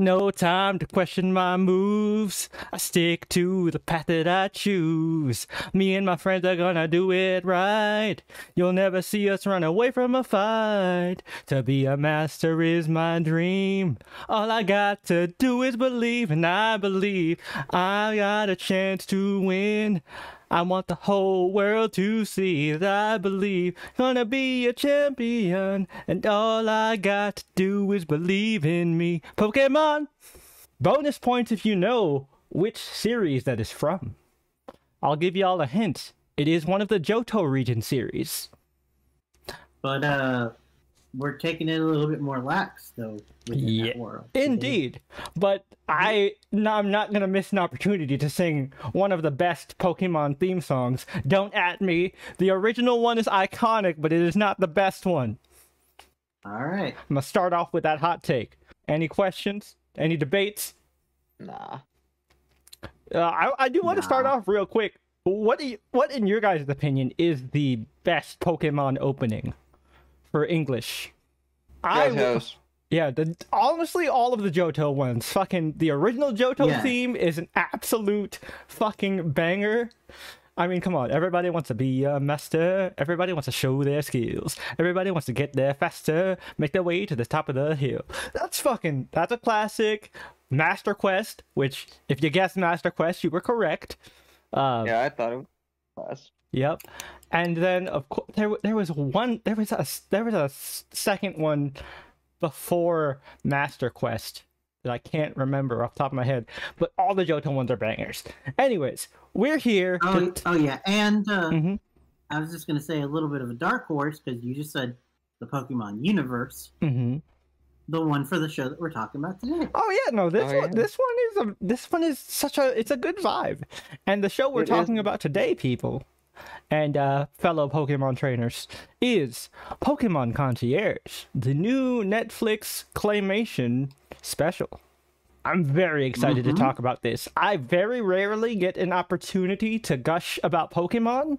No time to question my moves. I stick to the path that I choose. Me and my friends are gonna do it right. You'll never see us run away from a fight. To be a master is my dream. All I got to do is believe, and I believe I got a chance to win. I want the whole world to see that I believe gonna be a champion, and all I got to do is believe in me. Pokemon! Bonus points if you know which series that is from. I'll give you all a hint. It is one of the Johto region series. But uh we're taking it a little bit more lax though within Yeah, that world. Indeed. But I no, I'm not gonna miss an opportunity to sing one of the best Pokemon theme songs. Don't at me. The original one is iconic, but it is not the best one. All right. I'm gonna start off with that hot take. Any questions? Any debates? Nah. Uh, I, I do want to start off real quick. What do you, what in your guys' opinion is the best Pokemon opening for English? I Johto's. yeah, the, honestly, all of the Johto ones, fucking the original Johto Yeah. theme is an absolute fucking banger. I mean, come on, everybody wants to be a master. Everybody wants to show their skills. Everybody wants to get there faster, make their way to the top of the hill. That's fucking, that's a classic. Master Quest, which, if you guessed Master Quest, you were correct. Uh, Yeah, I thought it was class. Yep. And then of course there there was one there was a there was a s- second one before Master Quest that I can't remember off the top of my head, but all the Johto ones are bangers. Anyways, we're here. Oh, to- oh yeah, and uh, Mhm. I was just gonna say a little bit of a dark horse because you just said the Pokemon universe, Mhm. the one for the show that we're talking about today. Oh yeah, no, this Oh, one yeah. this one is a this one is such a it's a good vibe. And the show we're It is. talking about today, people, and uh, fellow Pokemon trainers, is Pokemon Concierge, the new Netflix claymation special. I'm very excited Mhm. to talk about this. I very rarely get an opportunity to gush about Pokemon.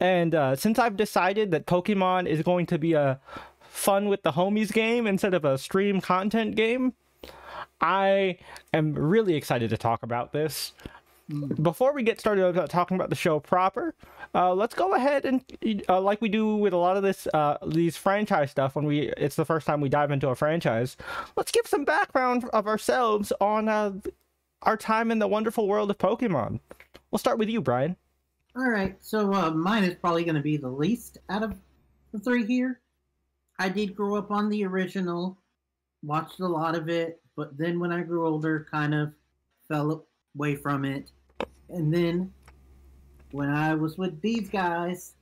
And uh, since I've decided that Pokemon is going to be a fun with the homies game instead of a stream content game, I am really excited to talk about this. Before we get started about talking about the show proper, uh, let's go ahead and, uh, like we do with a lot of this, uh, these franchise stuff, when we it's the first time we dive into a franchise, let's give some background of ourselves on uh, our time in the wonderful world of Pokemon. We'll start with you, Brian. All right, so uh, mine is probably going to be the least out of the three here. I did grow up on the original, watched a lot of it, but then when I grew older, kind of fell away from it. And then when I was with these guys,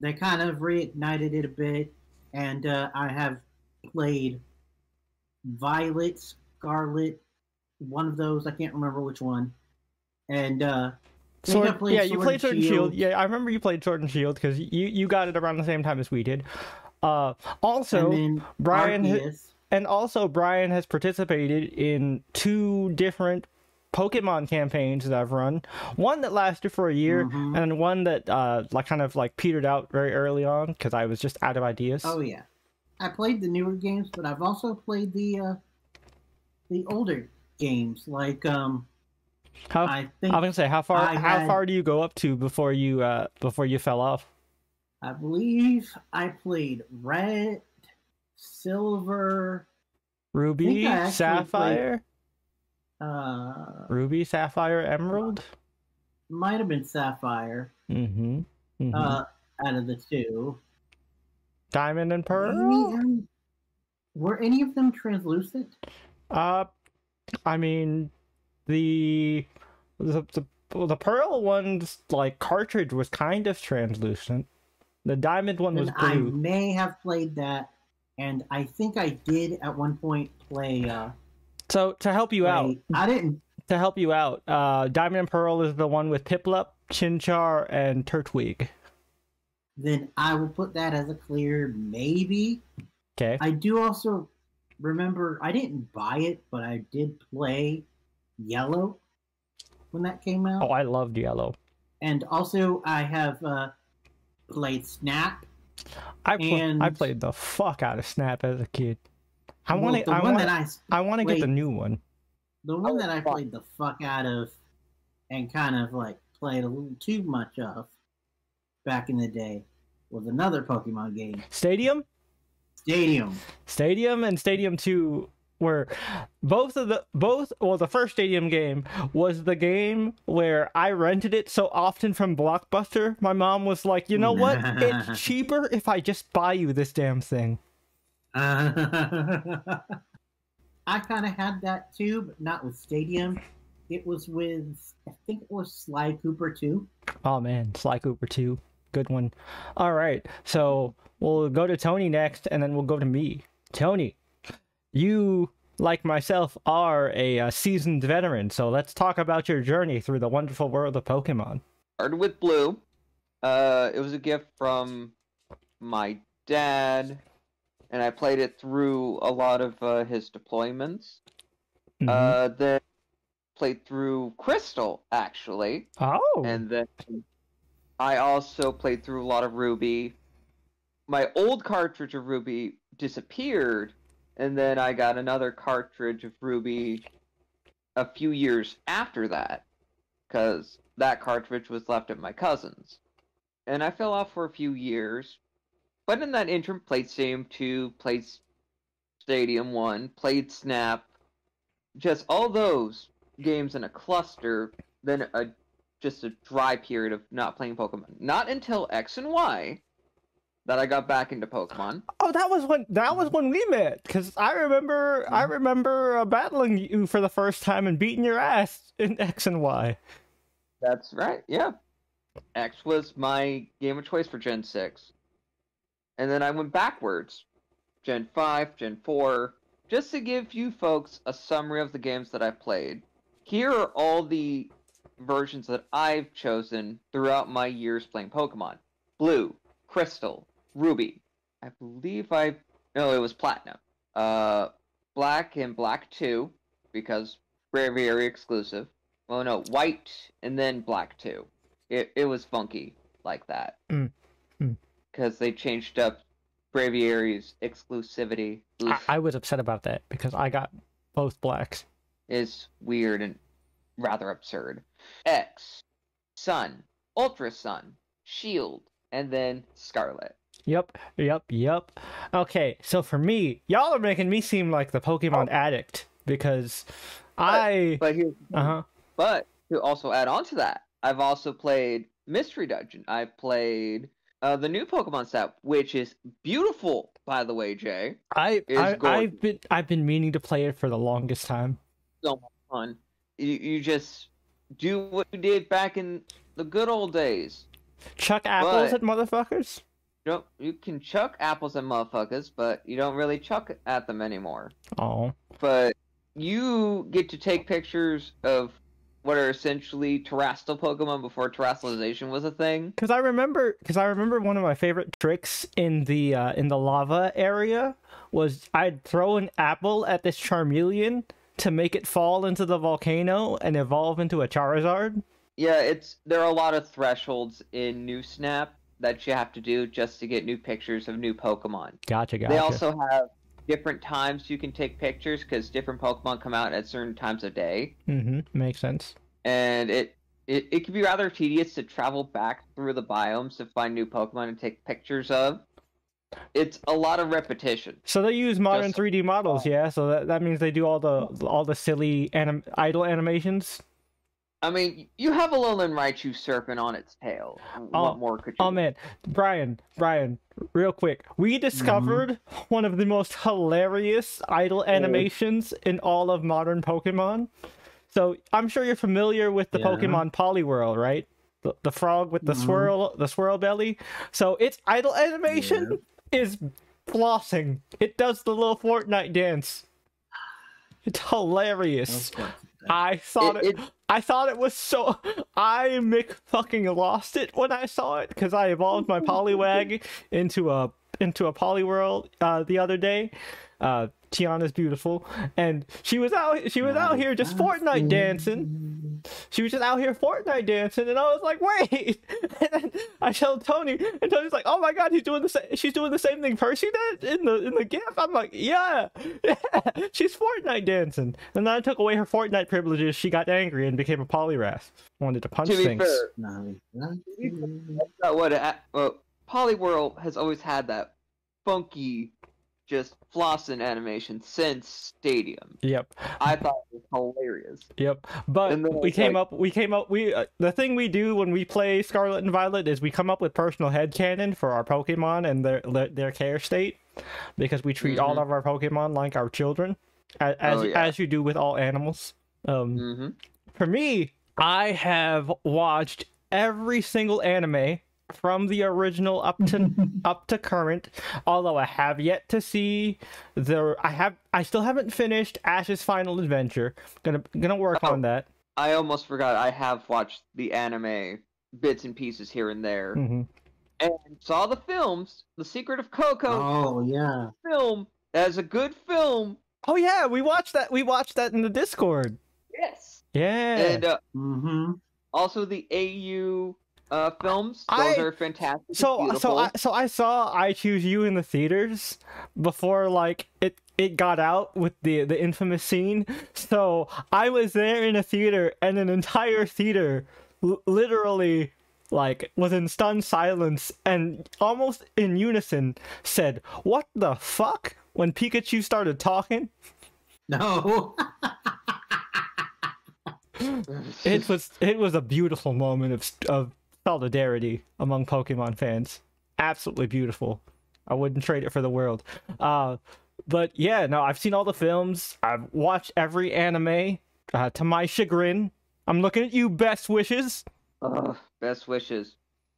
they kind of reignited it a bit, and uh, I have played Violet, Scarlet, one of those. I can't remember which one. And uh, I think I Sword, yeah, you played Sword and Shield. Shield. Yeah, I remember you played Sword and Shield because you you got it around the same time as we did. Uh, also, Brian and also Brian has participated in two different Pokemon campaigns that I've run. One that lasted for a year, Mhm. and one that uh like kind of like petered out very early on because I was just out of ideas. Oh yeah, I played the newer games, but I've also played the uh, the older games. Like um, how I think I was gonna say how far I how had- far do you go up to before you uh before you fell off? I believe I played Red, Silver, Ruby, I actually Sapphire, uh, Ruby, Sapphire, Emerald. might have been Sapphire. Mm-hmm. mm-hmm. Uh, out of the two, Diamond and Pearl. Um, were any of them translucent? Uh, I mean, the the the, the pearl one's like cartridge was kind of translucent. The diamond one was blue. I may have played that, and I think I did at one point play. Uh, So to help you out, I didn't to help you out, uh, diamond and pearl is the one with Piplup, Chimchar, and Turtwig. then I will put that as a clear maybe. Okay. I do also remember I didn't buy it, but I did play Yellow when that came out, Oh, I loved yellow. and also I have uh, played Snap. I pl- I played the fuck out of Snap as a kid. I Well, want to. I want. I I want to get the new one. the one that I played the fuck out of and kind of like played a little too much of back in the day was another Pokemon game, Stadium. Stadium. Stadium and Stadium 2 were both of the both well the first Stadium game was the game where I rented it so often from Blockbuster. My mom was like, "You know what? It's cheaper if I just buy you this damn thing." I kind of had that too, but not with Stadium. It was with, I think it was Sly Cooper too. Oh man, Sly Cooper 2. Good one. All right. So, we'll go to Tony next and then we'll go to me. Tony, you like myself are a, uh seasoned veteran, so let's talk about your journey through the wonderful world of Pokemon. Started with blue. Uh, it was a gift from my dad, and I played it through a lot of uh, his deployments. Mhm. Uh, then played through Crystal actually, oh. and then I also played through a lot of Ruby. My old cartridge of Ruby disappeared, and then I got another cartridge of Ruby a few years after that, because that cartridge was left at my cousin's. And I fell off for a few years, but in that interim, played Stadium 2, played Stadium 1, played Snap, just all those games in a cluster, then a just a dry period of not playing Pokemon. Not until X and Y that I got back into Pokemon. Oh, that was when that was when we met. Cause I remember, I remember uh, battling you for the first time and beating your ass in X and Y. That's right, yeah. X was my game of choice for Gen 6. And then I went backwards. Gen 5, Gen 4, just to give you folks a summary of the games that I've played. Here are all the versions that I've chosen throughout my years playing Pokemon. Blue, Crystal, Ruby. I believe I no, it was Platinum. Uh Black and Black 2 because very very exclusive. Well, no, White and then Black 2. It it was funky like that. Mm, mm. Because they changed up Braviary's exclusivity. I, I was upset about that because I got both blacks. is weird and rather absurd. X, Sun, Ultra Sun, Shield, and then Scarlet. Yep, yep, yep. Okay, so for me, y'all are making me seem like the Pokemon addict because I. But here's Uh huh. But to also add on to that, I've also played Mystery Dungeon. I've played uh, the new Pokemon set, which is beautiful, by the way, Jay. I, I I've been I've been meaning to play it for the longest time. So much fun. You, you just do what you did back in the good old days. Chuck apples But- at motherfuckers. You don't, you can chuck apples at motherfuckers, but you don't really chuck at them anymore. Oh, But you get to take pictures of what are essentially terrestrial Pokemon before terrestrialization was a thing. because I remember because I remember one of my favorite tricks in the uh, in the lava area was I'd throw an apple at this Charmeleon to make it fall into the volcano and evolve into a Charizard. Yeah, it's there are a lot of thresholds in New Snap that you have to do just to get new pictures of new Pokemon. Gotcha, gotcha. They also have different times you can take pictures because different Pokemon come out at certain times of day, mm-hmm. Makes sense. and it, it it can be rather tedious to travel back through the biomes to find new Pokemon and take pictures of. It's a lot of repetition. So they use modern Just- 3D models, yeah. So that, that means they do all the all the silly anim- idle animations. I mean, you have a Alolan Raichu serpent on its tail. Oh, what um, more could you? Oh man, Brian, Brian, real quick, we discovered one of the most hilarious idle animations in all of modern Pokemon. So I'm sure you're familiar with the Yeah. Pokemon Poliwhirl, right? The, the frog with the Mhm. swirl, the swirl belly. So its idle animation is flossing. It does the little Fortnite dance. It's hilarious. Of course. I thought it, It- it- I thought it was so. I Mick fucking lost it when I saw it because I evolved my Poliwag into a into a Poliwhirl uh, the other day. Uh, Tiana's beautiful, and she was out. She was out here just Fortnite dancing. She was just out here Fortnite dancing, and I was like, "Wait!" And then I told Tony, and Tony's like, "Oh my god, he's doing the same. She's doing the same thing Percy did in the in the GIF." I'm like, "Yeah, yeah, she's Fortnite dancing." And then I took away her Fortnite privileges. She got angry and became a Poliwrath. Wanted to punch To things. fair, No, that's what it, well, Poliwhirl has always had that funky, just flossing animation since Stadium. Yep. I thought it was hilarious. Yep, but we came like- up. We came up. We uh, the thing we do when we play Scarlet and Violet is we come up with personal head headcanon for our Pokemon and their their, their care state, because we treat all Mhm. of our Pokemon like our children, as as, Oh, yeah. as you do with all animals. Um, hmm for me, I have watched every single anime from the original up to up to current. Although I have yet to see the I have I still haven't finished Ash's Final Adventure. Gonna gonna work Oh. on that. I almost forgot. I have watched the anime bits and pieces here and there, hmm and saw the films. The Secret of Coco Oh yeah. film as a good film. Oh yeah, we watched that. We watched that in the Discord. Yes. Yeah. And uh, Mm-hmm. also the AU uh, films. Those I- are fantastic. so beautiful. so I so I saw I Choose You in the theaters before like it it got out with the the infamous scene. So I was there in a theater and an entire theater l- literally like was in stunned silence and almost in unison said, "What the fuck?" when Pikachu started talking. No. It was it was a beautiful moment of of solidarity among Pokemon fans. Absolutely beautiful. I wouldn't trade it for the world. Uh, but yeah, no, I've seen all the films. I've watched every anime. Uh, to my chagrin, I'm looking at you. Best wishes. Ugh, best wishes.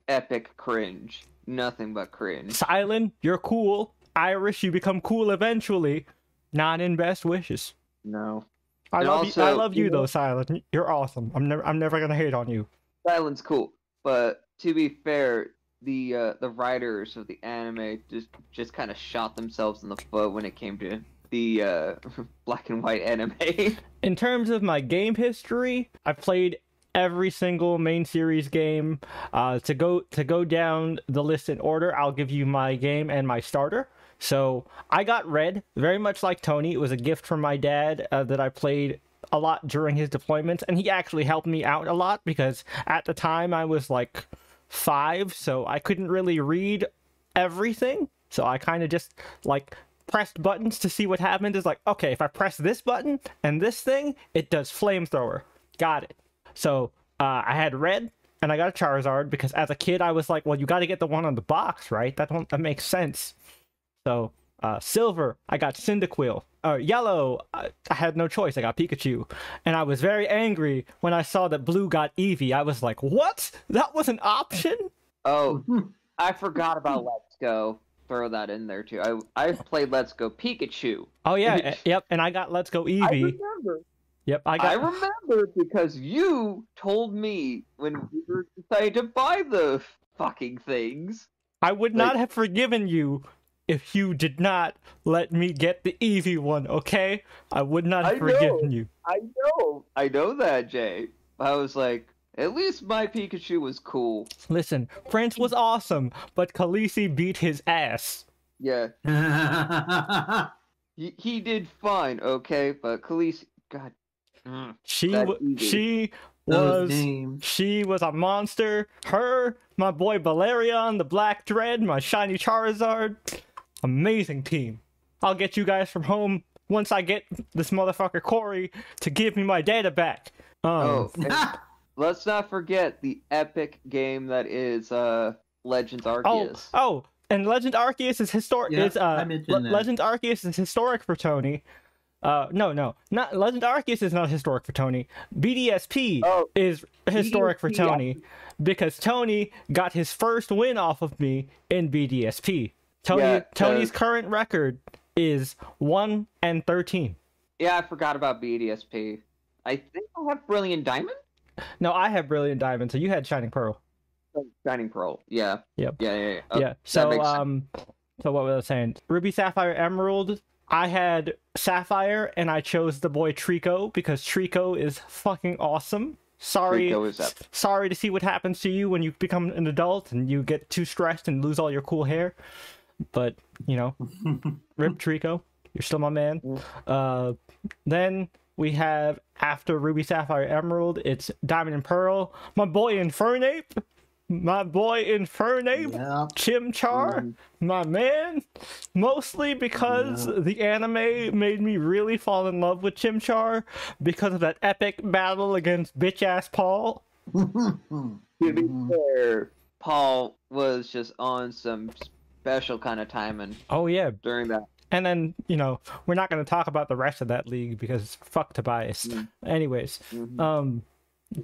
Epic cringe. Nothing but cringe. Cilan, you're cool. Irish, you become cool eventually. Not in best wishes. No. I And love you. I love you you know- though, Cilan. You're awesome. I'm never. I'm never gonna hate on you. Cilan's cool, but to be fair, the uh, the writers of the anime just just kind of shot themselves in the foot when it came to the uh, black and white anime. in terms of my game history, I've played every single main series game. Uh, to go to go down the list in order, I'll give you my game and my starter. So I got Red, very much like Tony. It was a gift from my dad uh, that I played a lot during his deployments, and he actually helped me out a lot because at the time I was like five, so I couldn't really read everything. So I kind of just like pressed buttons to see what happened. Is like, okay, if I press this button and this thing, it does flamethrower. Got it. So uh, I had red and I got a Charizard because as a kid I was like, well, you got to get the one on the box, right? That don't, that makes sense. So uh, silver, I got Cyndaquil. Uh, yellow, I, I had no choice. I got Pikachu, and I was very angry when I saw that blue got Eevee. I was like, what? That was an option? oh, I forgot about Let's Go. Throw that in there too. I I played Let's Go Pikachu. Oh yeah, eh, yep. And I got Let's Go I Eevee. remember. Yep, I got. I, remember because you told me when we were deciding to buy the fucking things. I would not have forgiven you if you did not let me get the Eevee one, okay? I would not have I know. forgiven you. I know, I know that, Jay. I was like, at least my Pikachu was cool. Listen, Prince was awesome, but Khaleesi beat his ass. Yeah, he, he did fine, okay, but Khaleesi, God, mm, She That w- she was she was a monster. Her, my boy Balerion, the Black Dread, my shiny Charizard. Amazing team. I'll get you guys from home once I get this motherfucker Corey to give me my data back. Um, oh, let's not forget the epic game that is uh Legends Oh, Arceus. oh, and Legend Arceus is historic. Yeah, is uh, I mentioned Le- that. Legend Arceus is historic for Tony. Uh, no, no, not Legend Arceus is not historic for Tony. BDSP Oh, is historic for BDSP, yeah. Tony because Tony got his first win off of me in BDSP. Tony, Yeah, Tony's 'cause- current record is one and thirteen. yeah, I forgot about BDSP. I think I have Brilliant Diamond? No, I have Brilliant Diamond, so you had Shining Pearl. Oh, Shining Pearl, yeah. Yep. Yeah, yeah, yeah. Oh, yeah. So um So what was I saying? Ruby, Sapphire, Emerald. I had Sapphire, and I chose the boy Treecko because Treecko is fucking awesome. Sorry, Treecko is up. sorry to see what happens to you when you become an adult and you get too stressed and lose all your cool hair. But you know, Rip Treecko, you're still my man. Mm. Uh, then we have after Ruby, Sapphire, Emerald, it's Diamond and Pearl. My boy Infernape, my boy Infernape, yeah. Chimchar, Mhm. my man. Mostly because Yeah. the anime made me really fall in love with Chimchar because of that epic battle against bitch ass Paul. To be Mhm. fair, Paul was just on some special kind of timing Oh yeah, during that. and then you know we're not going to talk about the rest of that league because fuck Tobias. Mm. Anyways, Mhm. um,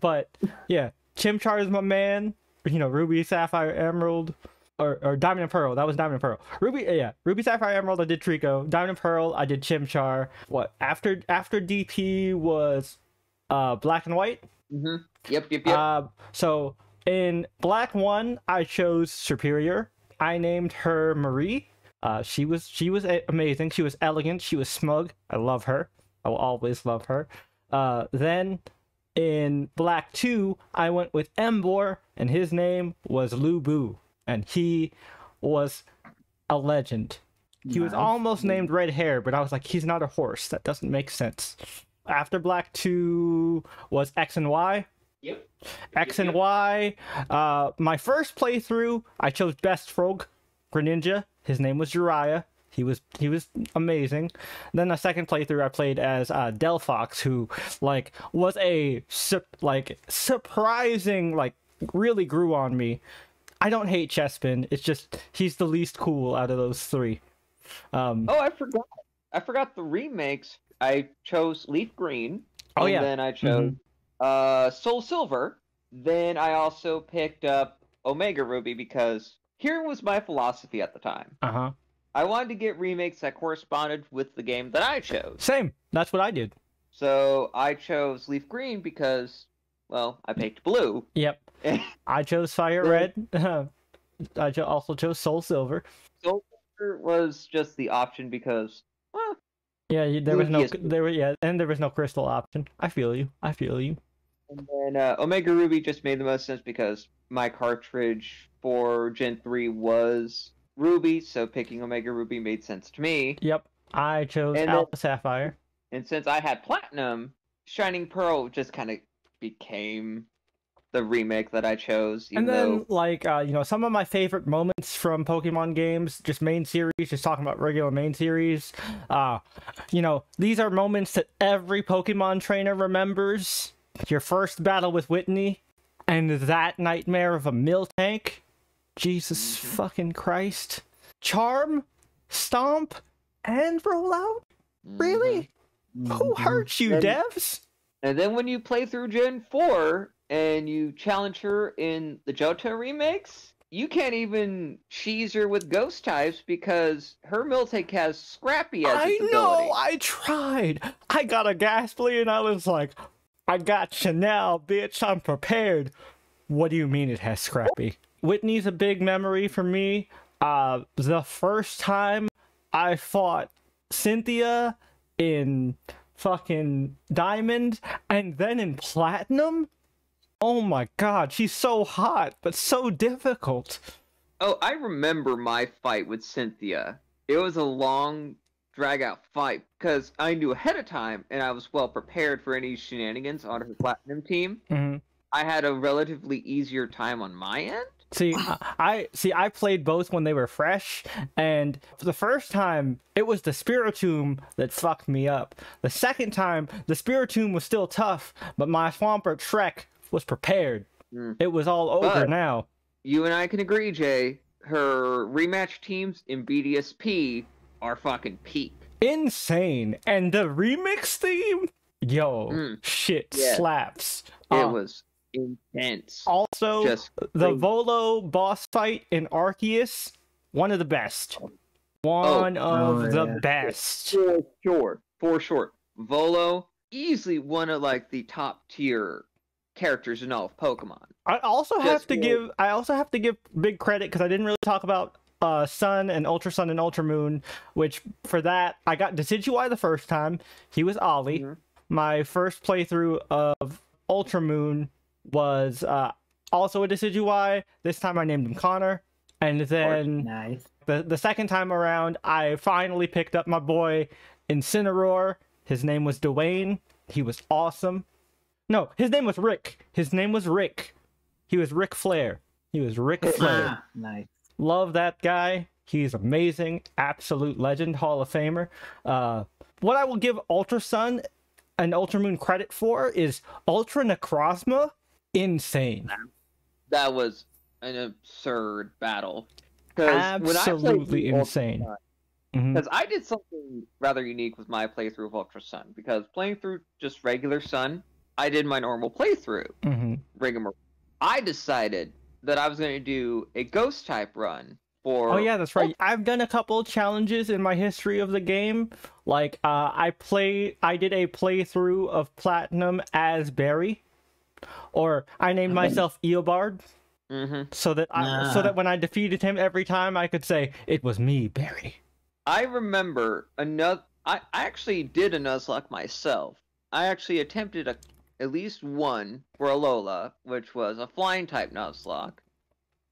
but yeah, Chimchar is my man. You know, Ruby, Sapphire, Emerald, or or Diamond and Pearl. That was Diamond and Pearl. Ruby, yeah, Ruby, Sapphire, Emerald. I did Treecko. Diamond and Pearl. I did Chimchar. What after after DP was uh Black and White. Mhm. Yep, yep, yep. Uh, so in Black One, I chose Serperior. I named her Marie. Uh, she was she was amazing. She was elegant. She was smug. I love her. I will always love her. Uh, then in Black Two, I went with Emboar, and his name was Lu Bu, and he was a legend. He was almost named Red Hair, but I was like, he's not a horse. That doesn't make sense. After Black 2 was X and Y. yep. X and Y. Uh, my first playthrough, I chose Best Frog Greninja. His name was Uriah. He was he was amazing. Then the second playthrough, I played as uh, Delphox, who like was a sup- like surprising like really grew on me. I don't hate Chespin. It's just he's the least cool out of those three. Um, Oh, I forgot. I forgot the remakes. I chose Leaf Green. Oh, and yeah. Then I chose uh, Soul Silver. Then I also picked up Omega Ruby because here was my philosophy at the time. uh huh. I wanted to get remakes that corresponded with the game that I chose. Same. That's what I did. So I chose Leaf Green because, well, I picked blue. Yep. I chose Fire Red. I also chose Soul Silver. Soul Silver was just the option because, well, Yeah, there was no there were yeah, and there was no crystal option. I feel you. I feel you. And then uh, Omega Ruby just made the most sense because my cartridge for Gen 3 was Ruby, so picking Omega Ruby made sense to me. Yep. I chose And then- Alpha Sapphire. And since I had Platinum, Shining Pearl just kind of became the remake that I chose. And then though, like uh, you know, some of my favorite moments from Pokemon games, just main series, just talking about regular main series. Uh, you know, these are moments that every Pokemon trainer remembers. Your first battle with Whitney and that nightmare of a mill tank. Jesus fucking Christ. Charm, Stomp, and Rollout? Really? Who Mhm. hurt you, And- devs? And then when you play through Gen 4 and you challenge her in the Johto remakes, you can't even cheese her with ghost types because her Miltank has Scrappy as I its know, ability. I tried. I got a Gastly and I was like, I got Chanel, bitch, I'm prepared. What do you mean it has Scrappy? Whitney's a big memory for me. Uh, the first time I fought Cynthia in fucking Diamond and then in Platinum. Oh my god, she's so hot, but so difficult. Oh, I remember my fight with Cynthia. It was a long, drag out fight because I knew ahead of time and I was well prepared for any shenanigans on her platinum team. Mhm. I had a relatively easier time on my end. See, I, see. I played both when they were fresh, and for the first time, it was the Spiritomb that fucked me up. The second time, the Spiritomb was still tough, but my Swampert Shrek was prepared. Mm. It was all over But- now. You and I can agree, Jay. Her rematch teams in BDSP are fucking peak. Insane, and the remix theme, yo, Mm. shit Yeah. slaps. It Uh, was intense. also Just the crazy. Volo boss fight in Arceus, one of the best. One of Oh, the yeah. best. for sure, for sure. Volo easily one of like the top tier characters in all of Pokemon. I also have Just to give I also have to give big credit because I didn't really talk about uh, Sun and Ultra Sun and Ultra Moon, which for that I got Decidueye the first time. He was Ollie. Mhm. My first playthrough of Ultra Moon was uh, also a Decidueye. This time I named him Connor. And then Nice. the, the second time around, I finally picked up my boy Incineroar. His name was Dwayne. He was awesome. No, his name was Rick. His name was Rick. He was Ric Flair. He was Rick Flair. Ah, nice. Love that guy. He's amazing. Absolute legend. Hall of Famer. Uh, what I will give Ultra Sun and Ultra Moon credit for is Ultra Necrozma. Insane. That was an absurd battle. Absolutely insane. Because I did something rather unique with my playthrough of Ultra Sun. Because playing through just regular Sun, I did my normal playthrough. Mhm. rigmarole. I decided that I was going to do a ghost type run for. Oh yeah, that's right. I've done a couple challenges in my history of the game. Like uh, I play, I did a playthrough of Platinum as Barry, or I named myself Eobard, hmm so that I, so that when I defeated him every time, I could say it was me, Barry. I remember another. I, I actually did a Nuzlocke myself. I actually attempted a, at least one for Alola, which was a flying type Nuzlocke.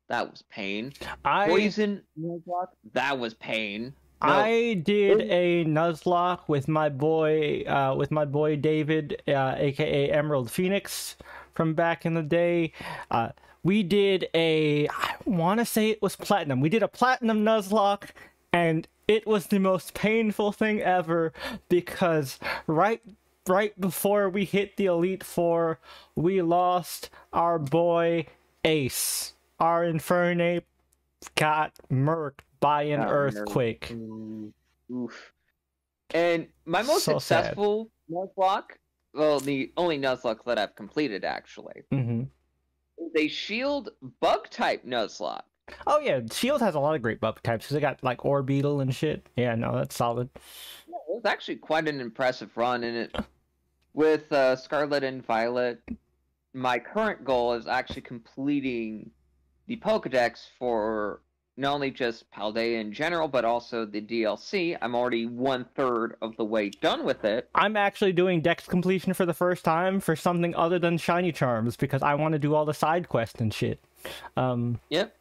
That was pain. I Poison Nuzlocke. That was pain. No, I did a Nuzlocke with my boy, uh, with my boy David, uh, aka Emerald Phoenix, from back in the day. Uh, we did a, I want to say it was platinum. We did a platinum Nuzlocke, and it was the most painful thing ever because right, right before we hit the Elite Four, we lost our boy Ace. Our Infernape got murked by an murked. earthquake. Ooh, Oof. And my most So sad. successful Nuzlocke, well, the only Nuzlocke that I've completed actually, hmm is a shield bug type Nuzlocke. Oh yeah, Shield has a lot of great bug types because they got like Orbeetle and shit. Yeah, no, that's solid. Was actually quite an impressive run in it. With uh, Scarlet and Violet, my current goal is actually completing the Pokedex for not only just Paldea in general, but also the DLC. I'm already one third of the way done with it. I'm actually doing Dex completion for the first time for something other than Shiny Charms because I want to do all the side quests and shit. Um, Yep.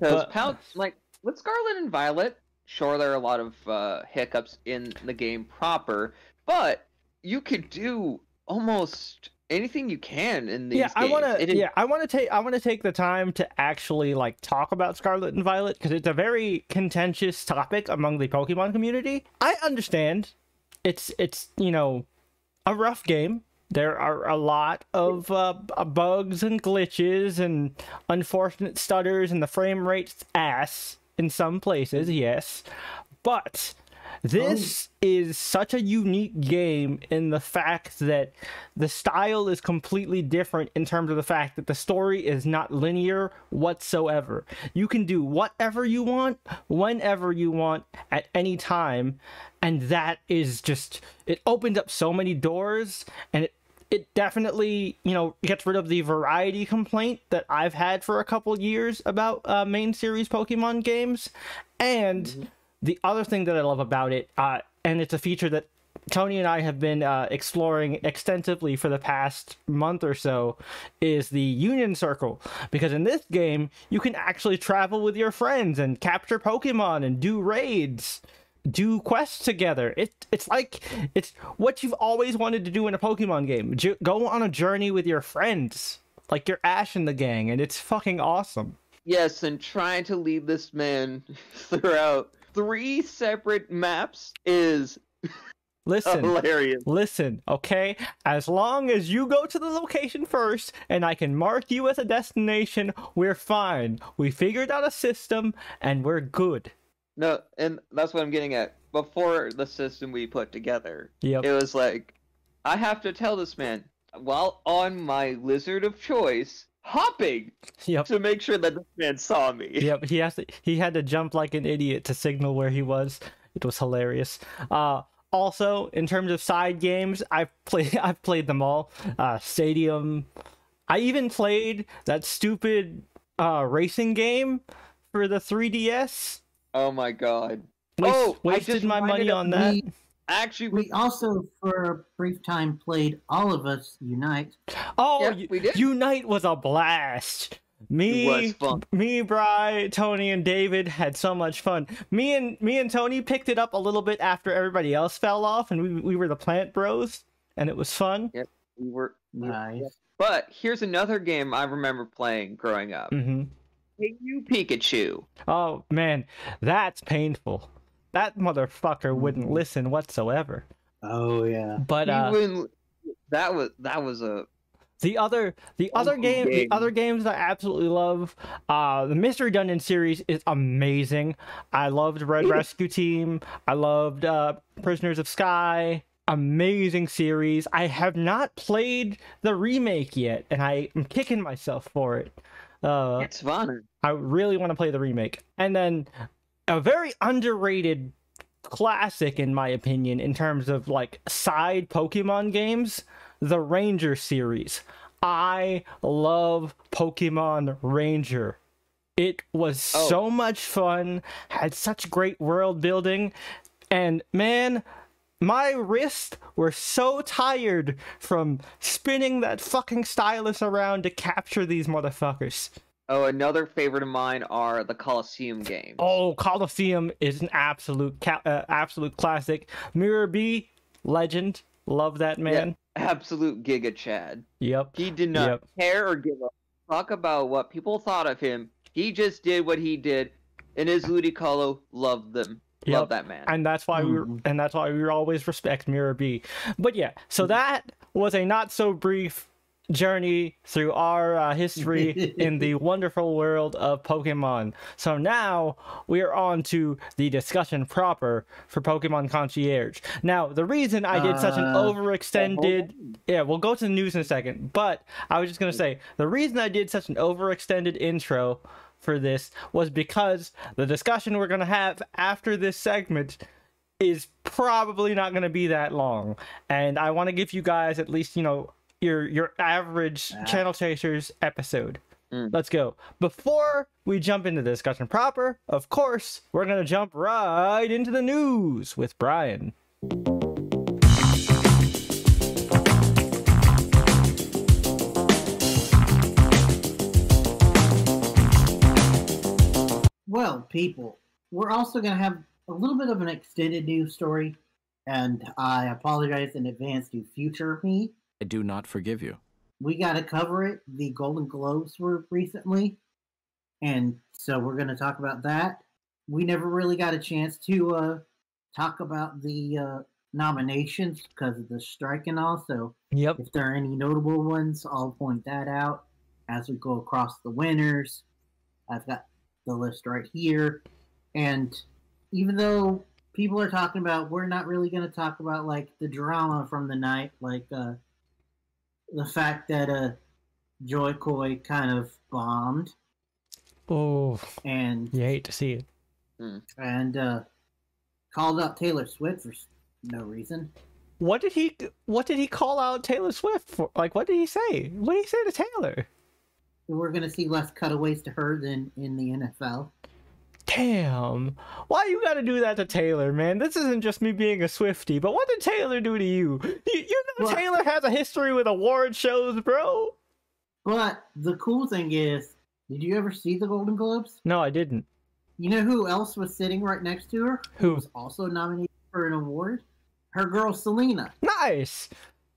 Because Pal- like with Scarlet and Violet, sure there are a lot of uh, hiccups in the game proper, but you could do almost anything you can in these yeah, I want to. Yeah, I want to take. I want to take the time to actually like talk about Scarlet and Violet because it's a very contentious topic among the Pokemon community. I understand. It's it's you know a rough game. There are a lot of uh, bugs and glitches and unfortunate stutters, and the frame rate's ass in some places. Mm-hmm. Yes, but this oh. is such a unique game in the fact that the style is completely different in terms of the fact that the story is not linear whatsoever. You can do whatever you want, whenever you want, at any time, and that is just it opens up so many doors and it it definitely, you know, gets rid of the variety complaint that I've had for a couple years about uh, main series Pokemon games. And the other thing that I love about it, uh, and it's a feature that Tony and I have been uh, exploring extensively for the past month or so, is the Union Circle. Because in this game, you can actually travel with your friends and capture Pokemon and do raids do quests together. It it's like it's what you've always wanted to do in a Pokemon game. Ju- go on a journey with your friends, like your Ash and the gang, and it's fucking awesome. Yes, and trying to lead this man throughout three separate maps is Listen, hilarious. listen, okay? As long as you go to the location first and I can mark you as a destination, we're fine. We figured out a system and we're good. No, and that's what I'm getting at. Before the system we put together, Yep. it was like, I have to tell this man while on my lizard of choice, hopping Yep. to make sure that this man saw me. Yep, he has to, he had to jump like an idiot to signal where he was. It was hilarious. Uh also, in terms of side games, I've played I've played them all. Uh Stadium. I even played that stupid uh racing game for the 3DS Oh my god. Waste, Oh, I wasted just my money on that. We, Actually, we also, for a brief time, played All of Us Unite. Oh, Yeah, we did. Unite was a blast. Me, It was fun. me, Bry, Tony, and David had so much fun. Me and me and Tony picked it up a little bit after everybody else fell off, and we we were the Plant Bros, and it was fun. Yep, we were. we- Nice. But here's another game I remember playing growing up. hmm Hey, you Pikachu. Oh man, that's painful. That motherfucker wouldn't Mhm. listen whatsoever. Oh yeah. But uh, wouldn't- that was that was a The other the other Uncle game the other games I absolutely love. Uh the Mystery Dungeon series is amazing. I loved Red Rescue Team. I loved uh Prisoners of Sky. Amazing series. I have not played the remake yet, and I am kicking myself for it. Uh it's fun. I really want to play the remake. And then a very underrated classic in my opinion in terms of like side Pokemon games, the Ranger series. I love Pokemon Ranger. It was Oh. so much fun, had such great world building, and man, my wrists were so tired from spinning that fucking stylus around to capture these motherfuckers. Oh, another favorite of mine are the Colosseum games. Oh, Colosseum is an absolute ca- uh, absolute classic. Mirror B, legend. Love that man. Absolute Giga Chad. Yep. He did not Yep. care or give a fuck about what people thought of him. He just did what he did, and his Ludicolo loved them. Love that man. And that's why we were, Mhm. and that's why we always respect Mirror B. But yeah, so that was a not so brief journey through our uh, history in the wonderful world of Pokemon. So now we are on to the discussion proper for Pokemon Concierge. Now, the reason I did such an Uh, overextended Yeah, we'll go to the news in a second. But I was just gonna say the reason I did such an overextended intro for this was because the discussion we're gonna have after this segment is probably not gonna be that long, and I want to give you guys at least you know your your average Ah. channel chasers episode. Mm. Let's go. Before we jump into the discussion proper, of course, we're gonna jump right into the news with Brian. Well, people, we're also going to have a little bit of an extended news story, and I apologize in advance to future me. I do not forgive you. We got to cover it. The Golden Globes were recently, and so we're going to talk about that. We never really got a chance to uh, talk about the uh, nominations because of the strike and all. So Yep. if there are any notable ones, I'll point that out as we go across the winners. I've got the list right here. And even though people are talking about, we're not really going to talk about like the drama from the night, like uh, the fact that uh, Jo Koy kind of bombed Oh, and you hate to see it. and uh, called out Taylor Swift for no reason. What did he what did he call out Taylor Swift for? Like what did he say? What did he say to Taylor? We're going to see less cutaways to her than in the NFL. Damn. Why you gotta do that to Taylor, man? This isn't just me being a Swifty, but what did Taylor do to you? You, you know? Taylor has a history with award shows, bro. But the cool thing is, did you ever see the Golden Globes? No, I didn't. You know who else was sitting right next to her? Who? was also nominated for an award? Her girl Selena. Nice.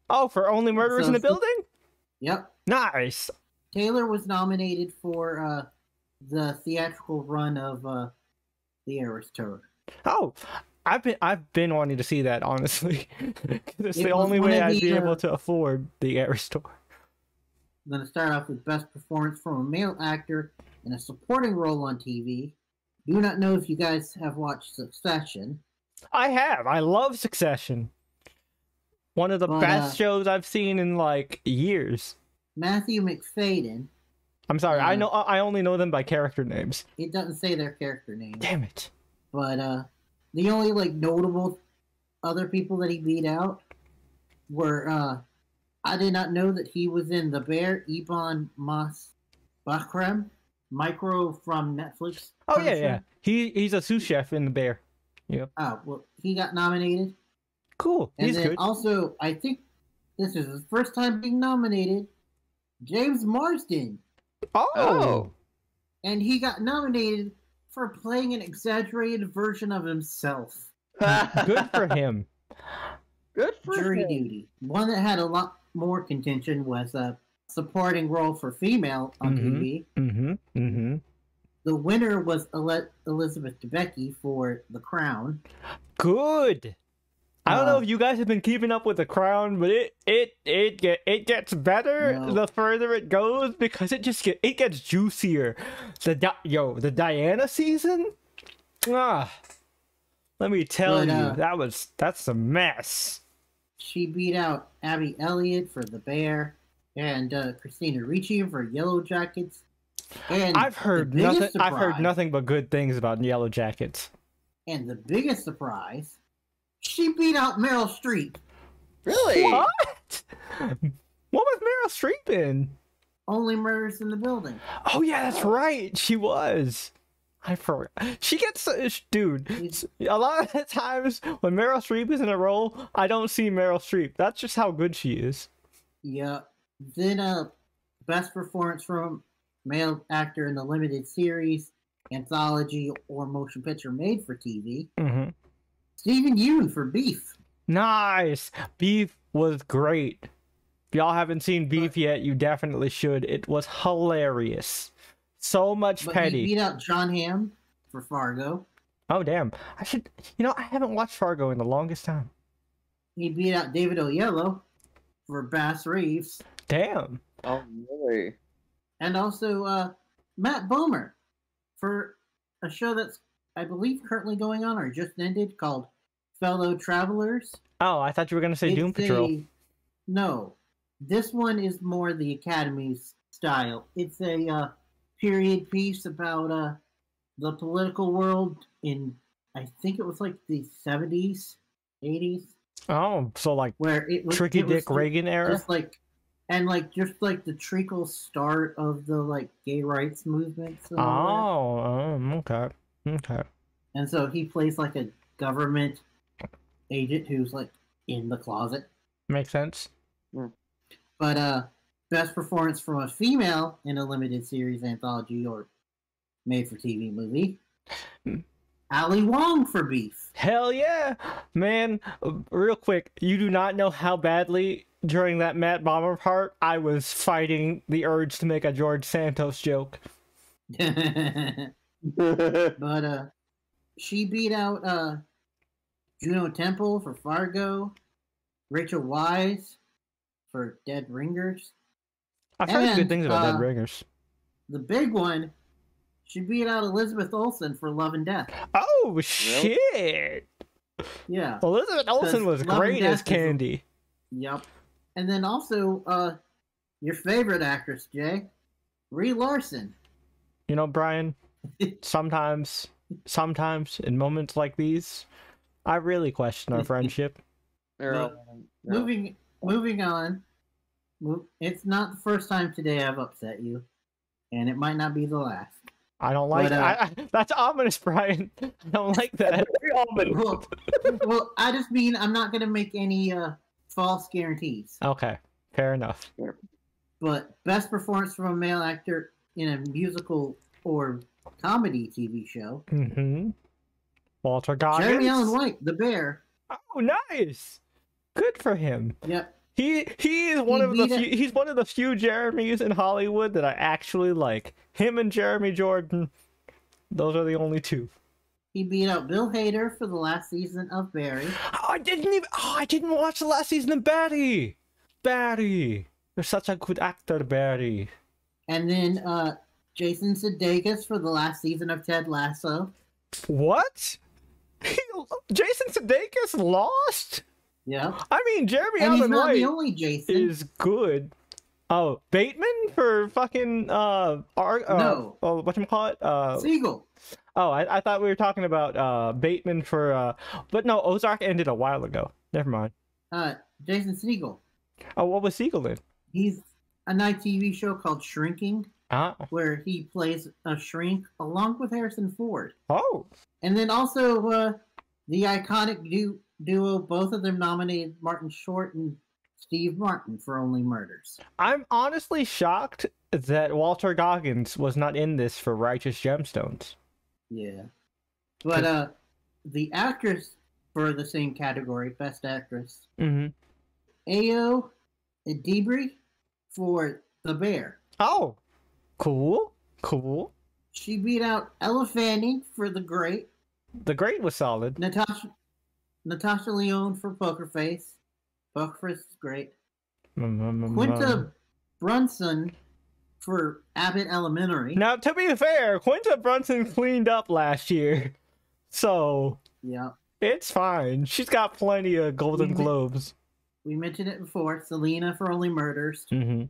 Oh, for only murders in the building? Yep. Nice. Taylor was nominated for uh, the theatrical run of uh, the Eras Tour. Oh, I've been I've been wanting to see that honestly. it's It the only way I'd the, be uh, able to afford the Eras Tour. I'm going to start off with Best Performance from a Male Actor in a Supporting Role on TV. Do not know if you guys have watched Succession. I have. I love Succession. One of the But, best uh, shows I've seen in like years. Matthew Macfadyen, I'm sorry. I uh, know. I only know them by character names. it doesn't say their character name. Damn it. but uh the only like notable other people that he beat out were uh I did not know that he was in the Bear Ibn Mas Bakrem Micro from Netflix. Oh yeah, yeah. He he's a sous chef in the Bear. Yeah. Oh well, he got nominated, Cool. and He's then good. also I think this is his first time being nominated. James Marsden, Oh. Oh. and he got nominated for playing an exaggerated version of himself. good for him. Good for Jury him. duty. One that had a lot more contention was a supporting role for female on Mhm. TV. Mm-hmm. Mm-hmm. The winner was Elizabeth Debicki for The Crown. Good. I don't know if you guys have been keeping up with the crown, but it it it get it gets better No. the further it goes because it just get it gets juicier. The Di- yo the Diana season, ah, let me tell But, you uh, that was that's a mess. She beat out Abby Elliott for The Bear and uh, Christina Ricci for Yellow Jackets. And I've heard nothing. I've heard nothing but good things about Yellow Jackets. And the biggest surprise, she beat out Meryl Streep. Really? What? What was Meryl Streep in? Only murders in the building. Oh yeah, that's right. She was. I forgot. She gets dude. A lot of the times when Meryl Streep is in a role, I don't see Meryl Streep. That's just how good she is. Yeah. Then uh best performance from male actor in the limited series, anthology, or motion picture made for TV. hmm Steven Yeun for Beef. Nice. Beef was great. If y'all haven't seen Beef yet, you definitely should. It was hilarious. So much But he petty. beat out Jon Hamm for Fargo. Oh damn. I should. You know, I haven't watched Fargo in the longest time. He beat out David Oyelowo for Bass Reeves. Damn. Oh, really? And also uh, Matt Bomer for a show that's, I believe, currently going on or just ended called Fellow Travelers. Oh, I thought you were gonna say Doom Patrol. a- no, this one is more the Academy's style. It's a uh, period piece about uh, the political world in, I think it was like the 70s, 80s, Oh, so like where it was Tricky it Dick ju- Reagan era. just like and like just like the treacle start of the like gay rights movement. Oh, um, okay, okay. and so he plays like a government agent who's like in the closet Makes sense. but uh best performance from a female in a limited series anthology or made for tv movie Hmm. ali wong for beef Hell yeah, man! uh, Real quick, you do not know how badly during that Matt Bomer part I was fighting the urge to make a George Santos joke. but uh she beat out uh Juno Temple for Fargo, Rachel Wise for Dead Ringers. I've heard good things about uh, Dead Ringers. The big one, she beat out Elizabeth Olsen for Love and Death. Oh shit! Yeah. Elizabeth Olsen was Love great as Death is Candy. Yep. And then also uh your favorite actress, Jay, Brie Larson. You know, Brian. Sometimes, sometimes in moments like these, I really question our friendship. They're no. Moving moving on. It's not the first time today I've upset you, and it might not be the last. I don't like But, uh, I, I, that's ominous, Brian. I don't like that. Very ominous. Well, well, I just mean I'm not going to make any uh, false guarantees. Okay, fair enough. But best performance from a male actor in a musical or comedy TV show, Mm-hmm. Walton Goggins. Jeremy Allen White, The Bear. Oh, nice. Good for him. Yep. He he is one He of the few, it- he's one of the few Jeremys in Hollywood that I actually like. Him and Jeremy Jordan. Those are the only two. He beat out Bill Hader for the last season of Barry. Oh, I didn't even. Oh, I didn't watch the last season of Barry. Barry, you're such a good actor, Barry. And then uh, Jason Sudeikis for the last season of Ted Lasso. What? Jason Sudeikis lost. Yeah. I mean, Jeremy And he's Allen not White the only Jason. is good. Oh, Bateman for fucking uh, Ar- uh No. Oh, what you call it? Uh, Segel. oh, I, I thought we were talking about uh Bateman for uh, but no, Ozark ended a while ago. Never mind. Uh, Jason Segel. Oh, what was Segel in? He's a night TV show called Shrinking. Oh. where he plays a shrink along with Harrison Ford. Oh. And then also uh, the iconic du- duo, both of them nominated Martin Short and Steve Martin for Only Murders. I'm honestly shocked that Walton Goggins was not in this for Righteous Gemstones. Yeah. But uh, the actress for the same category, Best Actress, Mm-hmm. Ayo Edebiri for The Bear. Oh. Cool. Cool. She beat out Elle Fanning for The Great, The Great was solid. Natasha Natasha Lyonne for Poker Face. Poker Face is great. Mm-hmm. Quinta Brunson for Abbott Elementary. Now, to be fair, Quinta Brunson cleaned up last year, so Yeah. it's fine. She's got plenty of Golden Mhm. Globes. We mentioned it before. Selena for Only Murders. Mm-hmm.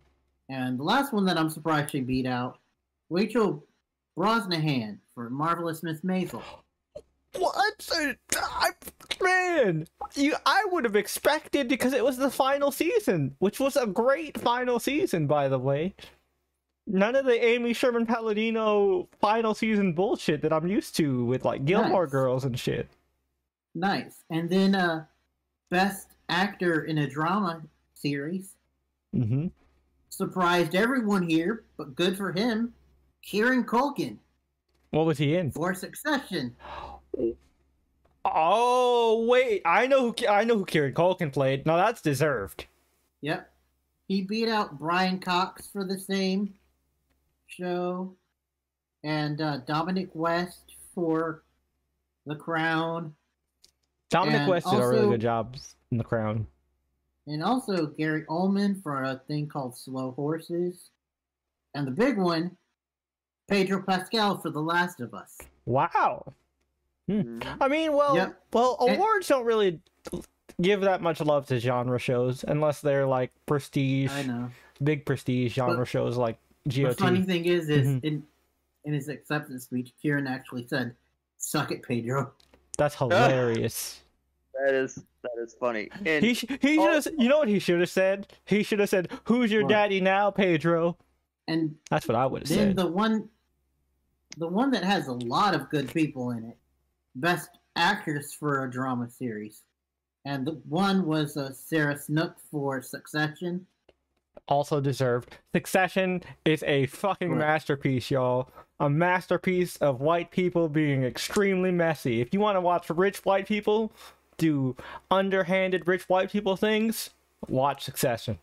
And the last one that I'm surprised she beat out, Rachel Brosnahan for Marvelous Miss Maisel. What? I, man, you I would have expected because it was the final season, which was a great final season, by the way. None of the Amy Sherman Palladino final season bullshit that I'm used to with like Gilmore Nice. Girls and shit. Nice. And then uh Best Actor in a Drama Series. Mm-hmm. Surprised everyone here, but good for him. Kieran Culkin What was he in? for Succession. Oh wait, I know who I know who Kieran Culkin played. Now that's deserved. Yep. He beat out Brian Cox for the same show. And uh, Dominic West for The Crown. Dominic And West did a really good job in The Crown. And also Gary Oldman for a thing called Slow Horses. And the big one, Pedro Pascal for The Last of Us. Wow. Mhm. I mean, well, Yep. well, And- awards don't really give that much love to genre shows unless they're like prestige, I know. big prestige genre But- shows like The GOT. funny thing is, is Mhm. in in his acceptance speech, Kieran actually said, "Suck it, Pedro." That's hilarious. That is that is funny. And he sh- he should have. You know what he should have said? He should have said, "Who's your What? daddy now, Pedro?" And That's what I would have then said. the one, the one that has a lot of good people in it, best actress for a drama series, and the one was uh, Sarah Snook for Succession. also deserved. Succession is a fucking Right. masterpiece, y'all. A masterpiece of white people being extremely messy. If you want to watch rich white people do underhanded rich white people things, watch Succession.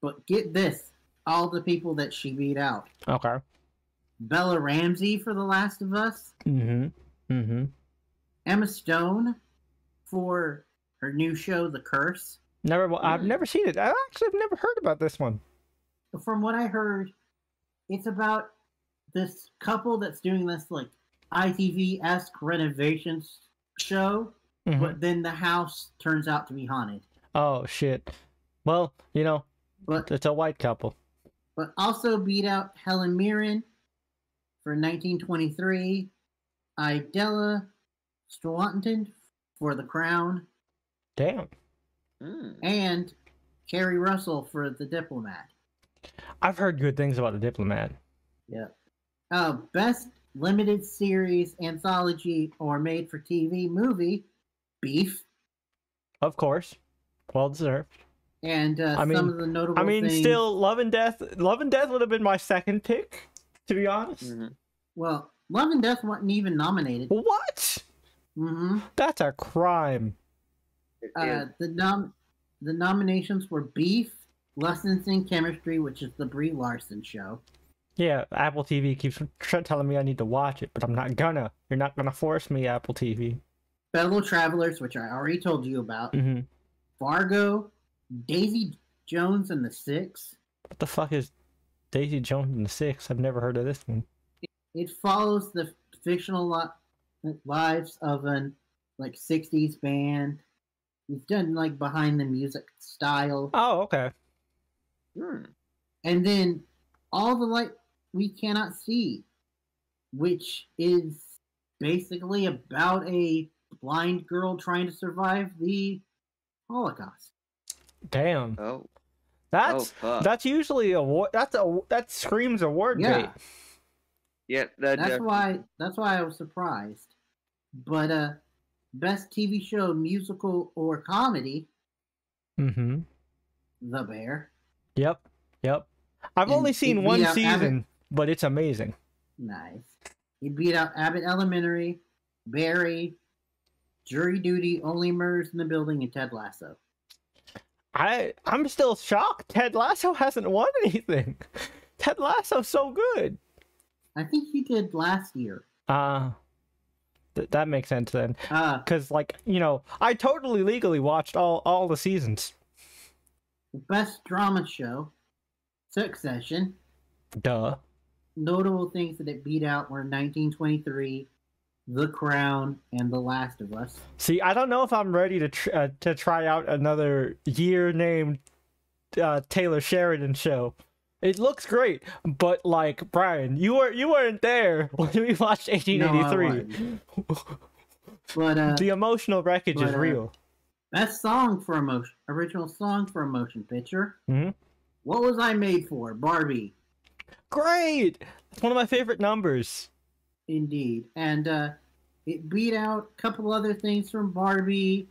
But get this, all the people that she beat out: Okay. Bella Ramsey for The Last of Us, Mm-hmm. Mm-hmm. Emma Stone for her new show, The Curse. Never. I've Mm. never seen it. I actually have never heard about this one. from what I heard, it's about this couple that's doing this like ITV esque renovations show, Mhm. but then the house turns out to be haunted. Oh shit. Well, you know, But it's a white couple. but also beat out Helen Mirren for 1923, Imelda Staunton for The Crown, Damn. Mm. and Keri Russell for The Diplomat. I've heard good things about the diplomat. Yeah. Uh, best limited series, anthology, or made for TV movie, Beef. Of course. Well deserved. And uh, I mean- some of the notable I mean, things, still, Love and Death. Love and Death would have been my second pick, to be honest. Mhm. Well, Love and Death wasn't even nominated. What? hmm That's a crime. Uh, the nom the nominations were Beef, Lessons in Chemistry, which is the Brie Larson show, Yeah, Apple TV keeps tr- telling me I need to watch it, but I'm not gonna. You're not gonna force me, Apple TV. Fellow Travelers, which I already told you about, hmm Fargo, Daisy Jones and the Six. What the fuck is Daisy Jones and the Six? I've never heard of this one. It follows the fictional li- lives of an like '60s band. He's done like behind the music style, Oh, okay. Hmm. and then all the light we cannot see, which is basically about a blind girl trying to survive the Holocaust. Damn. Oh. That's fuck. that's usually a that's a that screams award Yeah. bait. Yeah, that That's def- why that's why I was surprised. But uh best TV show, musical or comedy, Mm-hmm. The Bear. Yep. Yep. I've And only seen one out Abbott- season, but it's amazing. Nice. He beat out Abbott Elementary, Barry, Jury Duty, Only Murders in the Building, and Ted Lasso. I I'm still shocked. Ted Lasso hasn't won anything. Ted Lasso's so good. I think he did last year. Uh th- that makes sense then. Uh Cause like you know, I totally legally watched all all the seasons. best drama show, Succession. Duh. Notable things that it beat out were 1923, The Crown, and The Last of Us. See, I don't know if I'm ready to tr- uh, to try out another year named uh, Taylor Sheridan show. It looks great, but like Brian, you were you weren't there when we watched 1883. But uh, the emotional wreckage is but, uh, real. best song for a motion, original song for a motion picture. Mhm. What was I made for? Barbie. Great. It's one of my favorite numbers. Indeed. And uh, it beat out a couple other things from Barbie,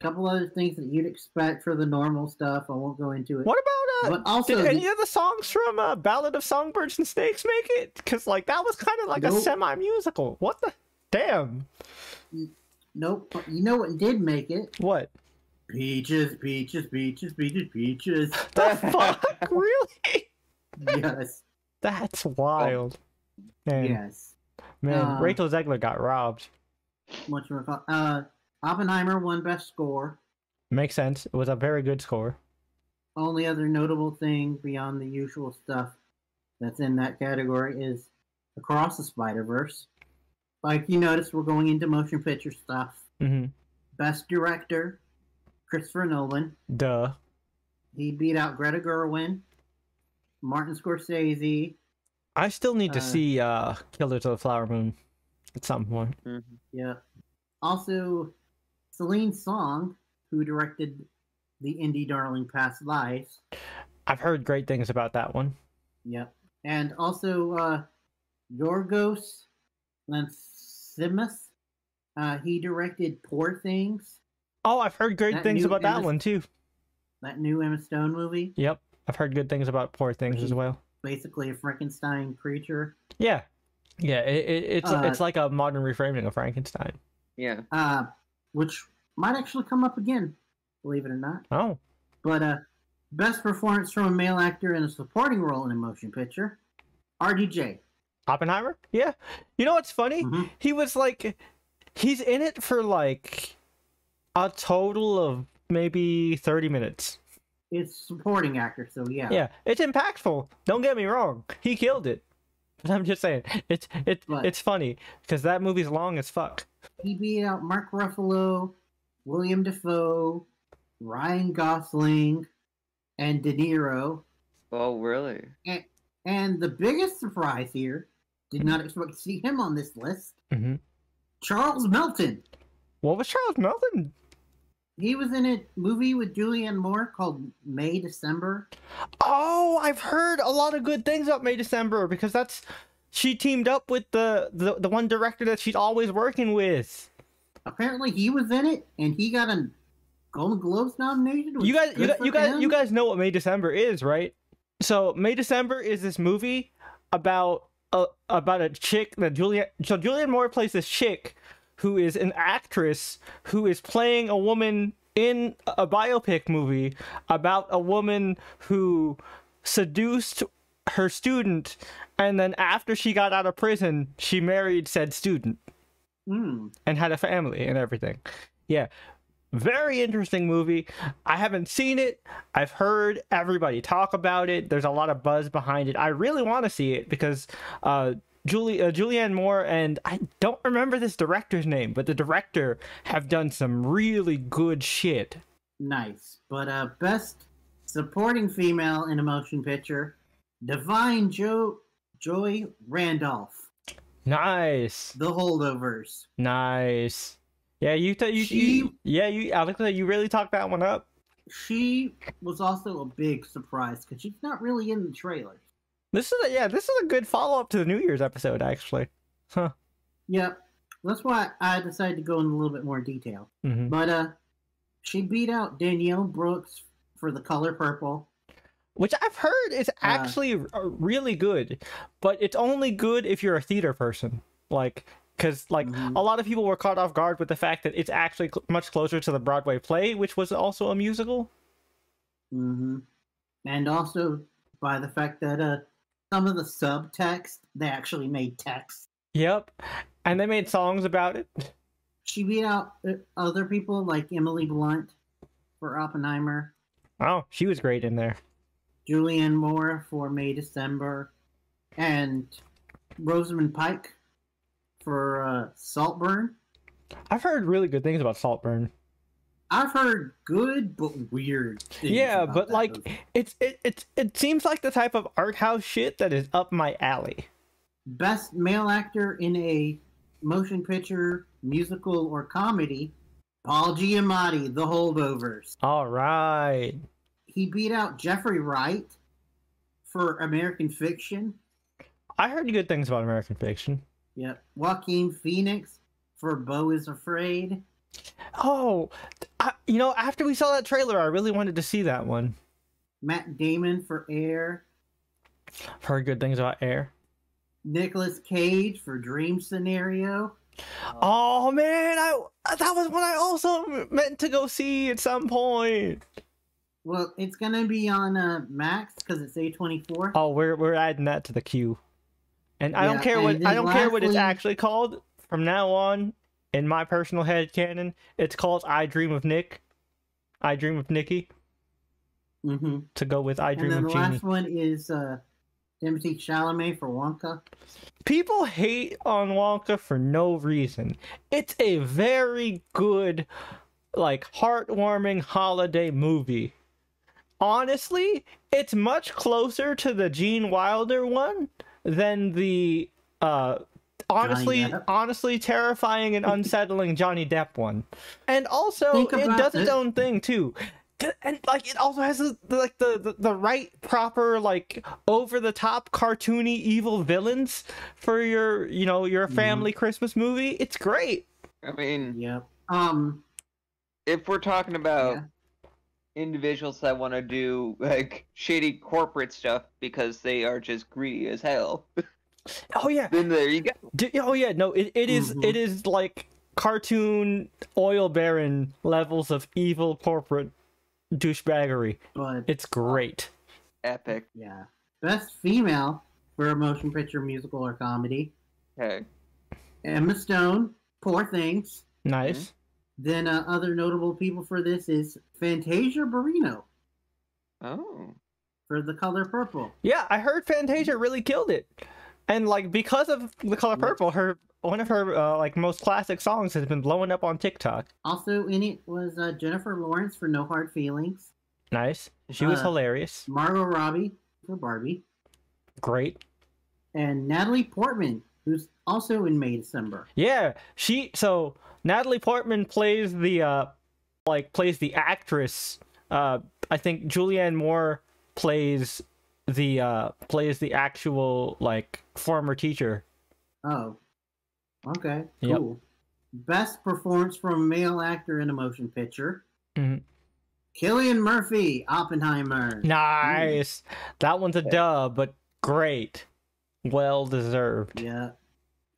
a couple other things that you'd expect for the normal stuff. I won't go into it. What about uh? But also, Did the- any of the songs from uh, Ballad of Songbirds and Snakes make it? Because like that was kind of like a semi-musical. What the damn? nope. You know what did make it? What Peaches, peaches, peaches, peaches, peaches. the fuck? Really? yes, That's wild. Man, yes. Man, Uh, Rachel Zegler got robbed. What you call? Uh, Oppenheimer won best score. Makes sense. It was a very good score. Only other notable thing beyond the usual stuff that's in that category is Across the Spider Verse. Like you notice, we're going into motion picture stuff. hmm Best Director, Christopher Nolan. Duh. He beat out Greta Gerwig, Martin Scorsese. I still need to Uh, see uh Killers of the Flower Moon at some point. Mhm. Yeah. Also, Celine Song, who directed the indie darling Past Lives. I've heard great things about that one. Yep. And also, uh, Yorgos Lanthimos. Uh, he directed Poor Things, Oh, I've heard great That things about that one too. that new Emma Stone movie. Yep, I've heard good things about Poor Things as well. Basically, a Frankenstein creature. Yeah, yeah. It, it, it's Uh, it's like a modern reframing of Frankenstein. Yeah. Uh, which might actually come up again, believe it or not. Oh, But uh, best performance from a male actor in a supporting role in a motion picture, RDJ. Oppenheimer. Yeah. You know what's funny? Mhm. He was like, he's in it for like a total of maybe thirty minutes. It's supporting actor, so yeah. Yeah, it's impactful. Don't get me wrong. He killed it. But I'm just saying, it's it's But- it's funny because that movie's long as fuck. He beat out Mark Ruffalo, William Dafoe, Ryan Gosling, and De Niro. Oh, really? And the biggest surprise here, did not expect to see him on this list. hmm Charles Melton. What was Charles Melton? He was in a movie with Julianne Moore called May December. Oh, I've heard a lot of good things about May December because that's she teamed up with the the, the one director that she's always working with. Apparently, he was in it, and he got a Golden Globes nomination. You guys, you guys, you guys, him. you guys know what May December is, right? So May December is this movie about a about a chick that Julian. So Julianne Moore plays this chick who is an actress who is playing a woman in a biopic movie about a woman who seduced her student and then after she got out of prison she married said student Hmm. and had a family and everything. Yeah. Very interesting movie. I haven't seen it. I've heard everybody talk about it. There's a lot of buzz behind it. I really want to see it because uh Julie uh, Julianne Moore and I don't remember this director's name, but the director have done some really good shit. Nice. But uh, best supporting female in a motion picture, Da'Vine Jo Joy Randolph, Nice. The Holdovers. Nice. Yeah, you t- you, She- you yeah, you Alexa, you really talked that one up. she was also a big surprise because she's not really in the trailer. This is a, yeah, this is a good follow up to the New Year's episode actually. Huh. Yep. That's why I decided to go in a little bit more detail. hmm But uh, she beat out Danielle Brooks for the color purple. Which I've heard is actually r- really good, but it's only good if you're a theater person. Like, because like Mhm. a lot of people were caught off guard with the fact that it's actually cl- much closer to the Broadway play, which was also a musical. mm-hmm. And also by the fact that uh, some of the subtext they actually made text. Yep, and they made songs about it. She beat out uh, other people like Emily Blunt for Oppenheimer, Oh, she was great in there. Julianne Moore for May December, and Rosamund Pike for uh, Saltburn. I've heard really good things about Saltburn. I've heard good but weird. Yeah, but like movie. it's it, it it seems like the type of art house shit that is up my alley. best male actor in a motion picture, musical, or comedy, Paul Giamatti, The Holdovers. All right. He beat out Jeffrey Wright for American Fiction. I heard good things about American Fiction. Yep. Joaquin Phoenix for Beau is Afraid. Oh, I, you know, after we saw that trailer, I really wanted to see that one. Matt Damon for Air. I've heard good things about Air. Nicolas Cage for Dream Scenario. Oh man, I that was one I also meant to go see at some point. Well, it's gonna be on uh, Max because it's A24. Oh, we're we're adding that to the queue. And I don't care what I don't care what it's actually called. From now on, in my personal head canon, it's called I Dream of Nick. I Dream of Nikki Mm-hmm. to go with I And Dream then of the Jeannie. last one is uh, Timothée Chalamet for Wonka. People hate on Wonka for no reason. It's a very good, like, heartwarming holiday movie. Honestly, it's much closer to the Gene Wilder one than the, uh, honestly, honestly terrifying and unsettling Johnny Depp one. And also, it about does its it. own thing too. And like it also has the, like the, the the right proper like over the top cartoony evil villains for your you know your Mhm. family Christmas movie. It's great. I mean, yeah. Um. if we're talking about Yeah. individuals that want to do like shady corporate stuff because they are just greedy as hell, Oh yeah. then there you go. D- oh yeah. No, it, it is- Mhm. it is like cartoon oil baron levels of evil corporate douchebaggery. But It's great. Epic. yeah, best female for a motion picture, musical, or comedy. Okay. Emma Stone. Poor Things. Nice. Then uh, other notable people for this is Fantasia Barrino Oh. for The Color Purple. Yeah, I heard Fantasia really killed it, and like because of the color purple, her one of her uh, like most classic songs has been blowing up on TikTok. Also in it was uh, Jennifer Lawrence for No Hard Feelings. Nice. She was Uh, hilarious. Margot Robbie for Barbie. Great. And Natalie Portman, who's also in May December. Yeah, she so Natalie Portman plays the uh like plays the actress. Uh I think Julianne Moore plays the uh plays the actual like former teacher. Oh. Okay. Yep. Cool. Best performance from a male actor in a motion picture. Mhm. Cillian Murphy, Oppenheimer. Nice. That one's a dub, but great. Well deserved. Yeah.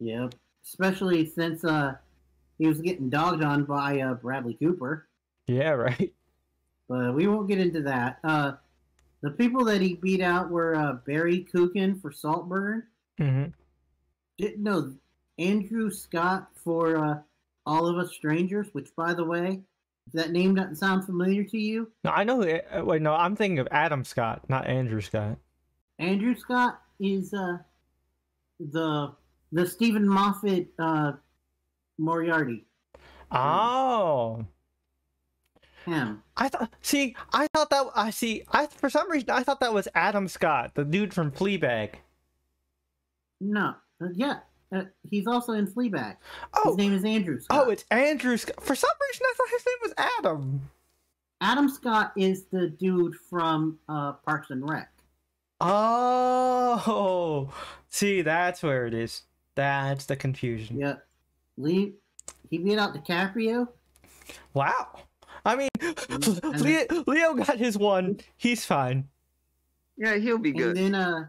Yep. Especially since uh he was getting dogged on by uh Bradley Cooper. Yeah, right. But we won't get into that. Uh the people that he beat out were uh Barry Keoghan for Saltburn. hmm Didn't know Andrew Scott for uh All of Us Strangers, which by the way, if that name doesn't sound familiar to you, No, I know. who- uh, Wait, no, I'm thinking of Adam Scott, not Andrew Scott. Andrew Scott is uh the the Steven Moffat uh Moriarty. Oh, Him. I thought. See, I thought that. I see. I for some reason I thought that was Adam Scott, the dude from Fleabag. No. Uh, yeah. Uh, he's also in Fleabag. Oh, His name is Andrew Scott. oh, it's Andrew Scott. For some reason I thought his name was Adam. Adam Scott is the dude from uh, Parks and Rec. Oh, see, that's where it is. That's the confusion. Yeah. Lee, he beat out DiCaprio. Wow. I mean, Leo, Leo got his one. He's fine. Yeah, he'll be good. And then uh,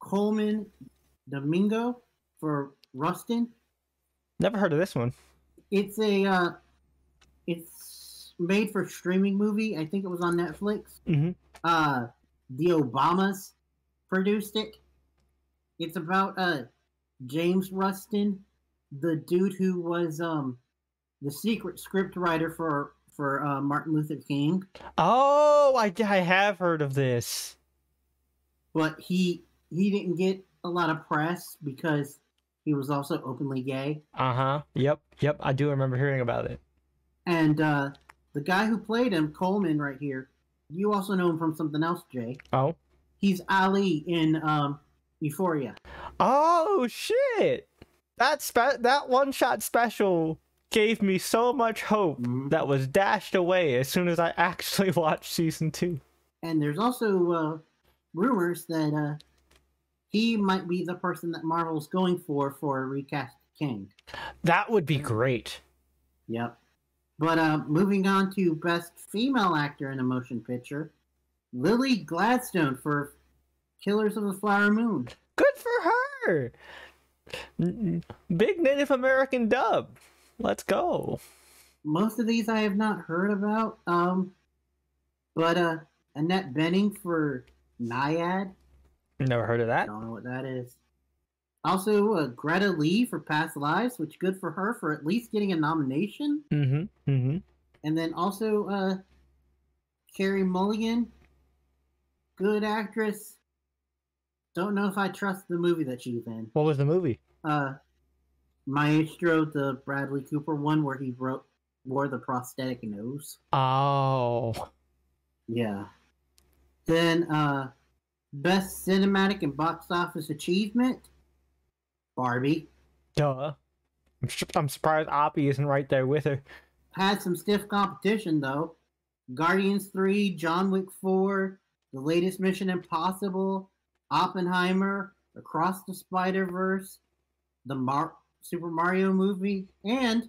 Colman Domingo for Rustin. Never heard of this one. It's a uh, it's made for streaming movie. I think it was on Netflix. hmm Uh, the Obamas produced it. It's about uh James Rustin, the dude who was um the secret script writer for for uh, Martin Luther King, Oh, I, I have heard of this. but he he didn't get a lot of press because he was also openly gay. Uh huh. Yep. Yep. I do remember hearing about it. And uh, the guy who played him, Colman, right here, you also know him from something else, Jay. Oh. He's Ali in um, Euphoria. Oh shit! That spe- that one shot special gave me so much hope Mhm. that was dashed away as soon as I actually watched season two. And there's also uh, rumors that uh, he might be the person that Marvel's going for for a recast King. That would be great. Yep. But uh, moving on to Best Female Actor in a Motion Picture, Lily Gladstone for Killers of the Flower Moon. Good for her. N- n- Big Native American dub. Let's go. Most of these I have not heard about. Um, but uh, Annette Bening for Nyad. Never heard of that. I don't know what that is. Also, uh, Greta Lee for Past Lives, which good for her for at least getting a nomination. Mm-hmm. Mm-hmm. And then also uh, Carey Mulligan, good actress. Don't know if I trust the movie that she's in. What was the movie? Uh, Maestro, the Bradley Cooper one, where he wrote wore the prosthetic nose. Oh. Yeah. Then uh, best cinematic and box office achievement, Barbie. Duh. I'm, su- I'm surprised Oppie isn't right there with her. had some stiff competition though. Guardians 3, John Wick 4, the latest Mission Impossible, Oppenheimer, Across the Spider Verse, the Mar- Super Mario movie, and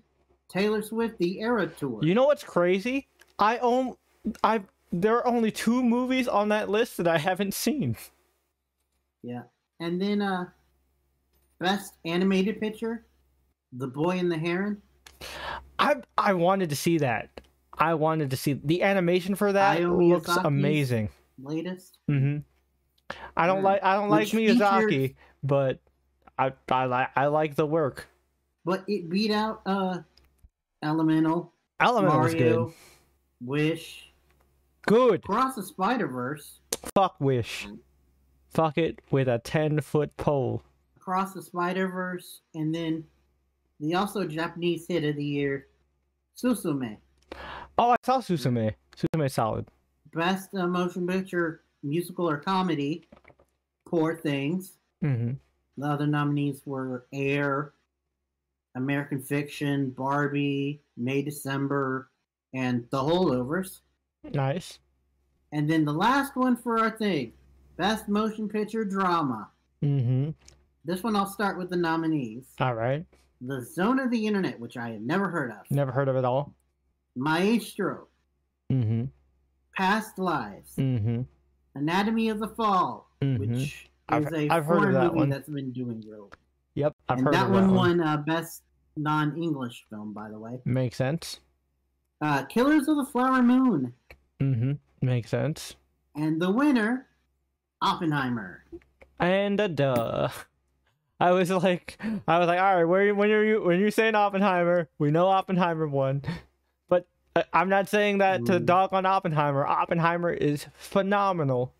Taylor Swift the Era Tour. You know what's crazy? I own I there are only two movies on that list that I haven't seen. Yeah. And then uh best animated picture, The Boy and the Heron. I I wanted to see that. I wanted to see the animation for that Hayao looks Miyazaki's amazing. Latest. hmm I don't like I don't like Miyazaki, features- but I I like I like the work. But it beat out uh Elemental, Elemental was good. Wish, Good. Across the Spider Verse, Fuck Wish. Fuck it with a ten foot pole. Across the Spider Verse, and then the also Japanese hit of the year, Suzume. Oh, I saw Suzume. Suzume solid. Best uh, motion picture, musical or comedy, Poor Things. hmm The other nominees were Air, American Fiction, Barbie, May December, and The Holdovers. Nice. And then the last one for our thing, Best Motion Picture Drama. hmm This one I'll start with the nominees. All right. The Zone of the Internet, which I have never heard of. Never heard of it all. Maestro, hmm Past Lives, hmm Anatomy of the Fall, Mhm. which I've- a I've heard of that movie one. that's been doing real. Yep, I've and heard that of one that one. won uh, Best Non-English Film, by the way. Makes sense. Uh, Killers of the Flower Moon, Mm hmm Makes sense. and the winner, Oppenheimer. And a duh. I was like, I was like, all right, where when are you when you're saying Oppenheimer, we know Oppenheimer won, but uh, I'm not saying that to Mm. dog on Oppenheimer. Oppenheimer is phenomenal.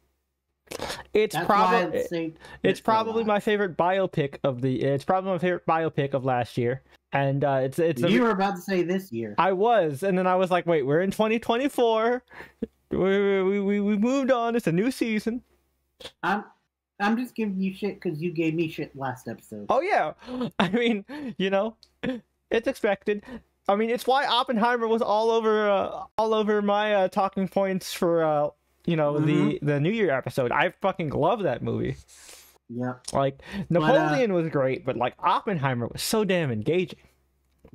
It's probably it's probably my favorite biopic of the. It's probably my favorite biopic of last year, and uh, it's it's. a- You were about to say this year. I was, and then I was like, wait, we're in 2024. We we we, we moved on. It's a new season. I'm I'm just giving you shit because you gave me shit last episode. Oh yeah, I mean, you know, it's expected. I mean, it's why Oppenheimer was all over, uh, all over my uh, talking points for, uh, you know, the the New Year episode. I fucking love that movie. Yeah, Like uh, Napoleon was great, but like Oppenheimer was so damn engaging.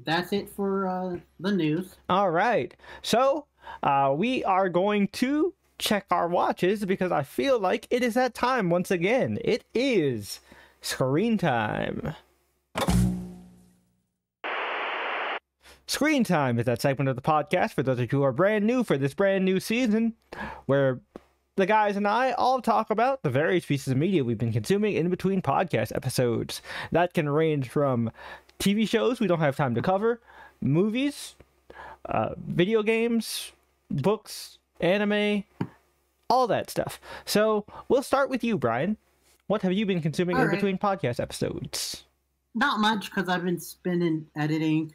That's it for uh, the news. All right, so uh, we are going to check our watches because I feel like it is that time once again. It is screen time. Screen Time is that segment of the podcast for those of you who are brand new for this brand new season, where the guys and I all talk about the various pieces of media we've been consuming in between podcast episodes. That can range from TV shows we don't have time to cover, movies, uh, video games, books, anime, all that stuff. So we'll start with you, Brian. What have you been consuming All in right. between podcast episodes? Not much because I've been spending editing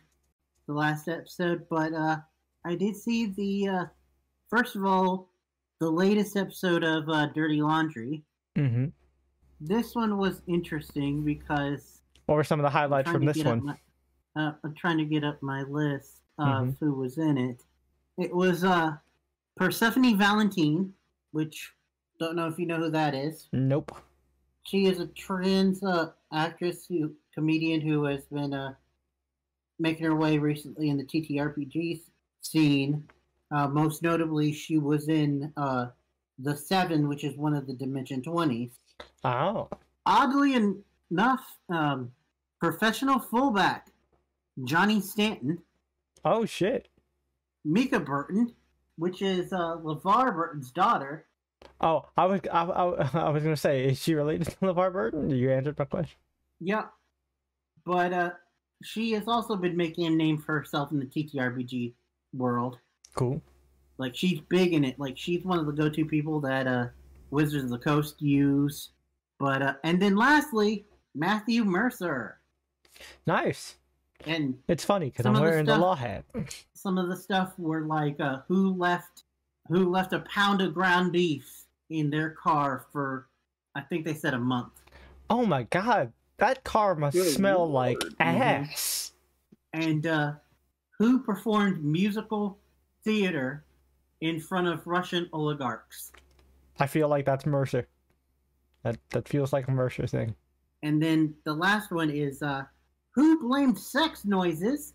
the last episode, but uh, I did see the uh, first of all the latest episode of uh, Dirty Laundry. Mm-hmm. This one was interesting because What were some of the highlights from this one? My, uh, I'm trying to get up my list of Mhm. who was in it. It was uh, Persephone Valentine, which don't know if you know who that is. Nope. She is a trans uh, actress, who comedian who has been uh, making her way recently in the TTRPG scene. Uh, most notably, she was in uh, the Seven, which is one of the Dimension Twenties. Oh. Oddly enough, um, professional fullback Johnny Stanton, Oh shit. Mica Burton, which is uh, LeVar Burton's daughter. Oh, I was I, I, I was gonna say, is she related to LeVar Burton? You answered my question. Yeah, But uh, she has also been making a name for herself in the TTRPG world. Cool. Like she's big in it. Like she's one of the go-to people that uh, Wizards of the Coast use. But uh, and then lastly, Matthew Mercer, Nice. and It's funny because I'm of the wearing the law hat. some of the stuff were like uh, who left who left a pound of ground beef in their car for I think they said a month. Oh my god, that car must Good smell like ass. and uh, who performed musical theater in front of Russian oligarchs. I feel like that's Mercer. That that feels like a Mercer thing. And then the last one is uh, who blamed sex noises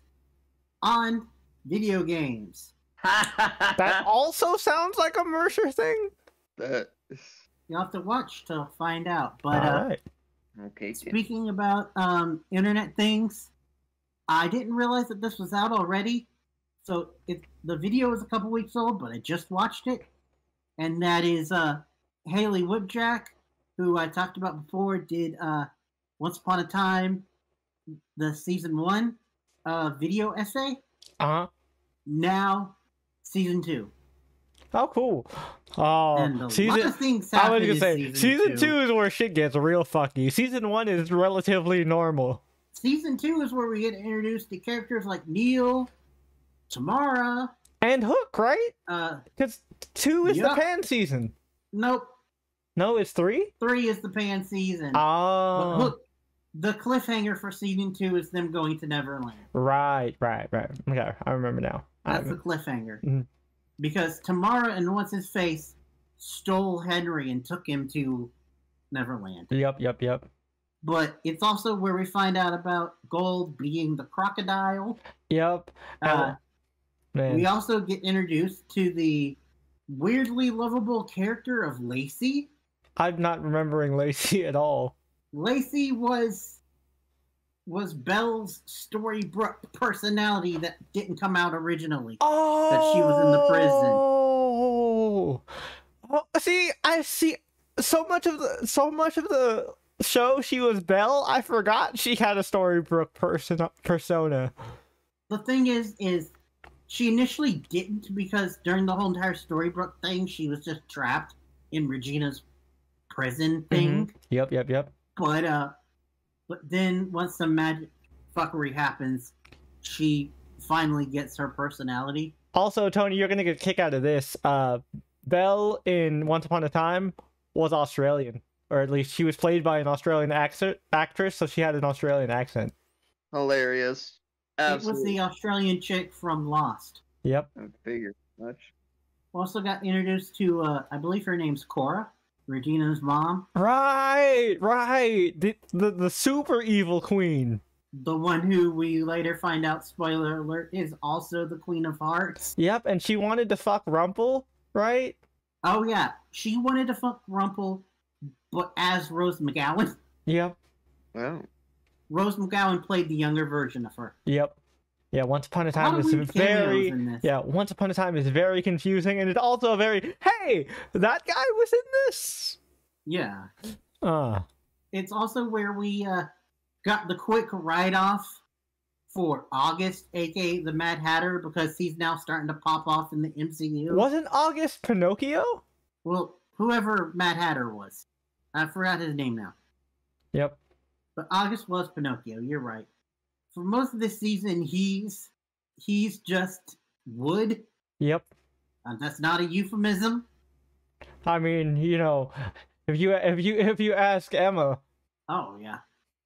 on video games. That also sounds like a Mercer thing. that You'll have to watch to find out. But uh, All right. Okay. Tim. speaking about um, internet things, I didn't realize that this was out already. So it, the video is a couple weeks old, but I just watched it, and that is uh, Haley Whipjack, who I talked about before, did uh, Once Upon a Time, the season one uh, video essay. Uh huh. Now, season two, Oh, cool. Oh, and a lot season. I was gonna say season, season two is where shit gets real fucky. Season one is relatively normal. Season two is where we get introduced to characters like Neil, Tamara. And Hook, right? Uh, Because two is Yeah. the pan season. nope, No, it's three. three is the pan season. But Oh, Hook, the cliffhanger for season two is them going to Neverland. right, right, right. Okay, I remember now. That's I- the cliffhanger. Mhm. Because Tamara and what's his face stole Henry and took him to Neverland. Yep, yep, yep. But it's also where we find out about Gold being the crocodile. Yep. Uh, Man. we also get introduced to the weirdly lovable character of Lacey. I'm not remembering Lacey at all. Lacey was was Belle's storybook personality that didn't come out originally. Oh, that she was in the prison. Oh, see, I see so much of the so much of the show. She was Belle. I forgot she had a Storybrooke person persona. The thing is, is she initially didn't because during the whole entire Storybrooke thing, she was just trapped in Regina's prison thing. Yep, yep, yep. But uh, but then once some magic fuckery happens, she finally gets her personality. Also, Tony, you're gonna get a kick out of this. Uh, Belle in Once Upon a Time was Australian, or at least she was played by an Australian actor- actress, so she had an Australian accent. Hilarious. It was the Australian chick from Lost. Yep. I figured much. Also got introduced to, uh, I believe her name's Cora, Regina's mom, Right, right. The, the the super evil queen. the one who we later find out, spoiler alert, is also the Queen of Hearts. Yep, and she wanted to fuck Rumple, right? Oh yeah, she wanted to fuck Rumple, but as Rose McGowan. Yep. Well, Rose McGowan played the younger version of her. Yep. Yeah, Once Upon a Time is very. Yeah, Once Upon a Time is very confusing and it's also very hey, that guy was in this. Yeah. Uh It's also where we uh, got the quick write off for August, aka the Mad Hatter, because he's now starting to pop off in the MCU. wasn't August Pinocchio? Well, whoever Mad Hatter was. I forgot his name now. Yep. But August was Pinocchio, you're right. For most of this season, he's he's just wood. Yep. Uh, that's not a euphemism. I mean, you know, if you if you if you ask Emma, Oh yeah.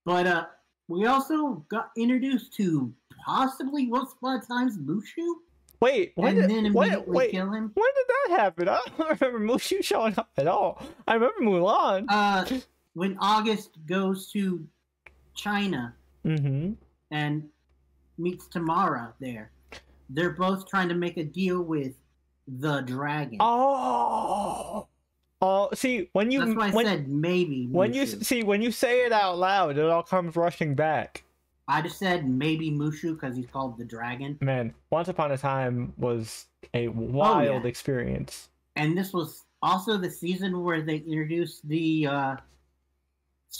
But uh we also got introduced to possibly once upon a time's Mushu. wait, when and did, then wait, immediately wait, kill him. when did that happen? I don't remember Mushu showing up at all. I remember Mulan. Uh when August goes to China mm-hmm. And meets Tamara there, they're both trying to make a deal with the dragon. Oh. Oh, see, when you That's why I when, said maybe. when you see when you say it out loud, it all comes rushing back. I just said maybe Mushu because he's called the dragon, Man, Once Upon a Time was a wild yeah. experience. and this was also the season where they introduced the uh,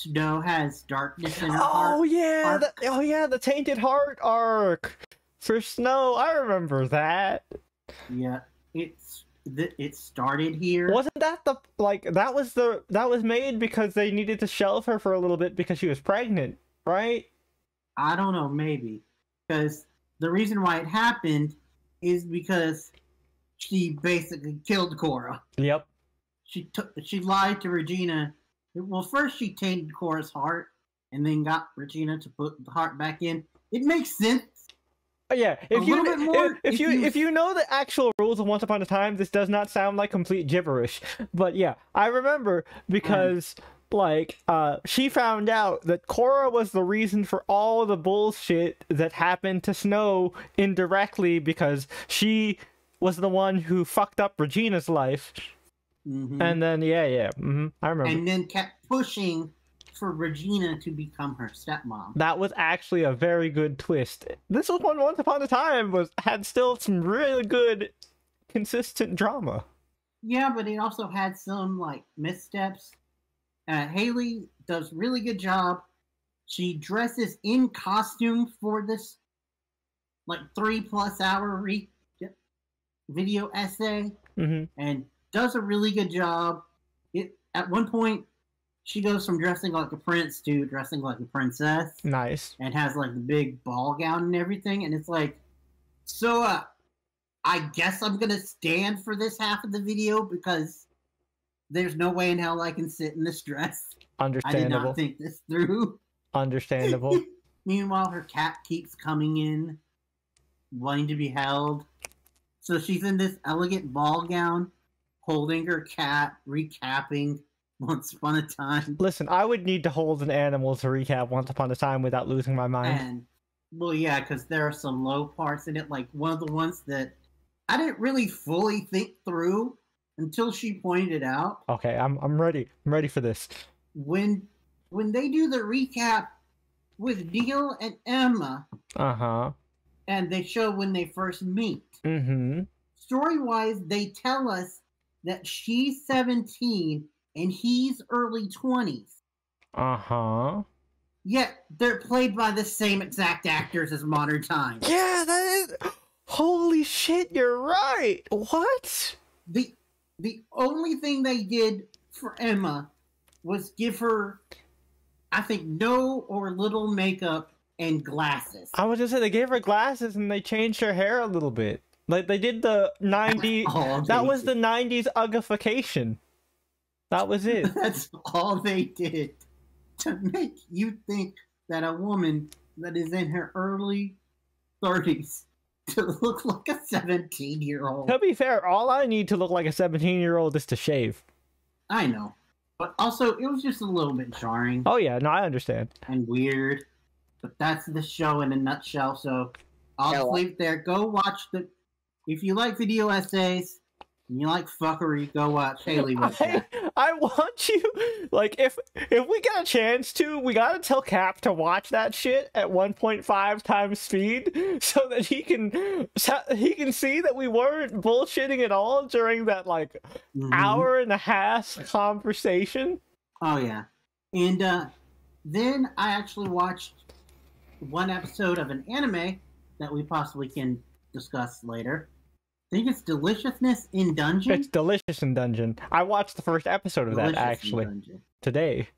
Snow has darkness in her Oh heart. yeah, the, oh yeah, the Tainted Heart arc for Snow. I remember that. Yeah, it's th- it started here. Wasn't that the like that was the that was made because they needed to shelve her for a little bit because she was pregnant, right? I don't know, maybe because the reason why it happened is because she basically killed Cora. Yep. She took she lied to Regina. Well, first she tainted Cora's heart, and then got Regina to put the heart back in. It makes sense. Oh, yeah, A if you little bit more if, if if you you- if you know the actual rules of Once Upon a Time, this does not sound like complete gibberish. But yeah, I remember because like uh she found out that Cora was the reason for all the bullshit that happened to Snow indirectly because she was the one who fucked up Regina's life. Mhm. And then yeah, yeah, hmm I remember. and then kept pushing for Regina to become her stepmom. that was actually a very good twist. This was one Once Upon a Time was had still some really good consistent drama. Yeah, but it also had some like missteps. Uh, Haley does really good job. She dresses in costume for this like three plus hour re- video essay hmm and does a really good job. It at one point she goes from dressing like a prince to dressing like a princess Nice. and has like the big ball gown and everything and it's like so uh i guess i'm gonna stand for this half of the video because there's no way in hell i can sit in this dress Understandable. i did not think this through Understandable. meanwhile her cat keeps coming in wanting to be held so she's in this elegant ball gown holding her cat recapping once upon a time Listen, I would need to hold an animal to recap Once Upon a Time without losing my mind. And well, yeah, because there are some low parts in it. Like one of the ones that I didn't really fully think through until she pointed out. Okay, I'm I'm ready. I'm ready for this. When when they do the recap with Neal and Emma, Uh huh. and they show when they first meet. Mm-hmm. Story wise, they tell us that she's 17 and he's early 20s. Uh huh. Yet they're played by the same exact actors as modern times. Yeah, that is. Holy shit! You're right. What? the the only thing they did for Emma was give her, I think, no or little makeup and glasses. I was just saying they gave her glasses and they changed her hair a little bit. Like they did the '90s. That they was the '90s ugification. That was it. That's all they did to make you think that a woman that is in her early 30s to look like a 17 year old. To be fair, all I need to look like a 17 year old is to shave. I know. But also, it was just a little bit jarring Oh, yeah, no, I understand. and weird. But that's the show in a nutshell. So I'll Yeah, leave there. Go watch the. If you like video essays and you like fuckery, go watch Haley with I. I want you like if if we get a chance to, we gotta tell Cap to watch that shit at 1.5 times speed so that he can so he can see that we weren't bullshitting at all during that like Mhm. hour and a half conversation. Oh yeah, and uh, then I actually watched one episode of an anime that we possibly can discuss later. I think it's Deliciousness in Dungeon. It's delicious in Dungeon. I watched the first episode of that Delicious in actually today.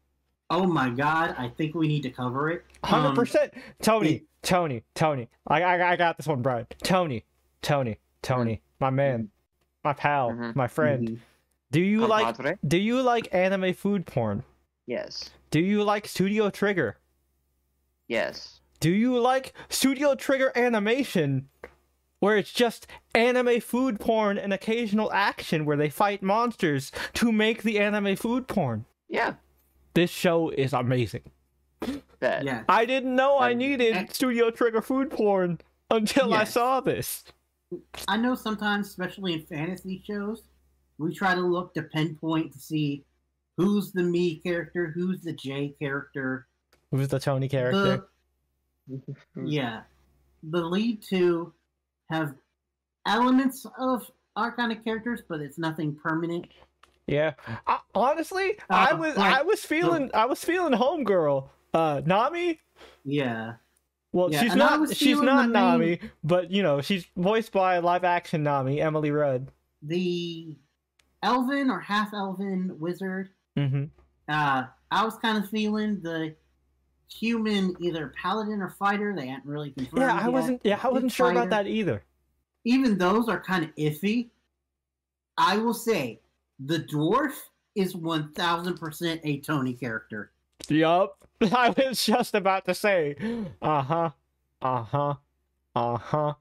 Oh my god, I think we need to cover it. Hundred Um, percent. Tony, it- Tony, Tony. I, I I got this one, Brian. Tony, Tony, Tony, my man, my pal, Mhm. my friend. mhm. Do you like Compadre? do you like anime food porn? Yes. Do you like Studio Trigger? Yes. Do you like Studio Trigger animation where it's just anime food porn and occasional action where they fight monsters to make the anime food porn? Yeah. This show is amazing. Bet. Yeah, I didn't know I needed and- Studio Trigger food porn until I saw this. I know sometimes, especially in fantasy shows, we try to look to pinpoint to see who's the me character, who's the J character. Who's the Tony character? The yeah, the lead two have elements of our kind of characters, but it's nothing permanent. Yeah. I, honestly, I Uh, was like, I was feeling I was feeling homegirl. Uh Nami? Yeah, Well, Yeah, she's and not she's not Nami, but you know, she's voiced by live action Nami, Emily Rudd. the elven or half elven wizard. Mm-hmm. Uh, I was kind of feeling the human either paladin or fighter. They hadn't really confirmed. Yeah, I yet. wasn't yeah, I wasn't sure about that either. even those are kind of iffy. I will say the dwarf is 1000% a Tony character. Yup. I was just about to say. Uh-huh. Uh-huh. Uh-huh.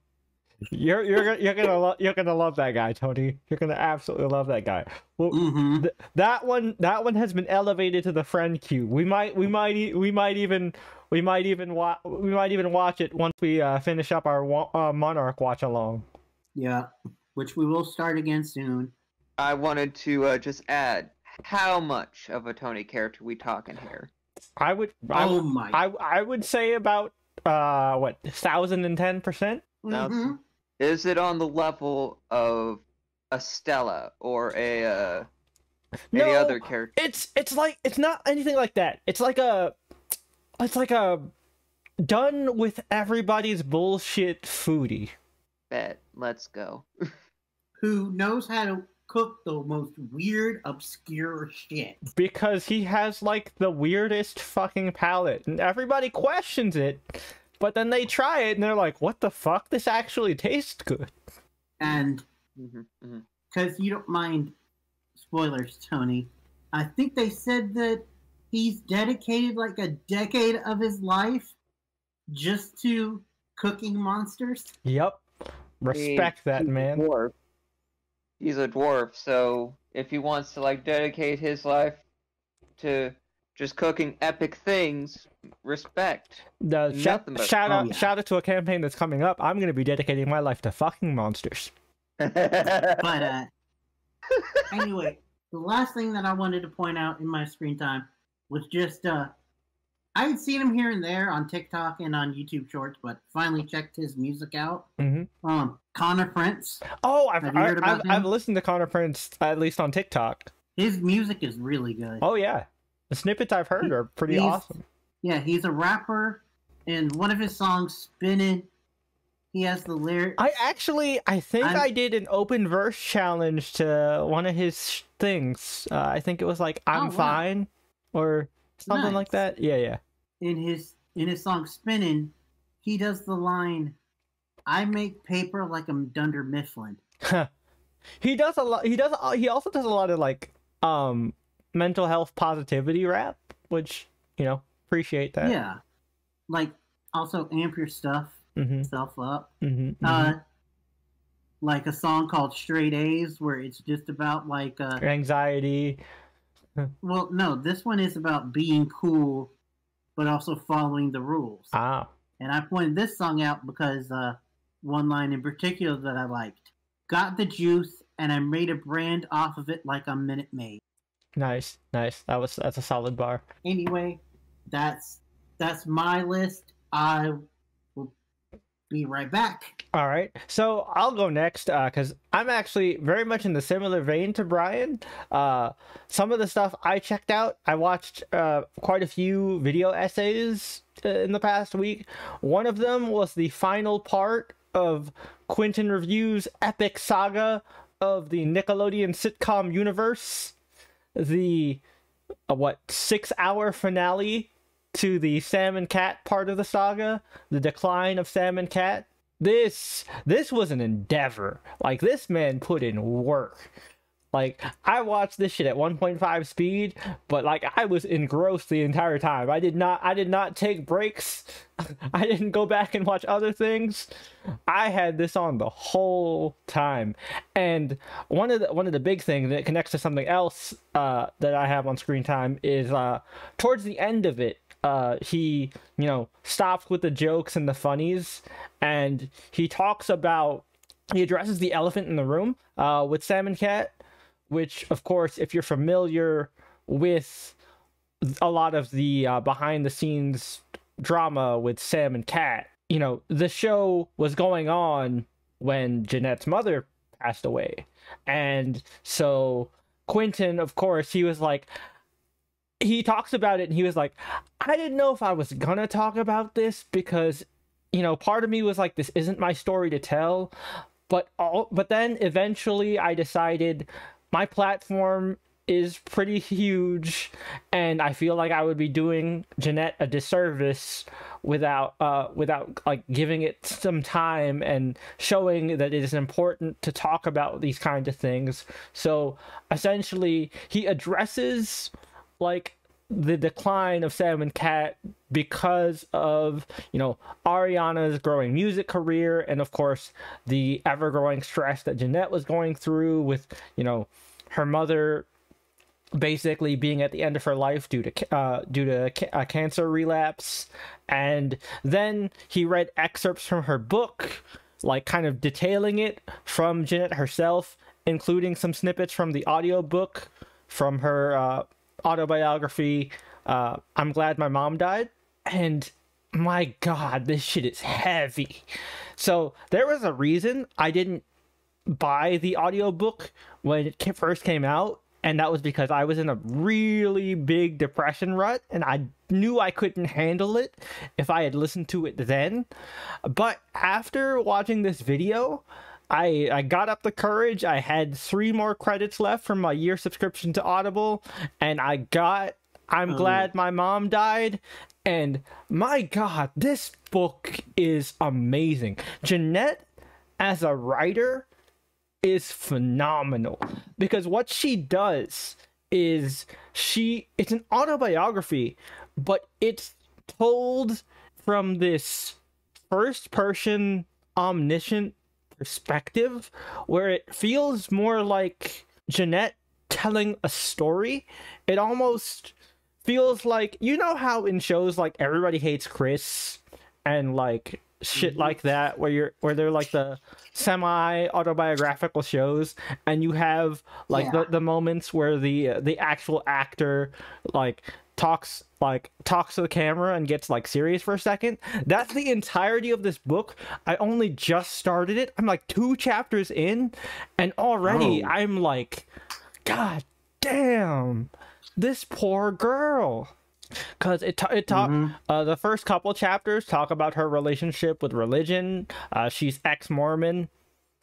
You're you're gonna you're gonna lo- you're gonna love that guy, Tony. You're gonna absolutely love that guy. Well, Mm-hmm. th- that one that one has been elevated to the friend queue. We might we might e- we might even we might even wa- we might even watch it once we uh, finish up our wa- uh, Monarch watch along. Yeah, which we will start again soon. I wanted to uh, just add how much of a Tony character we talking here. I would I, oh would- my. I I would say about uh what thousand and ten percent. Is it on the level of a Stella or a uh, any No, other character? It's it's like it's not anything like that. It's like a it's like a done with everybody's bullshit foodie. Bet. Let's go. Who knows how to cook the most weird, obscure shit? because he has like the weirdest fucking palate and everybody questions it but then they try it and they're like what the fuck? This actually tastes good. And hmm hmm because you don't mind spoilers, Tony, I think they said that he's dedicated like a decade of his life just to cooking monsters. yep respect that He's a man. Dwarf. He's a dwarf, so if he wants to like dedicate his life to just cooking epic things, respect. the shout, Nothing but- Oh, out yeah. shout out to a campaign that's coming up i'm going to be dedicating my life to fucking monsters But uh anyway, the last thing that I wanted to point out in my screen time was just uh I had seen him here and there on TikTok and on YouTube Shorts, but finally checked his music out. hmm Um, Connor Price, oh i've Have I, heard have about I've him? listened to connor price at least on tiktok his music is really good. oh yeah the snippets i've heard are pretty He's- awesome Yeah, he's a rapper, and one of his songs, "Spinning," he has the lyrics. I actually, I think I'm- I did an open verse challenge to one of his sh- things. Uh, I think it was like "I'm Oh, wow. fine" or something like that. Yeah, yeah. in his in his song "Spinning," he does the line, "I make paper like I'm Dunder Mifflin." he does a lot. He does. He also does a lot of like um mental health positivity rap, which you know appreciate that. Yeah, like also amp your stuff. Mm-hmm. myself up. Mm-hmm. Uh, like a song called Straight A's, where it's just about like uh, Anxiety. well, no, this one is about being cool, but also following the rules. Ah. And I pointed this song out because uh, one line in particular that I liked got the juice, and I made a brand off of it like a Minute Maid. Nice, nice. That was that's a solid bar. Anyway, that's that's my list. I will be right back. All right, so I'll go next because I'm actually very much in the similar vein to Brian. Uh, some of the stuff I checked out, I watched uh, quite a few video essays uh, in the past week. One of them was the final part of Quinton Review's epic saga of the Nickelodeon sitcom universe. The uh, what six hour finale to the Sam and Cat part of the saga, the decline of Sam and Cat. This this was an endeavor. Like this man put in work. Like I watched this shit at 1.5 speed, but like I was engrossed the entire time. I did not I did not take breaks. I didn't go back and watch other things. I had this on the whole time. And one of the one of the big things that connects to something else uh, that I have on screen time is uh, towards the end of it, uh, he you know stops with the jokes and the funnies, and he talks about he addresses the elephant in the room uh, with Sam and Cat, which of course, if you're familiar with a lot of the uh, behind the scenes drama with Sam and Cat, you know, the show was going on when Jennette's mother passed away. And so Quinton, of course, he was like, he talks about it and he was like, I didn't know if I was gonna talk about this because, you know, part of me was like, this isn't my story to tell. But all, but then eventually I decided my platform is pretty huge and I feel like I would be doing Jennette a disservice without uh without like giving it some time and showing that it is important to talk about these kind of things. So essentially he addresses like the decline of Sam and Cat because of, you know, Ariana's growing music career and of course the ever growing stress that Jennette was going through with, you know, her mother basically being at the end of her life due to uh, due to a cancer relapse. And then he read excerpts from her book like kind of detailing it from Jennette herself including some snippets from the audiobook from her uh, autobiography. Uh, I'm glad my mom died. And my god this shit is heavy. So there was a reason I didn't buy the audiobook when it first came out. And that was because I was in a really big depression rut. And I knew I couldn't handle it if I had listened to it then. But after watching this video, I I got up the courage. I had 3 more credits left from my year subscription to Audible and I got I'm Oh. glad my mom died and my god, this book is amazing. Jennette as a writer is phenomenal because what she does is she it's an autobiography but it's told from this first person omniscient perspective where it feels more like Jennette telling a story it almost feels like you know how in shows like everybody hates Chris and like shit like that where you're where they're like the semi autobiographical shows and you have like Yeah. the, the moments where the uh, the actual actor like talks like talks to the camera and gets like serious for a second that's the entirety of this book i only just started it i'm like two chapters in and already Oh. i'm like god damn this poor girl because it ta- it talk Mhm. uh, the first couple chapters talk about her relationship with religion. Uh, she's ex Mormon,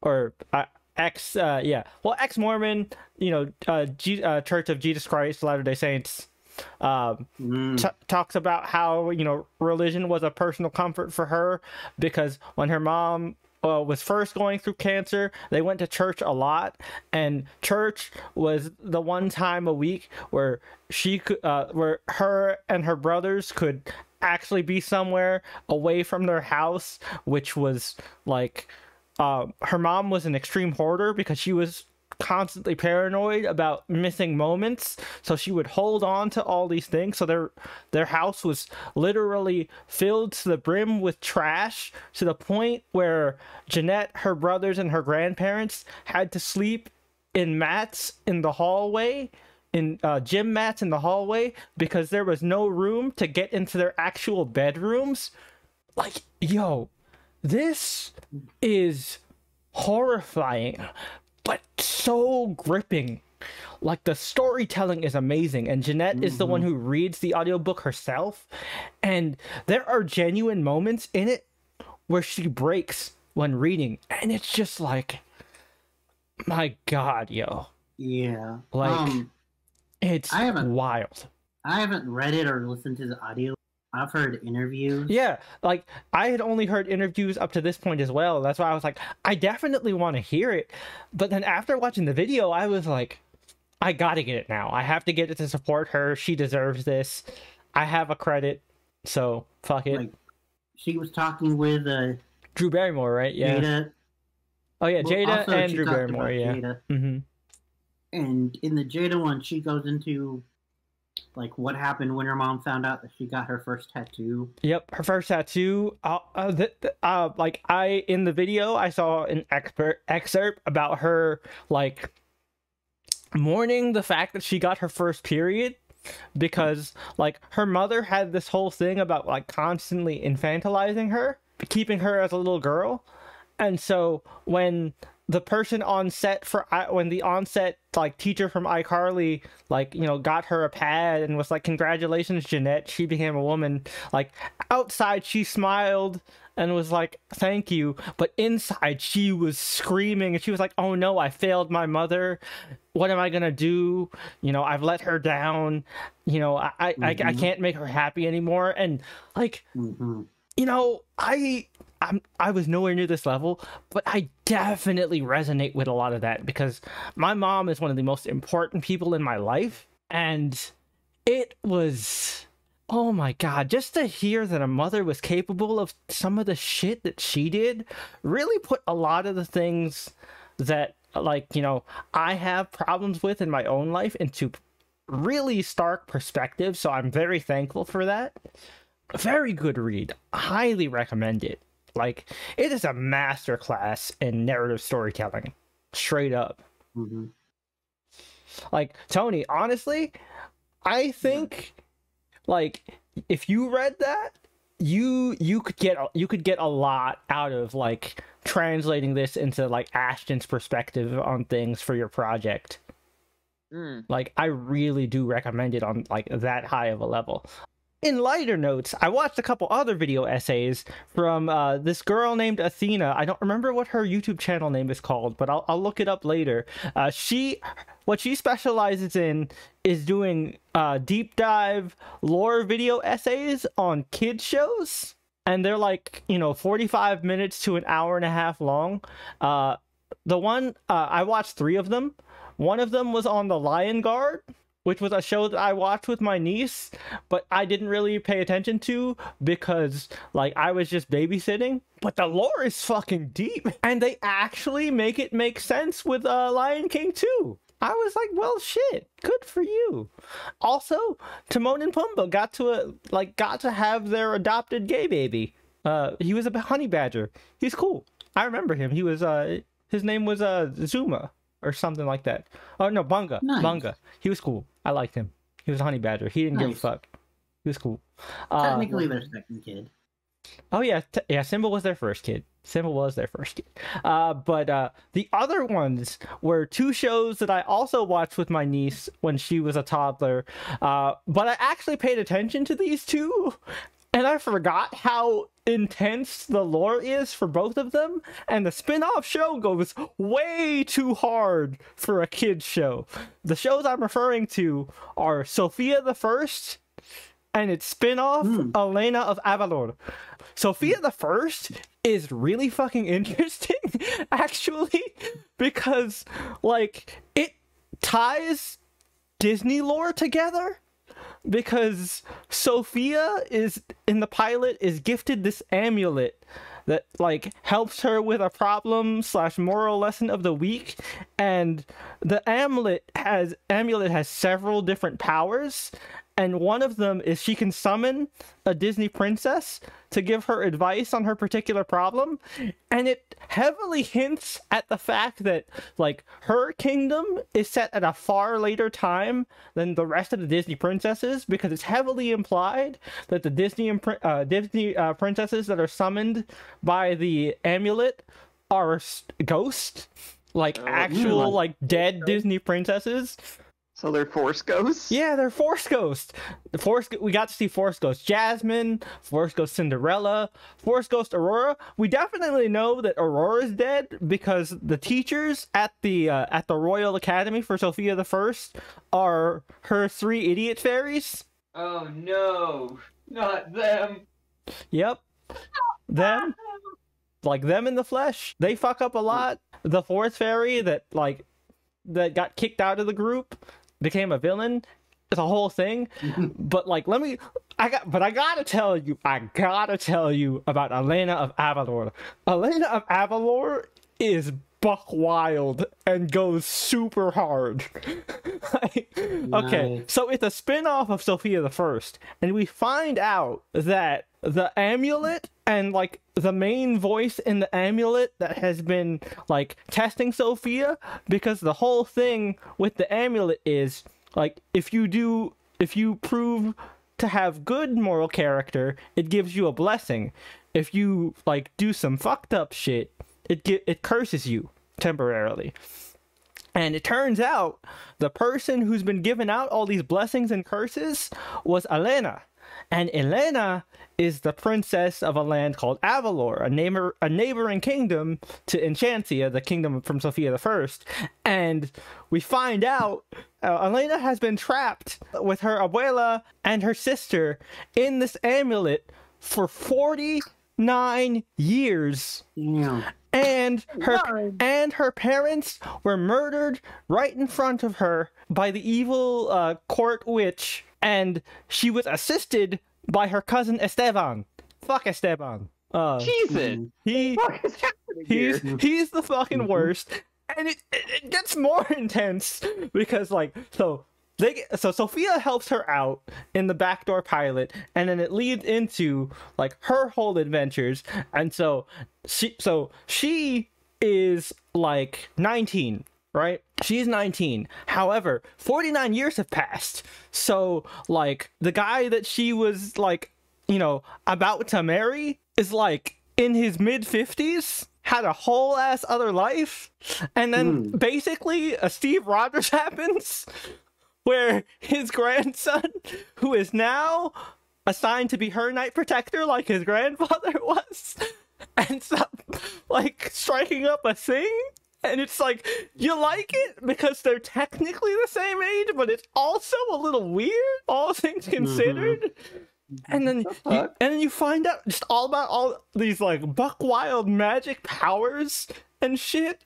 or uh, ex uh, yeah, well ex Mormon. You know, uh, G- uh, Church of Jesus Christ Latter Day Saints. Um, Mm. t- talks about how you know religion was a personal comfort for her because when her mom uh, was first going through cancer they went to church a lot and church was the one time a week where she could uh, where her and her brothers could actually be somewhere away from their house, which was like uh, her mom was an extreme hoarder because she was constantly paranoid about missing moments. So she would hold on to all these things. So their their house was literally filled to the brim with trash to the point where Jennette her brothers and her grandparents had to sleep in mats in the hallway in uh, gym mats in the hallway because there was no room to get into their actual bedrooms. Like yo this is horrifying but so gripping. Like the storytelling is amazing, and Jennette mm-hmm. is the one who reads the audiobook herself. And there are genuine moments in it where she breaks when reading, and it's just like, my god, yo. Yeah. Like, um, it's I haven't, wild. I haven't read it or listened to the audio I've heard interviews. Yeah, like I had only heard interviews up to this point as well. That's why I was like, I definitely want to hear it. But then after watching the video, I was like, I gotta get it now. I have to get it to support her. She deserves this. I have a credit, so fuck it. Like, she was talking with uh, Drew Barrymore, right? Yeah. Jada. Oh yeah, Jada well, and Drew Barrymore. Yeah. Mm-hmm. And in the Jada one, she goes into like what happened when her mom found out that she got her first tattoo. Yep, her first tattoo. Uh, uh, uh like I in the video, I saw an expert excerpt about her like mourning the fact that she got her first period because like her mother had this whole thing about like constantly infantilizing her, keeping her as a little girl. And so when the person on set for when the onset like teacher from iCarly like you know got her a pad and was like congratulations Jennette she became a woman like outside she smiled and was like thank you but inside she was screaming and she was like oh no I failed my mother what am I gonna do you know I've let her down you know I I, mm-hmm. I, I, mm-hmm. can't make her happy anymore and like mm-hmm. you know I I'm, I was nowhere near this level, but I definitely resonate with a lot of that because my mom is one of the most important people in my life. And it was, oh my God, just to hear that a mother was capable of some of the shit that she did really put a lot of the things that, like, you know, I have problems with in my own life into really stark perspective. So I'm very thankful for that. Very good read. Highly recommend it. Like it is a masterclass in narrative storytelling, straight up. Mm-hmm. Like Tony, honestly, I think like if you read that, you you could get you could get a lot out of like translating this into like Ashton's perspective on things for your project. Mm. Like I really do recommend it on like that high of a level in lighter notes, I watched a couple other video essays from uh, this girl named Athena. I don't remember what her YouTube channel name is called, but I'll, I'll look it up later. Uh, she, what she specializes in is doing uh, deep dive lore video essays on kid shows, and they're like you know 45 minutes to an hour and a half long. Uh, the one uh, I watched three of them. One of them was on the Lion Guard which was a show that I watched with my niece, but I didn't really pay attention to because like I was just babysitting. But the lore is fucking deep, and they actually make it make sense with uh, Lion King too. I was like, well, shit, good for you. Also, Timon and Pumbaa got to a, like got to have their adopted gay baby. Uh, he was a honey badger. He's cool. I remember him. He was uh, his name was uh Zuma or something like that. Oh no, Bunga. Nice. Bunga. He was cool. I liked him. He was a honey badger. He didn't nice. give a fuck. He was cool. Uh, Technically, uh, their second kid. Oh yeah, t- yeah. Simba was their first kid. Simba was their first kid. Uh, but uh, the other ones were two shows that I also watched with my niece when she was a toddler. Uh, but I actually paid attention to these two, and I forgot how intense the lore is for both of them and the spin-off show goes way too hard for a kids show the shows i'm referring to are Sofia the first and its spin-off mm. elena of avalor Sofia the first is really fucking interesting actually because like it ties disney lore together because Sofia is in the pilot is gifted this amulet that like helps her with a problem slash moral lesson of the week and the amulet has amulet has several different powers and one of them is she can summon a Disney princess to give her advice on her particular problem, and it heavily hints at the fact that like her kingdom is set at a far later time than the rest of the Disney princesses because it's heavily implied that the Disney uh, Disney uh, princesses that are summoned by the amulet are ghosts, like Oh, actual like dead Disney princesses. So they're Force Ghosts? Yeah, they're Force Ghosts. The Force we got to see Force Ghost Jasmine, Force Ghost Cinderella, Force Ghost Aurora. We definitely know that Aurora's dead because the teachers at the uh, at the Royal Academy for Sofia the First are her three idiot fairies. Oh no, not them. Yep. Them like them in the flesh. They fuck up a lot. The fourth fairy that like that got kicked out of the group became a villain. It's a whole thing. but like let me I got but I gotta tell you, I gotta tell you about Elena of Avalor. Elena of Avalor is buck wild and goes super hard. Like, Okay, Nice. so it's a spin-off of Sofia the First, and we find out that the amulet and like the main voice in the amulet that has been like testing Sofia because the whole thing with the amulet is like if you do if you prove to have good moral character, it gives you a blessing. If you like do some fucked up shit, it ge- it curses you temporarily. And it turns out the person who's been given out all these blessings and curses was Elena. And Elena is the princess of a land called Avalor, a neighbor, a neighboring kingdom to Enchancia, the kingdom from Sofia the First. And we find out uh, Elena has been trapped with her abuela and her sister in this amulet for 49 years Damn. And her Why? and her parents were murdered right in front of her by the evil uh, court witch, and she was assisted by her cousin Esteban. Fuck Esteban. Uh, Jesus! he What is happening he's here? he's the fucking Mhm. worst, and it, it it gets more intense because like so. They get, so Sofia helps her out in the backdoor pilot, and then it leads into like her whole adventures. And so she so she is like 19 right? She's 19 however 49 years have passed. So like the guy that she was like you know about to marry is like in his mid 50s had a whole ass other life. And then Hmm. basically a steve rogers happens where his grandson who is now assigned to be her knight protector like his grandfather was ends up like striking up a thing. And it's like you like it because they're technically the same age but it's also a little weird all things considered. And then you, and then you find out just all about all these like buck wild magic powers and shit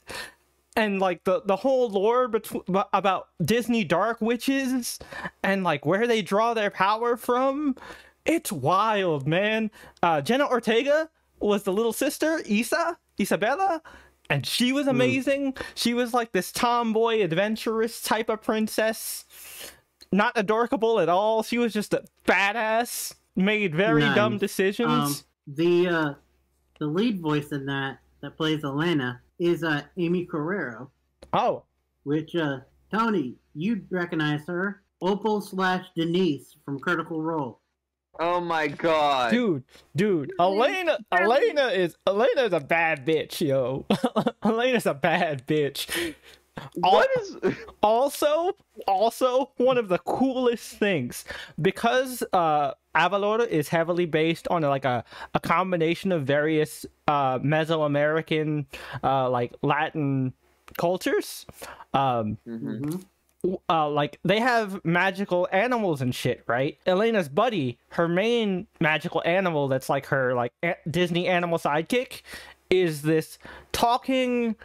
and like the the whole lore between about Disney dark witches and like where they draw their power from. It's wild, man. Uh, Jenna Ortega was the little sister, Isa, Isabella, and she was amazing. She was like this tomboy, adventurous type of princess, not adorkable at all. She was just a badass. Made very Nice. dumb decisions. Um, the uh, the lead voice in that that plays Elena is uh, Aimee Carrero, oh, which uh, Tony, you'd recognize her. Opal slash Denise from Critical Role. Oh my god. dude, dude, Elena, Elena is Elena is a bad bitch, yo. Elena's a bad bitch. What is Also, also one of the coolest things because uh Avalor is heavily based on like a, a combination of various uh Mesoamerican uh like Latin cultures. Um Mhm. Mhm. uh like they have magical animals and shit, right? Elena's buddy, her main magical animal that's like her like a- Disney animal sidekick is this talking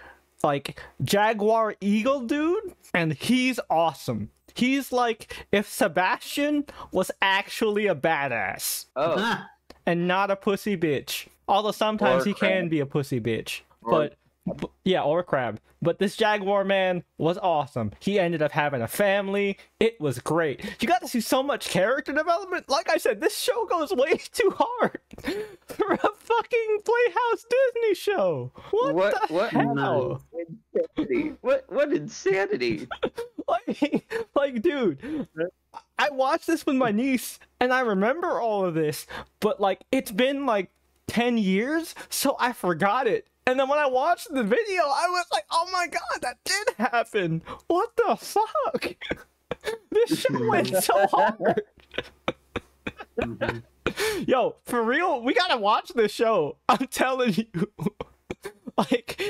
like jaguar eagle dude and he's awesome. He's like if Sebastian was actually a badass Oh, and not a pussy bitch. Although sometimes Or he can be a pussy bitch. Or- But, but yeah, or a crab. But this Jaguar man was awesome. He ended up having a family. It was great. You got to see so much character development. Like I said, this show goes way too hard for a fucking Playhouse Disney show. What, What- the what- hell? No. insanity! What what insanity? like, like, dude, I watched this with my niece, and I remember all of this, but like, it's been like ten years, so I forgot it. And then when I watched the video, I was like, "Oh my god, that did happen! What the fuck?" this show went so hard. mhm. Yo, for real, we gotta watch this show. I'm telling you. like,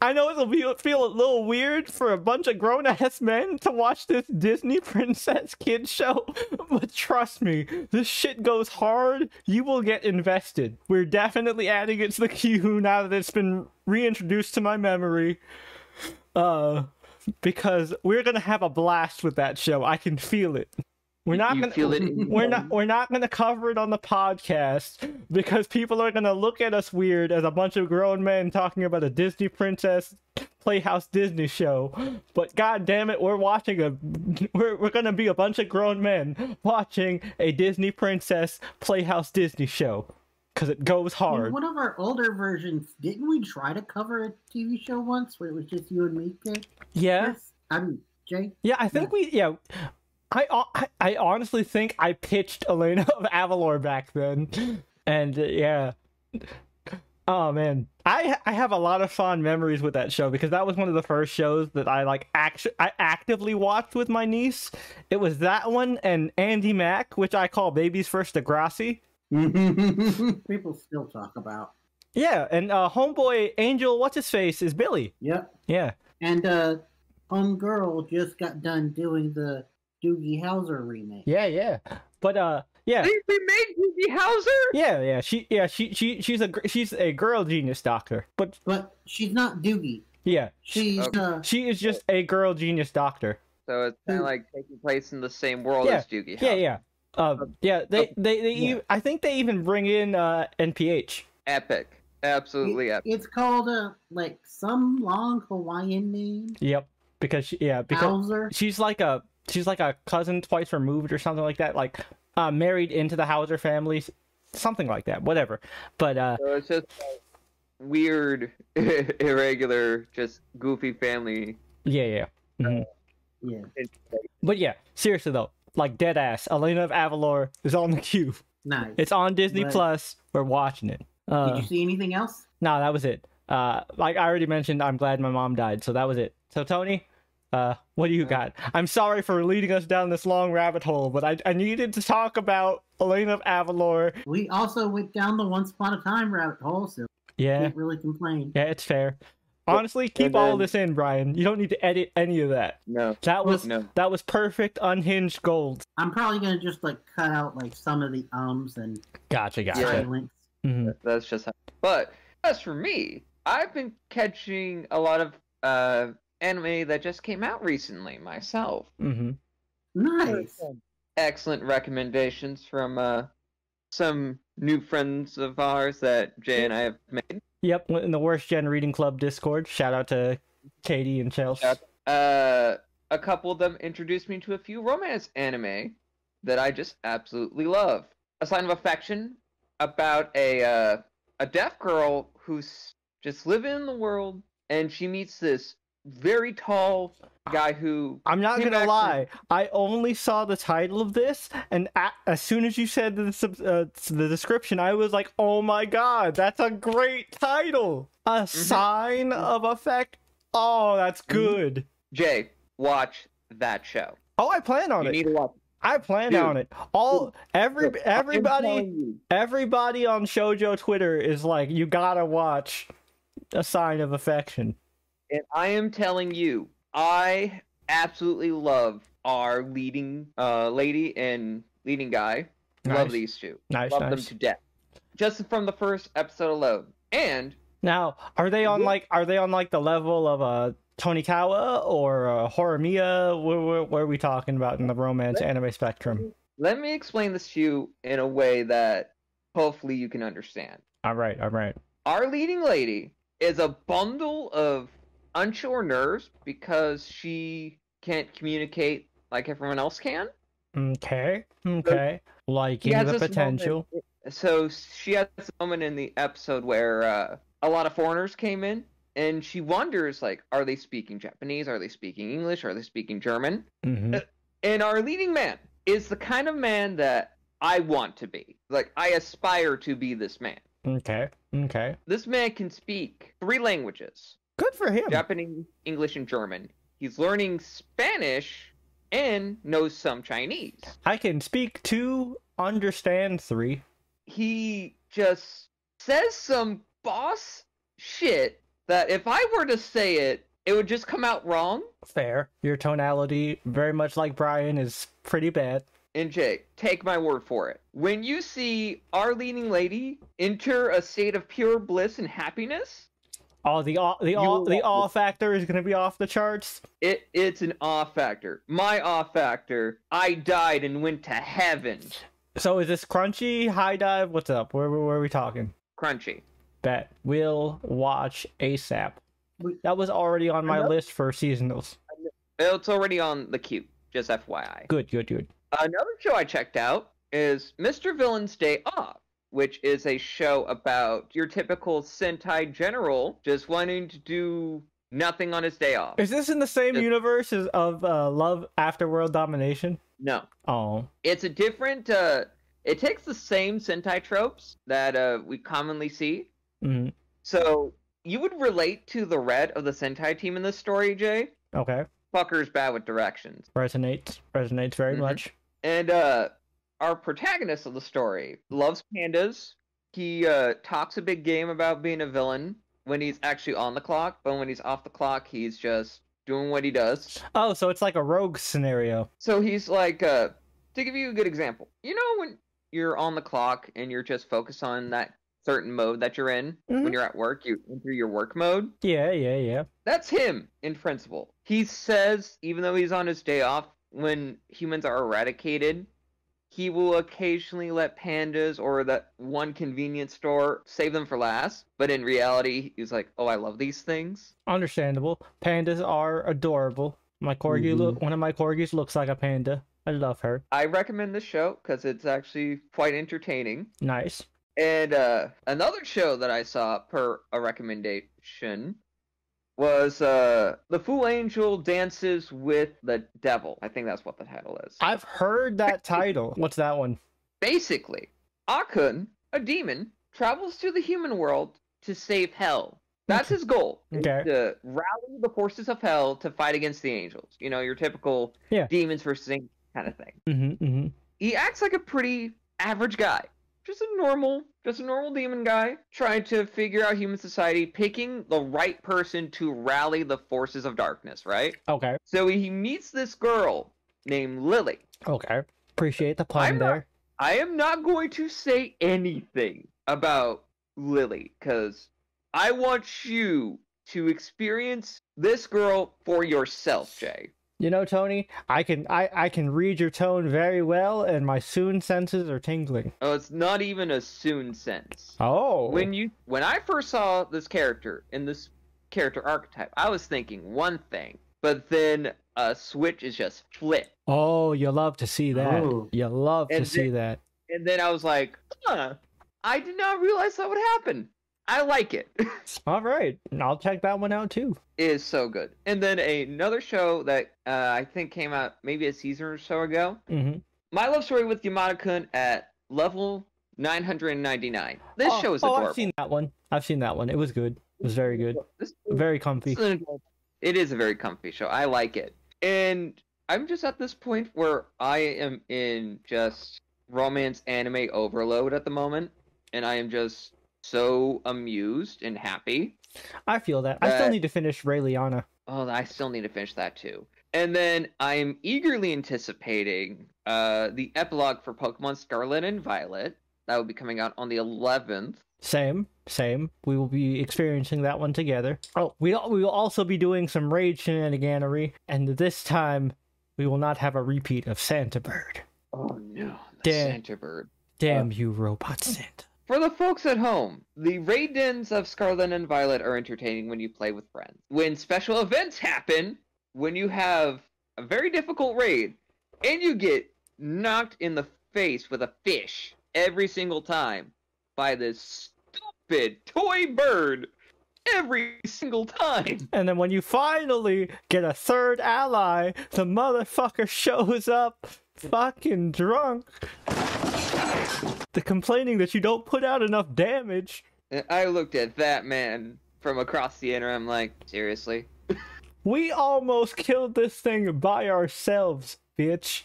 I know it'll be, feel a little weird for a bunch of grown ass men to watch this Disney princess kid show, but trust me, this shit goes hard. You will get invested. We're definitely adding it to the queue now that it's been reintroduced to my memory. Uh, because we're gonna have a blast with that show. I can feel it. We're not you gonna feel it. We're not we're not gonna cover it on the podcast because people are gonna look at us weird as a bunch of grown men talking about a Disney princess Playhouse Disney show. But god damn it, we're watching a we're we're gonna be a bunch of grown men watching a Disney princess Playhouse Disney show. Cause it goes In hard. one of our older versions, didn't we try to cover a TV show once where it was just you and me, Jay? Yeah. Chris? I mean, Jay? Yeah, I think we yeah. I, I I honestly think I pitched Elena of Avalor back then, and uh, yeah. Oh man, I I have a lot of fond memories with that show because that was one of the first shows that I like actually I actively watched with my niece. It was that one and Andi Mack, which I call Baby's First Degrassi. People still talk about. Yeah, and uh, homeboy Angel, what's his face, is Billy. Yep. Yeah, And uh Homegirl just got done doing the Doogie Howser remake. yeah, yeah. But uh, yeah. They remade Doogie Howser. Yeah, yeah, she, yeah, she, she, she's a, she's a girl genius doctor, but But she's not Doogie. yeah, She's Okay. uh she is just a girl genius doctor. So it's kind of like taking place in the same world Yeah, as Doogie Howser. Yeah, yeah, uh, yeah. They, okay. they, they, Yeah. ev- I think they even bring in uh NPH. Epic. Absolutely epic. it's called uh like some long Hawaiian name. Yep, because she, yeah, because Howser. she's like a, she's like a cousin twice removed or something like that, like uh, married into the Howser family, something like that. Whatever, but uh, So it's just like weird, irregular, just goofy family. yeah, yeah. mhm. Yeah. But yeah, seriously though, like dead ass, Elena of Avalor is on the queue. Nice. It's on Disney Right. Plus. We're watching it. Uh, Did you see anything else? no, that was it. Uh, like I already mentioned, I'm glad my mom died, so that was it. So Tony, uh, what do you got? I'm sorry for leading us down this long rabbit hole, but I, I needed to talk about Elena of Avalor. We also went down the Once Upon a Time rabbit hole, so Yeah, can't really complain. yeah, it's fair. Honestly, keep all this in, Brian. You don't need to edit any of that. No. That was No. that was perfect, unhinged gold. I'm probably gonna just like cut out like some of the ums and Gotcha, gotcha. Yeah. silence. Mhm. That's just how. But as for me, I've been catching a lot of uh anime that just came out recently myself. Mm-hmm. Nice. Excellent recommendations from uh some new friends of ours that Jay and I have made. Yep, in the worst gen reading club Discord. Shout out to Katie and Chelsea. Uh, a couple of them introduced me to a few romance anime that I just absolutely love. A Sign of Affection about a uh, a deaf girl who's just living in the world, and she meets this very tall guy who I'm not gonna back from- lie. I only saw the title of this, and a- as soon as you said the sub- uh, the description, I was like, "Oh my god, that's a great title! A sign of affect. Oh, that's Mm-hmm. good. Jay watch that show. Oh, I plan on You it. need to watch. I plan Dude. on it. All every everybody everybody on Shoujo Twitter is like, you gotta watch a sign of affection. And I am telling you, I absolutely love our leading uh, lady and leading guy. Love these two. Nice, love them to death. Just from the first episode alone. And Now, are they on like are they on like the level of a uh Tonikawa or uh, Horimiya? Where, where, where are we talking about in the romance anime spectrum? Let me explain this to you in a way that hopefully you can understand. All right, all right. Our leading lady is a bundle of unsure nerves because she can't communicate like everyone else can. Okay, okay. She Liking has the potential. moment- so she has this moment in the episode where uh, a lot of foreigners came in, and she wonders like, are they speaking Japanese? Are they speaking English? Are they speaking German? hmm And our leading man is the kind of man that I want to be. Like I aspire to be this man. Okay, okay. This man can speak three languages: Good for him. Japanese, English, and German. He's learning Spanish and knows some Chinese. I can speak two, understand three. He just says some boss shit that if I were to say it, it would just come out wrong. Fair. Your tonality, very much like Brian, is pretty bad. And Jake, take my word for it. When you see our leading lady enter a state of pure bliss and happiness, Oh, the awe, the You awe, the will- awe factor is gonna be off the charts. it it's an awe factor. My awe factor. I died and went to heaven. So is this crunchy high dive? What's up? Where, where, where are we talking? Crunchy. Bet we'll watch ASAP. That was already on my list for seasonals. It's already on the queue. Just FYI. Good, good, good. Another show I checked out is Mr. Villain's Day Off, which is a show about your typical Sentai general just wanting to do nothing on his day off. Is this in the same universe as of uh, Love After World Domination? No. Oh, It's a different uh it takes the same Sentai tropes that uh we commonly see. mhm. So you would relate to the red of the Sentai team in this story, Jay. okay. Fucker's bad with directions. Resonates, resonates very Mhm. much. And uh our protagonist of the story loves pandas. He uh talks a big game about being a villain when he's actually on the clock, but when he's off the clock, he's just doing what he does. Oh, so it's like a rogue scenario. So he's like uh to give you a good example. You know when you're on the clock and you're just focused on that certain mode that you're in Mhm. when you're at work, you enter your work mode? Yeah, yeah, yeah. That's him in principle. He says, even though he's on his day off, when humans are eradicated, he will occasionally let pandas or that one convenience store save them for last. But in reality, he's like, "Oh, I love these things." Understandable. Pandas are adorable. My corgi, Mm-hmm. look, one of my corgis looks like a panda. I love her. I recommend this show because it's actually quite entertaining. Nice. And uh, another show that I saw per a recommendation was uh, The Fool Angel Dances with the Devil. I think that's what the title is. I've heard that title. What's that one? Basically, Akun, a demon, travels to the human world to save hell. That's his goal. Okay. To rally the forces of hell to fight against the angels. You know, your typical Yeah. demons versus angels kind of thing. Mm-hmm, mm-hmm. He acts like a pretty average guy. Just a normal, just a normal demon guy trying to figure out human society, picking the right person to rally the forces of darkness, right? Okay. So he meets this girl named Lily. Okay. Appreciate the pun I'm not- there. I am not going to say anything about Lily because I want you to experience this girl for yourself, Jay. You know, Tony, I can I, I can read your tone very well, and my tsun senses are tingling. Oh, it's not even a tsun sense. Oh. When you when I first saw this character in this character archetype, I was thinking one thing, but then a switch is just flipped. Oh, you love to see that. Oh. You love to And see that. And then I was like, huh, I did not realize that would happen. I like it. All right, I'll check that one out too. It is so good. And then another show that uh, I think came out maybe a season or so ago. Mm-hmm. My love story with Yamada-kun at level 999. This oh, show is oh, adorable. I've seen that one. I've seen that one. It was good. It was very good. This- Very comfy. this is an adorable- It is a very comfy show. I like it. And I'm just at this point where I am in just romance anime overload at the moment. And I am just so amused and happy. I feel that. I still need to finish Ray Liana. Oh, I still need to finish that too. And then I'm eagerly anticipating uh, the epilogue for Pokemon Scarlet and Violet That will be coming out on the 11th. Same, same. We will be experiencing that one together. Oh, we we will also be doing some raid shenaniganery, and this time we will not have a repeat of Santa Bird. Oh no, Damn. Santa Bird. Damn you, robot Santa. For the folks at home, the raid dens of Scarlet and Violet are entertaining when you play with friends. When special events happen, when you have a very difficult raid, and you get knocked in the face with a fish every single time by this stupid toy bird every single time. And then when you finally get a third ally, the motherfucker shows up fucking drunk. The complaining that you don't put out enough damage. I looked at that man from across the internet. I'm like, seriously? We almost killed this thing by ourselves, bitch.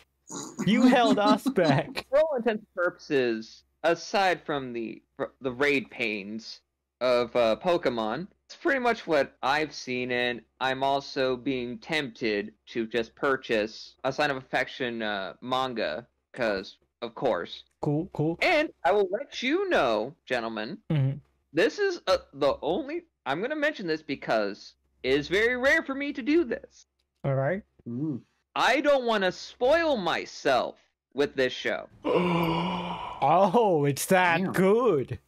You held us back. For all intents and purposes, aside from the the raid pains of uh, Pokemon, it's pretty much what I've seen, and I'm also being tempted to just purchase a Sign of Affection uh, manga, because of course. Cool, cool. And I will let you know, gentlemen, Mhm. this is uh, the only. I'm going to mention this because it is very rare for me to do this. All right. Mm. I don't want to spoil myself with this show. oh, it's that Damn. good.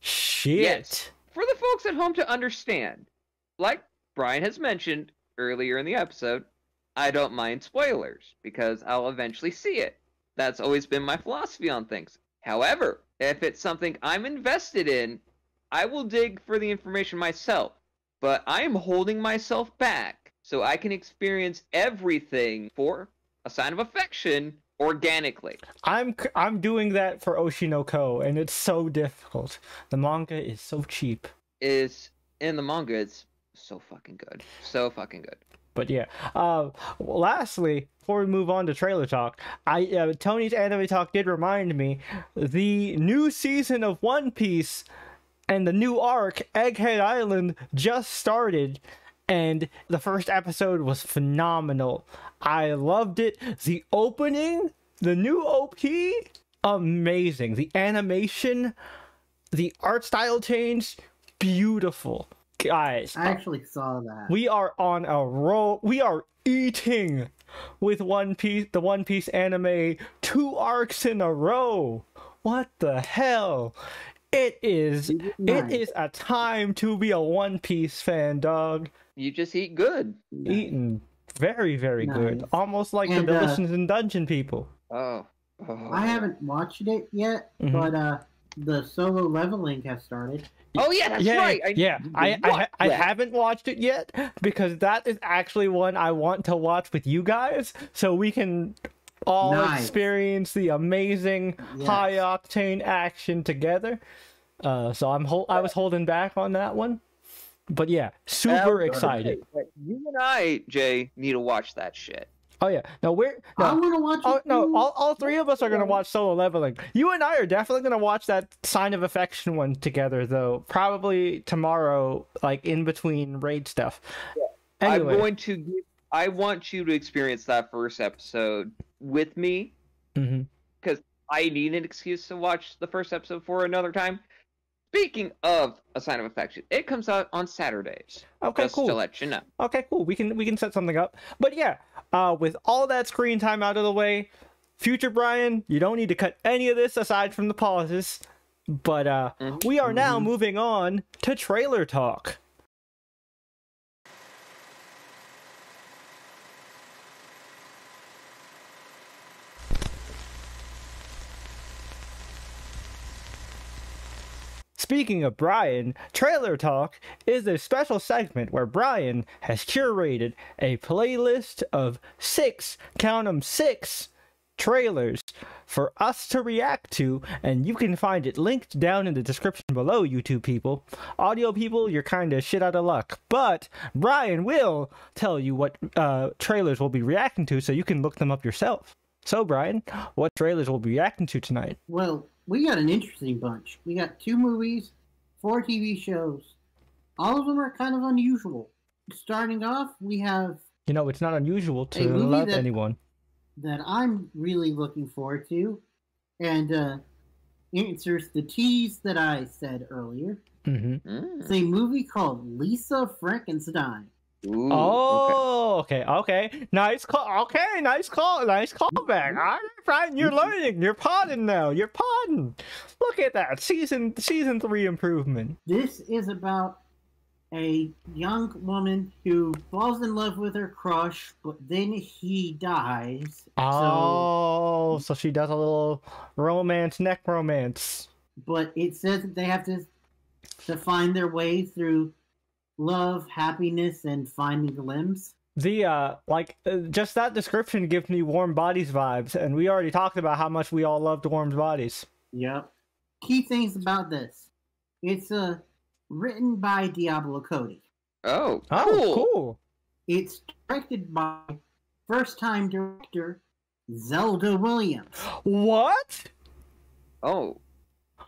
Shit. Yes. For the folks at home to understand, like Brian has mentioned earlier in the episode, I don't mind spoilers because I'll eventually see it. That's always been my philosophy on things. However, if it's something I'm invested in, I will dig for the information myself. But I am holding myself back so I can experience everything for a sign of affection organically. I'm I'm doing that for Oshi no Ko, and it's so difficult. The manga is so cheap. Is in the manga, it's so fucking good. So fucking good. But yeah. Uh, lastly, before we move on to trailer talk, I uh, Tony's anime talk did remind me the new season of One Piece and the new arc Egghead Island just started. And the first episode was phenomenal. I loved it. The opening, the new OP, amazing. The animation, the art style change, beautiful. Guys, I actually saw that. we are on a roll. We are eating with One Piece, the One Piece anime, two arcs in a row. What the hell? It is. It Nice. is a time to be a One Piece fan, dog. You just eat good. Eating very, very good. Almost like And, the uh, Delicious in Dungeon people. Oh. oh. I haven't watched it yet, Mhm. but uh, the solo leveling has started. Oh yeah, that's yeah, right. I, yeah. I, I, watched I haven't watched it yet because that is actually one I want to watch with you guys so we can all Nice. experience the amazing Yes. high octane action together. Uh, so I'm hol- I was holding back on that one, but yeah, super excited. You and I, Jay, need to watch that shit. Oh yeah, no, we're no. I no. want to watch Oh no! All, all three of us are gonna watch Solo Leveling. You and I are definitely gonna watch that Sign of Affection one together, though. Probably tomorrow, like in between raid stuff. Anyway, I'm going to give. I want you to experience that first episode with me. mhm. Cause I need an excuse to watch the first episode for another time. Speaking of a sign of affection, it comes out on Saturdays. okay, just cool. to let you know. Okay, cool. We can we can set something up. But yeah, uh, with all that screen time out of the way, future Brian, you don't need to cut any of this aside from the pauses. But uh, Mhm. we are now Mhm. moving on to trailer talk. Speaking of Brian, Trailer Talk is a special segment where Brian has curated a playlist of six, count 'em six, trailers for us to react to, and you can find it linked down in the description below, YouTube people. Audio people, you're kind of shit out of luck, but Brian will tell you what uh, trailers we'll be reacting to so you can look them up yourself. So, Brian, what trailers we'll be reacting to tonight? Well, we got an interesting bunch. We got two movies, four TV shows. All of them are kind of unusual. Starting off, we have You know, it's not unusual to love that- anyone. that I'm really looking forward to, and uh, answers the tease that I said earlier. Mm-hmm. Mm. It's a movie called Lisa Frankenstein. Ooh. Oh, okay, okay. Nice call. Okay, nice call. Nice callback. All right, Brian, you're mm-hmm. learning. You're podding now. You're podding. Look at that season season three improvement. This is about a young woman who falls in love with her crush, but then he dies. So, Oh, so she does a little romance, neck romance. but it says that they have to to find their way through love, happiness, and finding limbs. The uh, like uh, just that description gives me warm bodies vibes, and we already talked about how much we all loved warm bodies. Yep. Key things about this: it's uh, written by Diablo Cody. Oh, Oh, cool. cool. It's directed by first-time director Zelda Williams. What? Oh,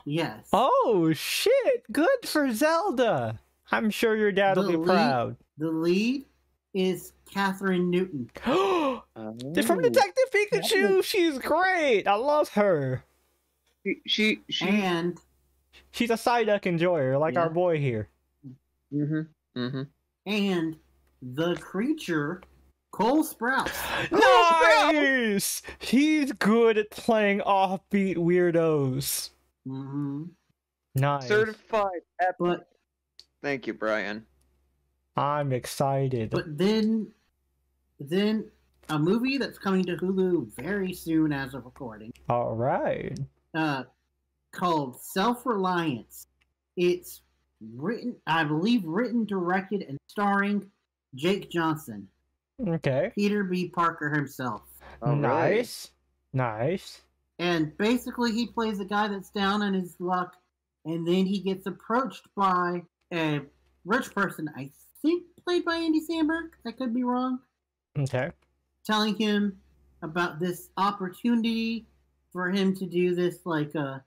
Yes. Oh shit! Good for Zelda. I'm sure your dad will be lead- proud. The lead is Kathryn Newton. from Oh. Detective Pikachu, she's great. I love her. She, she, she And She's a Psyduck enjoyer, like our boy here. mm-hmm, mm-hmm. and the creature Cole Sprouse. Nice. He's good at playing offbeat weirdos. Mm-hmm. Nice. Certified epic. But Thank you, Brian. I'm excited. but then then a movie that's coming to Hulu very soon as of recording. All right. Uh, called Self Reliance. It's written, I believe, written, directed, and starring Jake Johnson, Okay. Peter B. Parker himself. All right. nice. Nice. And basically, he plays a guy that's down on his luck, and then he gets approached by a rich person, I think played by Andy Samberg. I could be wrong. Okay. Telling him about this opportunity for him to do this, like, uh,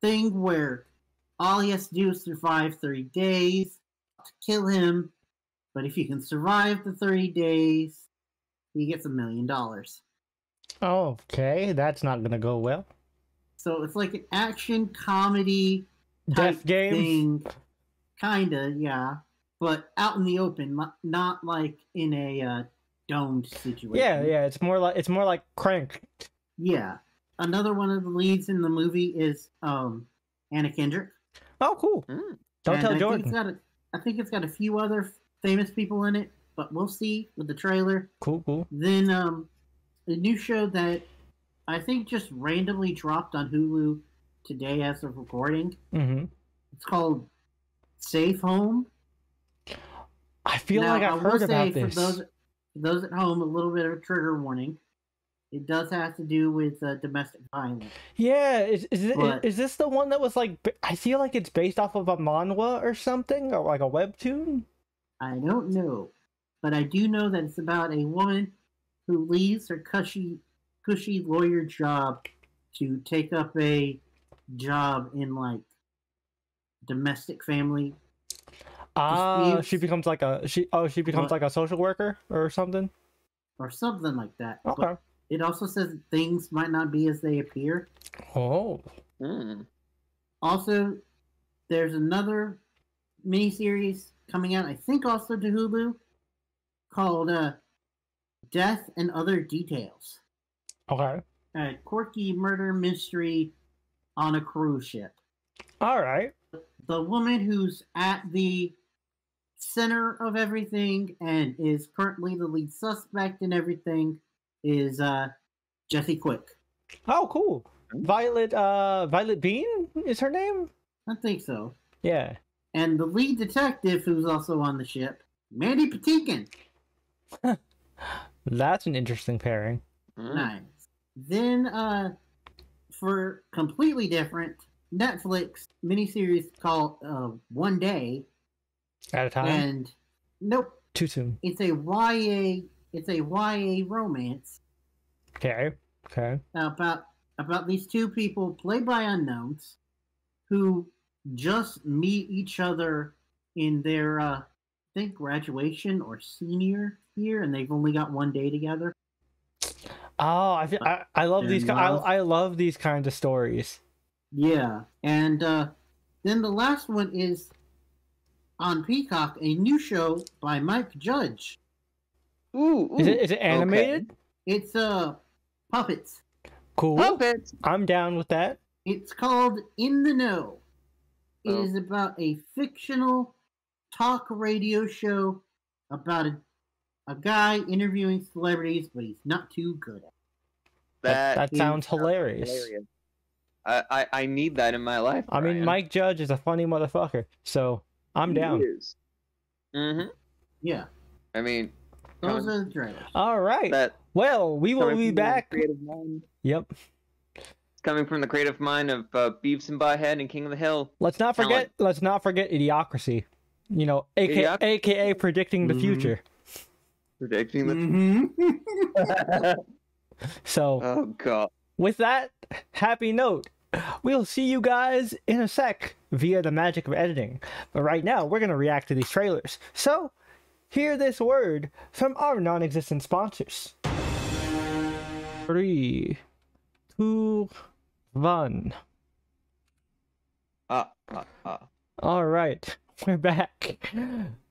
thing where all he has to do is survive 30 days to kill him. But if you can survive the 30 days, he gets a million dollars. Okay, that's not gonna go well. So it's like an action comedy Death game. thing, kinda, yeah, but out in the open, not- not like in a uh, domed situation. Yeah, yeah. It's more like it's more like Crank. yeah. Another one of the leads in the movie is um Anna Kendrick. Oh, cool. Mm. Don't And tell I Think Jordan. it's got a, I think it's got a few other famous people in it, but we'll see with the trailer. Cool, cool. Then um, a new show that I think just randomly dropped on Hulu today as of recording. Mm-hmm. It's called Safe Home. I feel Now, like I I've heard about for this. those for those at home, a little bit of a trigger warning. It does have to do with uh, domestic violence. Yeah, is is, But- is this the one that was like? I feel like it's based off of a manhwa or something, or like a webtoon. I don't know, but I do know that it's about a woman who leaves her cushy, cushy lawyer job to take up a job in like domestic family. Ah, she becomes like a she. Oh, she becomes What? like a social worker or something. Or something like that. But Okay. it also says things might not be as they appear. Oh. Mm. Also, there's another miniseries coming out, I think also to Hulu, called uh, Death and Other Details. Okay. A quirky murder mystery on a cruise ship. All right. The woman who's at the center of everything and is currently the lead suspect in everything is uh, Jesse Quick. Oh, cool. Violet. Uh, Violett Beane is her name. I think so. Yeah. And the lead detective who's also on the ship, Mandy Patinkin. That's an interesting pairing. Nice. Then, uh, for completely different, Netflix miniseries called uh, One Day, At a time. and nope, Too soon. it's a YA, it's a YA romance Okay. Okay. about about these two people played by unknowns who just meet each other in their uh, I think graduation or senior year, and they've only got one day together. Oh, I feel, I, I love They're these. I, love. I love these kinds of stories. Yeah, and uh, then the last one is on Peacock, a new show by Mike Judge. Ooh, ooh. Is it is it animated? It's uh puppets. Cool. Puppets. I'm down with that. It's called In the Know. It Oh. is about a fictional talk radio show about a, a guy interviewing celebrities, but he's not too good at it. That, that is sounds hilarious. I, I I need that in my life. I mean, Mike Judge is a funny motherfucker, so I'm down. Mm-hmm. Yeah, I mean, those are the trailers. All right. that Well, we will be back. Creative mind, Yep. coming from the creative mind of uh, Beavis and Butthead and King of the Hill. Let's not Talent. forget. Let's not forget idiocracy. You know, aka, Idioc- AKA predicting the Mhm. future. Predicting the. Mm-hmm. So, oh god. with that happy note, we'll see you guys in a sec via the magic of editing. But right now, we're gonna react to these trailers. So, hear this word from our non-existent sponsors. Three, two, one. Uh, uh, uh. All right, we're back.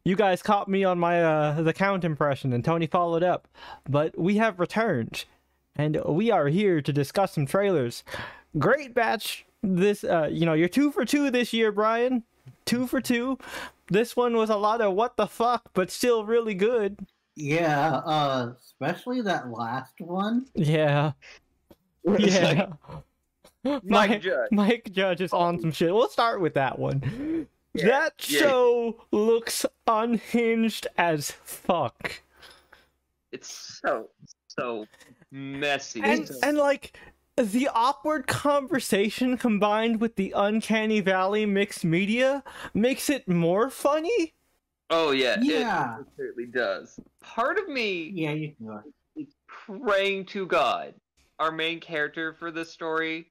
You guys caught me on my uh the count impression, and Tony followed up, but we have returned, and we are here to discuss some trailers. Great batch. This, uh, you know, you're two for two this year, Brian. Two for two. This one was a lot of what the fuck, but still really good. yeah, uh, especially that last one. Yeah, It's like, yeah. Mike Mike, Judge. Mike Judge is on some shit. We'll start with that one. Yeah, that yeah. show looks unhinged as fuck. It's so so messy. And So- and like the awkward conversation combined with the uncanny valley mixed media makes it more funny. oh yeah, Yeah. it, it certainly does. Part of me Yeah, you can go. is praying to God. Our main character for this story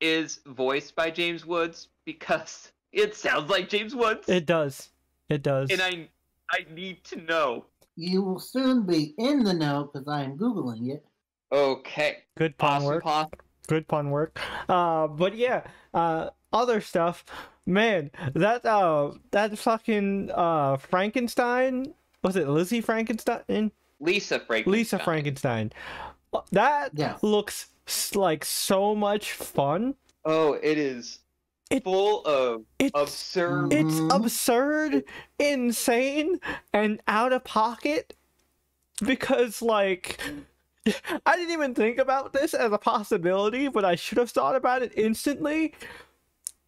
is voiced by James Woods because it sounds like James Woods, It does. It does. and I I need to know. You will soon be in the know because I am googling it. Okay, Good pun awesome work. pos- Good pun work. Uh but yeah, uh other stuff. Man, that uh that fucking uh Frankenstein was it Lizzie Frankenstein? Lisa Frankenstein. Lisa Frankenstein. That Yes. looks like so much fun. Oh, it is It- full of It's absurd. it's Mhm. absurd, insane, and out of pocket because like I didn't even think about this as a possibility, but I should have thought about it instantly.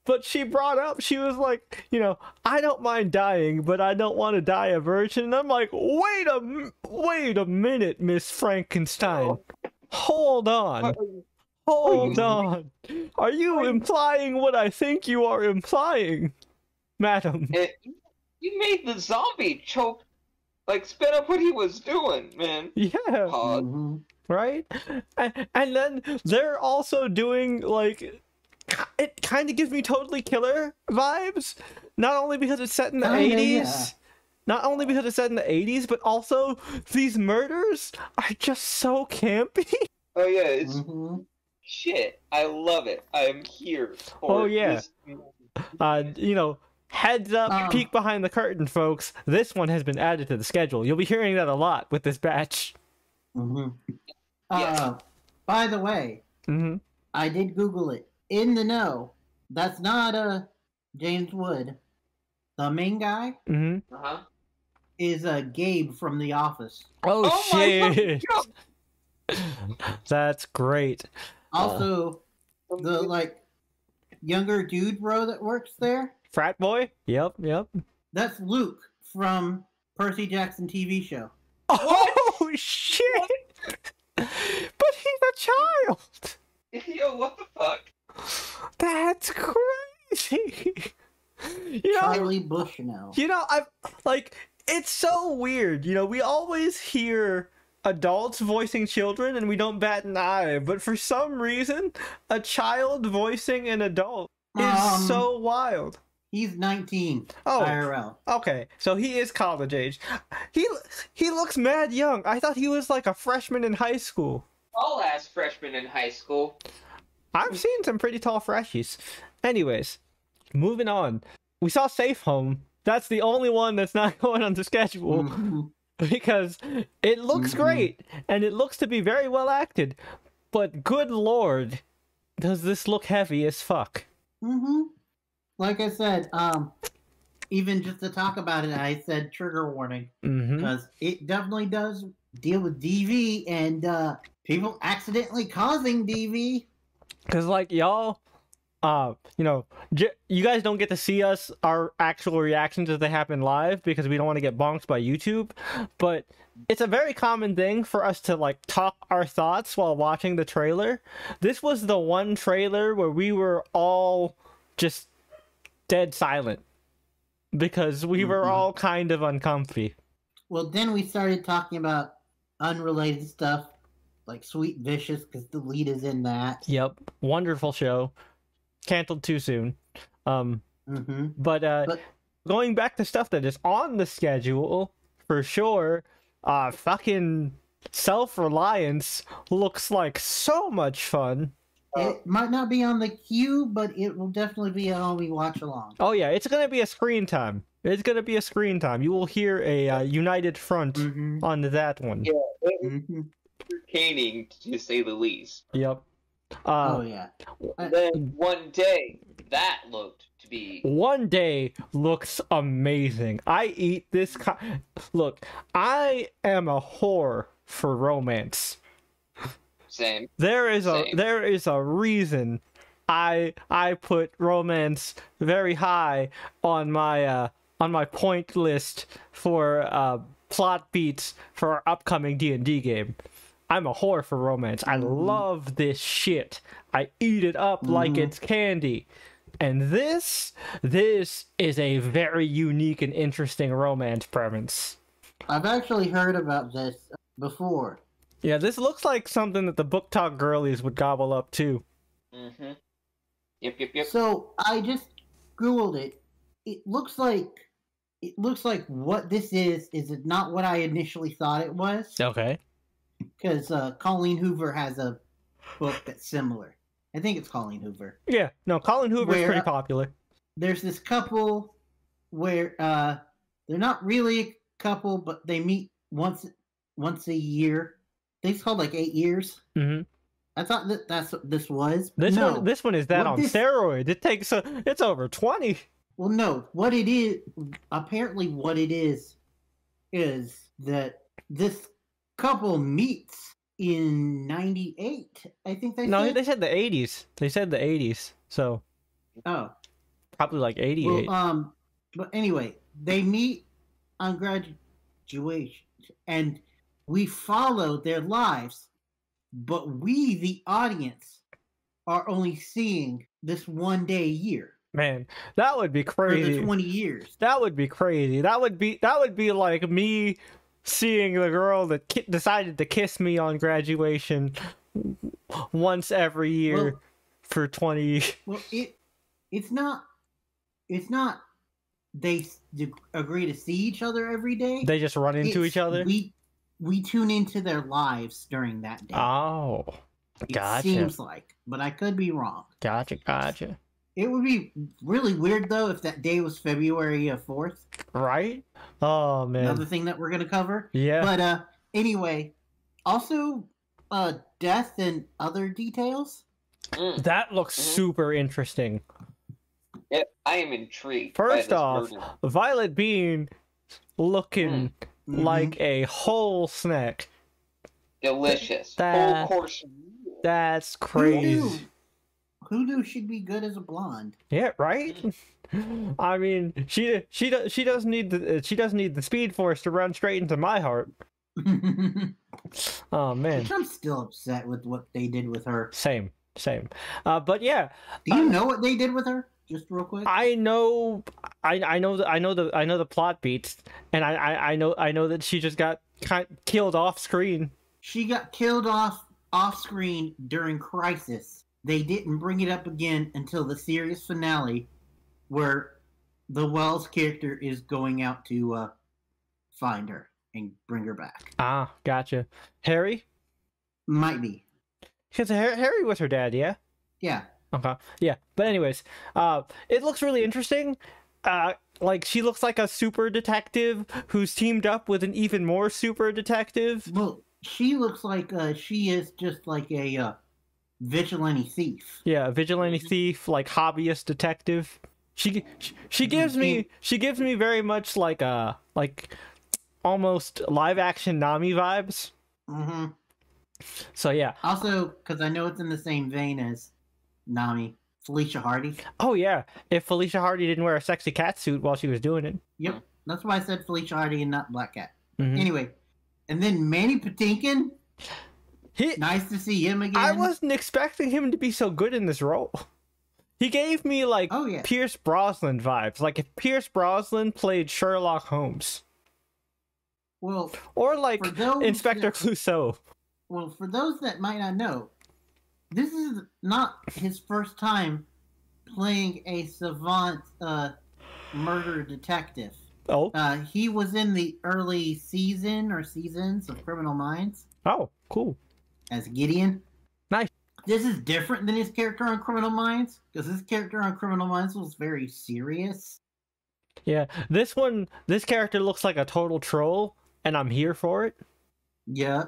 But she brought up, she was like, you know, I don't mind dying, but I don't want to die a virgin. And I'm like, wait a, wait a minute, Miss Frankenstein. Hold on. Hold on. Are you implying what I think you are implying, madam? It, you made the zombie choke, like spit up what he was doing, man. Yeah, Pog. Mhm. right? And, and then they're also doing like it kind of gives me totally killer vibes, not only because it's set in the Kinda, 80s, yeah. not only because it's set in the 80s, but also these murders are just so campy. Oh yeah, it's Mhm. shit. I love it. I am here. Oh, yeah. this- Uh, you know, heads up, Um. peek behind the curtain, folks. This one has been added to the schedule. You'll be hearing that a lot with this batch. Mhm. Yes. Uh, by the way, hmm I did Google it. In the know. That's not uh, James Wood. The main guy hmm Uh-huh. is uh, Gabe from The Office. Oh, Oh shit! That's great. Also, the like younger dude bro that works there. Frat boy? Yep, yep. That's Luke from Percy Jackson TV show. Oh shit! but he's a child. Yo, what the fuck? That's crazy. You know, Charlie Bushnell. you know, I've like it's so weird. You know, we always hear adults voicing children and we don't bat an eye, but for some reason, a child voicing an adult is Um, so wild. He's 19 Oh, IRL. Okay, so he is college age. He he looks mad young. I thought he was like a freshman in high school. All ass freshman in high school. I've seen some pretty tall freshies. Anyways, moving on. We saw Safe Home. That's the only one that's not going on the schedule Mhm. because it looks Mhm. great and it looks to be very well acted. But good lord, does this look heavy as fuck? hmm Like I said, um, even just to talk about it, I said trigger warning Mm-hmm. because it definitely does deal with DV and uh, people accidentally causing DV. Cause like y'all, uh, you know, j- you guys don't get to see us our actual reactions as they happen live because we don't want to get bonked by YouTube. But it's a very common thing for us to like talk our thoughts while watching the trailer. This was the one trailer where we were all just dead silent because we were Mhm. all kind of uncomfy. Well, then we started talking about unrelated stuff like Sweet Vicious because the lead is in that. Yep, wonderful show. Canceled too soon. Um, hmm But uh But- going back to stuff that is on the schedule, for sure, uh fucking self-reliance looks like so much fun. It might not be on the queue, but it will definitely be on we watch along. Oh yeah, it's gonna be a screen time. It's gonna be a screen time. You will hear a uh, united front hmm on that one. Yeah, it was hmm entertaining to say the least. Yep. Oh Uh, yeah. Uh, Then one day, that looked to be one day looks amazing. I eat this. Co- Look, I am a whore for romance. Same. There is a there is a reason I I put romance very high on my uh on my point list for uh plot beats for our upcoming D&D game. I'm a whore for romance. I Mhm. love this shit. I eat it up like Mhm. it's candy. And this this is a very unique and interesting romance premise. I've actually heard about this before. Yeah, this looks like something that the BookTok girlies would gobble up too. Mm-hmm. Yep, yep, yep. So I just googled it. It looks like it looks like what this is is it not what I initially thought it was. Okay. Because uh, Colleen Hoover has a book that's similar. I think it's Colleen Hoover. Yeah, no, Colleen Hoover's Where- pretty popular. There's this couple where uh, they're not really a couple, but they meet once once a year. It's called like eight years. hmm I thought that that's what this was. This no. one, this one is that What on this- steroids. It takes a, it's over twenty. Well, no. What it is, apparently, what it is, is that this couple meets in '98. I think they No, said. they said the eighties. They said the eighties. So oh, probably like eighty-eight. well, um, but anyway, they meet on graduation, and we follow their lives, but we, the audience, are only seeing this one day a year Man, that would be crazy. 20 years. That would be crazy. That would be that would be like me seeing the girl that ki- decided to kiss me on graduation once every year Well- for twenty. Well, it it's not it's not they agree to see each other every day. They just run into It's each other. We we tune into their lives during that day. Oh, it gotcha. seems like, but I could be wrong. gotcha, gotcha. It would be really weird though if that day was February fourth. Right? Oh man. Another thing that we're gonna cover. yeah. But uh, anyway, also uh, death and other details. Mm. That looks Mhm. super interesting. Yeah, I am intrigued. First off, murder. Violet Bean looking Mhm. like a whole snack. delicious. that- Full course. meal. That's Who crazy. knew? Who knew she'd be good as a blonde? Yeah, right. I mean, she she does she doesn't need the she doesn't need the speed force to run straight into my heart. Oh man, I'm still upset with what they did with her. same same. Uh, but yeah, Do you Uh, know what they did with her? Just real quick. I know, I I know the I know the I know the plot beats, and I I, I know I know that she just got kind killed off screen. she got killed off off screen during Crisis. They didn't bring it up again until the series finale, where the Wells character is going out to uh, find her and bring her back. Ah, gotcha. Harry, Might be. because Harry was her dad, yeah. Yeah. Okay. Yeah. But anyways, uh, it looks really interesting. Uh, like she looks like a super detective who's teamed up with an even more super detective. Well, she looks like uh, she is just like a uh, vigilante thief. Yeah, a vigilante thief, like hobbyist detective. She she, she gives me she gives me very much like uh like almost live action Nami vibes. hmm So yeah. Also, because I know it's in the same vein as Nami, Felicia Hardy. Oh yeah. If Felicia Hardy didn't wear a sexy cat suit while she was doing it. Yep, that's why I said Felicia Hardy and not Black Cat. Mhm. Anyway, and then Mandy Patinkin. He Nice to see him again. I wasn't expecting him to be so good in this role. He gave me like Oh yeah. Pierce Brosnan vibes. Like if Pierce Brosnan played Sherlock Holmes. Well, Or like Inspector that- Clouseau. Well, for those that might not know, this is not his first time playing a savant uh, murder detective. Oh. Uh, he was in the early season or seasons of Criminal Minds Oh, cool. as Gideon. Nice. This is different than his character on Criminal Minds because his character on Criminal Minds was very serious. Yeah. This one this character looks like a total troll and I'm here for it. Yeah.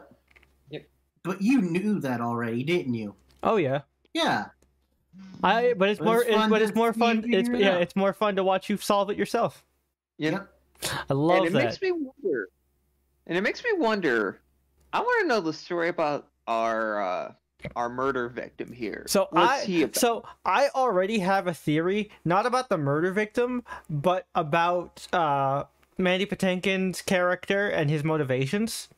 Yep. But you knew that already, didn't you? Oh yeah. Yeah. I but it's But more it's it, fun but to it's more fun it's it yeah, it's more fun to watch you solve it yourself. You Yep. I love and it that. makes me wonder. And it makes me wonder. I want to know the story about our uh, our murder victim here. So What's I he about? so I already have a theory, not about the murder victim, but about uh Mandy Patinkin's character and his motivations.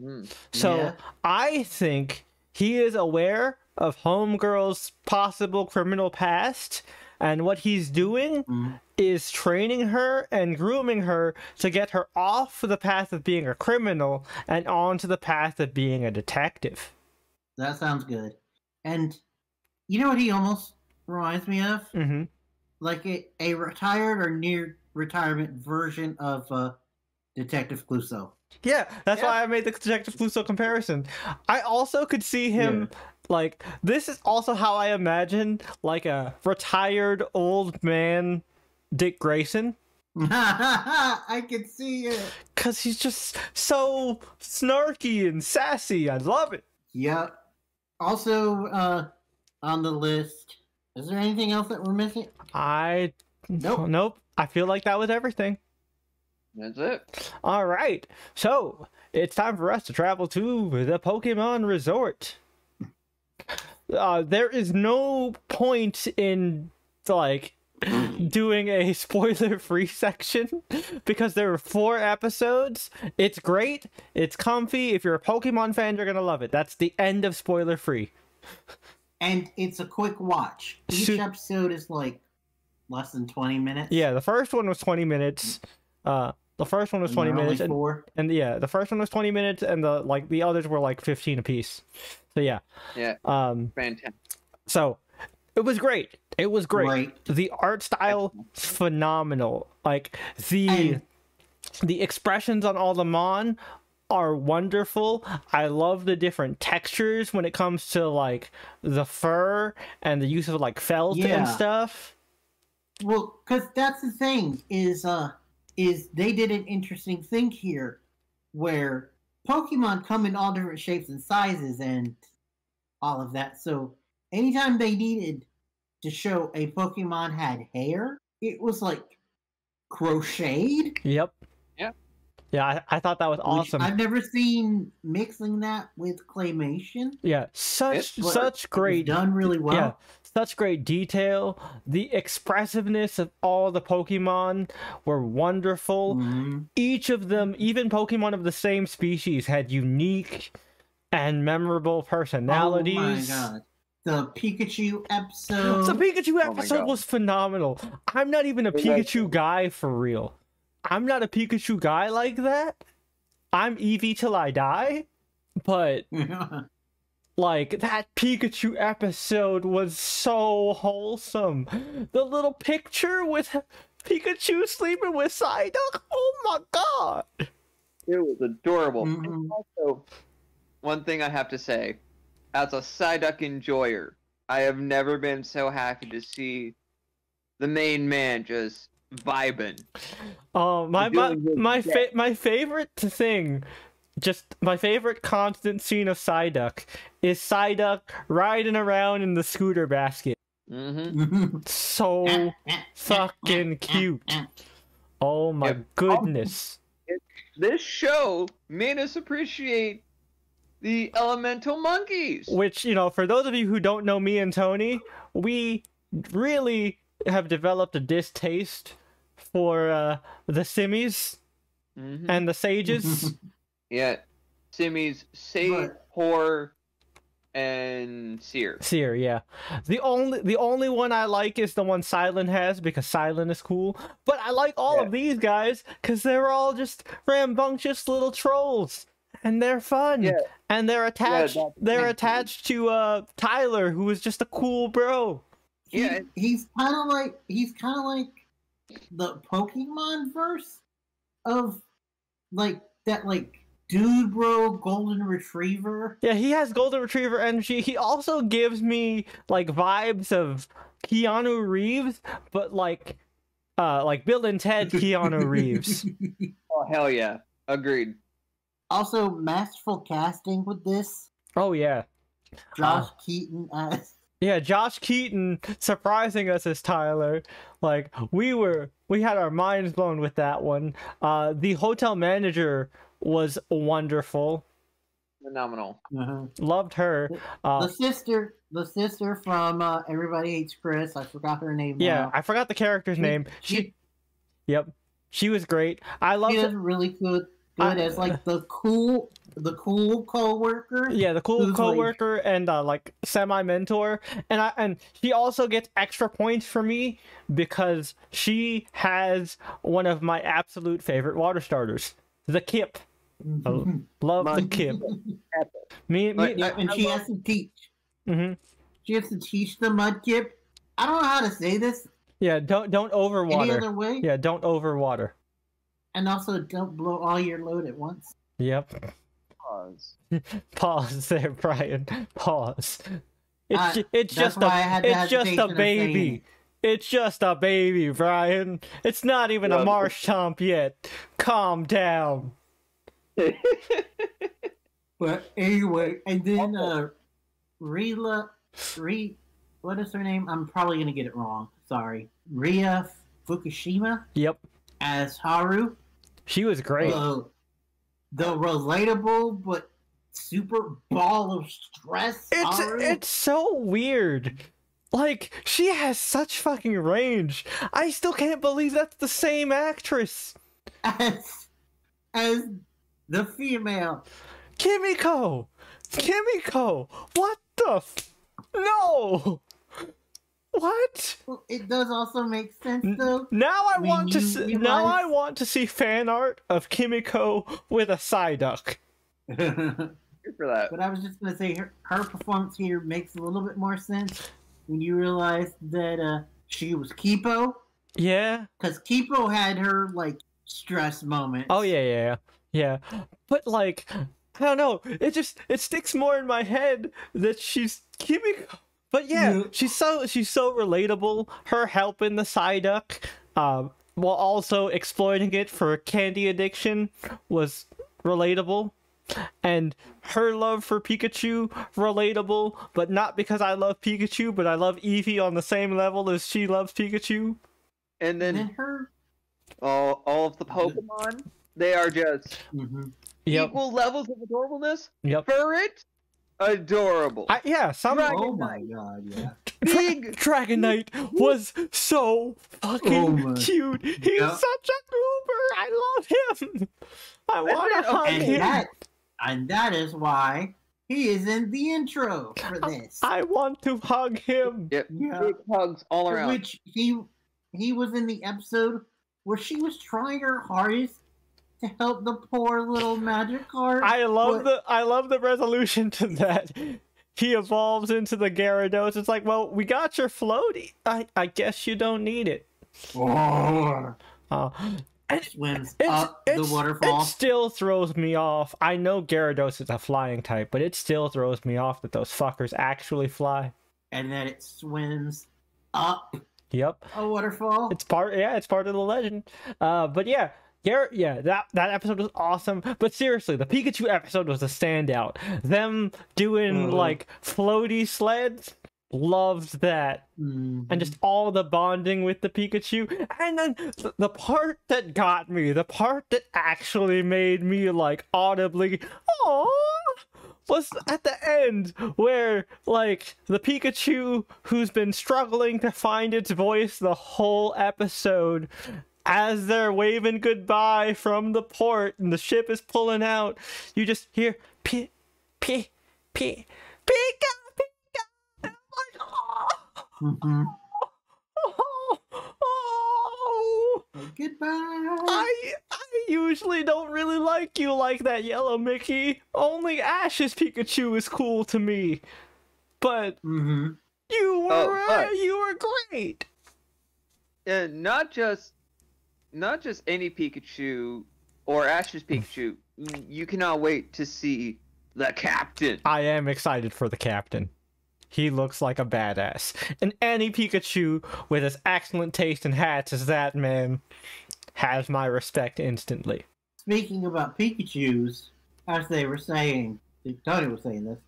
Hmm. So Yeah. I think he is aware of Homegirl's possible criminal past, and what he's doing Mhm. is training her and grooming her to get her off the path of being a criminal and onto the path of being a detective. That sounds good. And you know what he almost reminds me of? hmm Like a, a retired or near retirement version of uh, Detective Clouseau. Yeah, that's Yeah. why I made the Detective Clouseau comparison. I also could see him like this is also how I imagine like a retired old man Dick Grayson I can see it. cuz he's just so snarky and sassy. I love it. Yep. Also, uh, on the list, is there anything else that we're missing? I Nope. nope. I feel like that was everything. That's it. All right. So, it's time for us to travel to the Pokemon Resort. Uh, there is no point in like doing a spoiler-free section because there are four episodes. It's great. It's comfy. If you're a Pokemon fan, you're gonna love it. That's the end of spoiler-free. And it's a quick watch. Each Su- episode is like less than 20 minutes. Yeah, the first one was 20 minutes. Uh, the first one was and 20 minutes, and Four. and yeah, the first one was 20 minutes, and the like the others were like 15 apiece. So yeah. Yeah. Um. Fantastic. So it was great. It was great. Great. The art style phenomenal. Like the And- the expressions on all the mon are wonderful. I love the different textures when it comes to like the fur and the use of like felt Yeah. and stuff. Well, because that's the thing is, uh, is they did an interesting thing here, where Pokemon come in all different shapes and sizes and all of that. So anytime they needed to show a Pokemon had hair, it was like crocheted. Yep. Yeah. Yeah, I, I thought that was which awesome. I've never seen mixing that with claymation. Yeah, such It's- such great done really well. Yeah, such great detail. The expressiveness of all the Pokemon were wonderful. Mhm. Each of them, even Pokemon of the same species, had unique and memorable personalities. Oh my god. The Pikachu episode. The Pikachu Oh episode God. was phenomenal. I'm not even a It was- Pikachu guy for real. I'm not a Pikachu guy like that. I'm Eevee till I die, but like that Pikachu episode was so wholesome. The little picture with Pikachu sleeping with Psyduck. Oh my god. It was adorable. Mhm. Also, one thing I have to say, as a Psyduck enjoyer, I have never been so happy to see the main man just vibing. Oh, my my my, fa- my favorite thing, just my favorite constant scene of Psyduck is Psyduck riding around in the scooter basket. Mm-hmm. So fucking cute. Oh my Yep. goodness. This show made us appreciate the elemental monkeys. Which, you know, for those of you who don't know me and Tony, we really have developed a distaste for uh, the Simmies Mhm. and the Sages. Yeah, Simmy's Say, But- Horror, and Seer. Seer, yeah. The only the only one I like is the one Cilan has because Cilan is cool. But I like all of these guys because they're all just rambunctious little trolls. And they're fun. Yeah. And they're attached that's they're kinda attached to uh Tyler, who is just a cool bro. He- Yeah. he's kind of like he's kind of like the Pokemon verse of like that like dude bro golden retriever. Yeah, he has golden retriever energy. He also gives me like vibes of Keanu Reeves, but like uh like Bill and Ted Keanu Reeves. Oh hell yeah, agreed. also, masterful casting with this. Oh yeah. Josh Keaton as Yeah, Josh Keaton surprising us as Tyler. Like we were we had our minds blown with that one. Uh the hotel manager was wonderful. Phenomenal. uh Loved her. Uh the sister, the sister from uh, Everybody Hates Chris. I forgot her name. yeah, now. I forgot the character's She- name. She she Yep. She was great. I loved she her. does really good, I- good as like the cool, the cool coworker. Yeah, the cool who's, like- coworker and uh, like semi mentor, and I and she also gets extra points for me because she has one of my absolute favorite water starters, the Kip. Oh, love the Kip. Me, me, But, Yeah, and I she love- has to teach. mhm. She has to teach the mudkip. I don't know how to say this yeah. Don't don't overwater. any overwater. other way. Yeah, don't overwater. And also, don't blow all your load at once. Yep. Pause. Pause there, Brian. Pause. It's Uh, ju- it's just why I a had the it's just a hesitation saying baby. It. It's just a baby, Brian. It's not even a Well, Marshtomp yet. Calm down. But anyway, and then uh, Rila, Re, what is her name? I'm probably gonna get it wrong. Sorry, Ria Fukushima Yep. as Haru. She was great. The, the relatable but super ball of stress. It's Haru. it's so weird. Like she has such fucking range. I still can't believe that's the same actress. as as the female. Kimiko. Kimiko. What the f- No. What? Well, it does also make sense though. Now I When want to you see, now I want to see fan art of Kimiko with a Psyduck. but Good for that. But I was just gonna say her, her performance here makes a little bit more sense when you realize that uh, she was Kipo, Yeah. because Kipo had her like stress moment. Oh yeah, yeah, yeah. Yeah. But like I don't know, it just it sticks more in my head that she's Kimiko. But yeah, Yeah. she's so she's so relatable. Her helping the Psyduck, um, while also exploiting it for candy addiction was relatable. And her love for Pikachu, relatable, but not because I love Pikachu, but I love Eevee on the same level as she loves Pikachu. And And then then her. all all of the Pokemon, they are just mhm. Yep. equal levels of adorableness. Yep. Ferret, adorable. I, yeah, some Dragon Oh my god, yeah. Big. Dragonite was so fucking Oh cute. He's Yeah. such a goober. I love him. I want to hug And him. that, and that is why he is in the intro for this. I want to hug him. Yep. Yeah. Big hugs all around. Which he he was in the episode where she was trying her hardest to help the poor little Magikarp. I love but- the I love the resolution to that. He evolves into the Gyarados. It's like, well, we got your floaty. I I guess you don't need it. Roar. Uh, and swims it's, up it's, the waterfall. It still throws me off. I know Gyarados is a flying type, but it still throws me off that those fuckers actually fly. and then it swims up Yep. a waterfall. It's part yeah, it's part of the legend. Uh but yeah, Garrett, yeah, that that episode was awesome. But seriously, the Pikachu episode was a standout. Them doing Mhm. like floaty sleds, loved that. Mhm. And just all the bonding with the Pikachu. And then th- the part that got me, the part that actually made me like audibly, oh, was at the end where like the Pikachu who's been struggling to find its voice the whole episode as they're waving goodbye from the port and the ship is pulling out, you just hear P P P Pika Pika and I'm like, oh, Mhm. oh, oh. Goodbye. I I usually don't really like you like that, Yellow Mickey. Only Ash's Pikachu is cool to me. But hmm you were Oh, but- you were great. and not just not just any Pikachu or Ash's Pikachu. You cannot wait to see the captain. I am excited for the captain. He looks like a badass. And any Pikachu with as excellent taste in hats as that man has my respect instantly. Speaking about Pikachu's, as they were saying, Tony was saying this,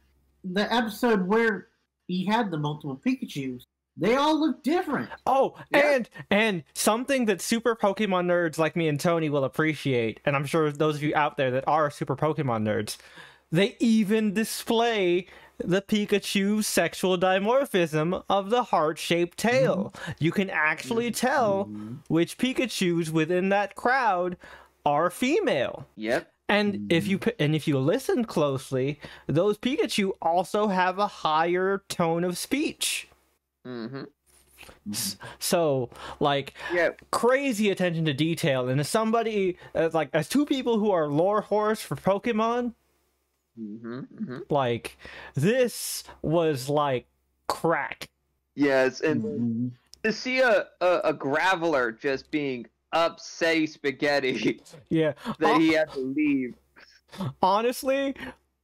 the episode where he had the multiple Pikachu's, they all look different. Oh, Yeah. and and something that super Pokemon nerds like me and Tony will appreciate, and I'm sure those of you out there that are super Pokemon nerds, they even display the Pikachu's sexual dimorphism of the heart-shaped tail. You can actually tell Mhm. which Pikachu's within that crowd are female. Yep. And if you and if you listen closely, those Pikachu also have a higher tone of speech. hmm So, like, Yeah. crazy attention to detail. And as somebody, as like, as two people who are lore whores for Pokemon, hmm hmm like, this was like crack. Yes, and Mhm. to see a, a a graveler just being upset spaghetti Yeah. that he had to leave. Honestly,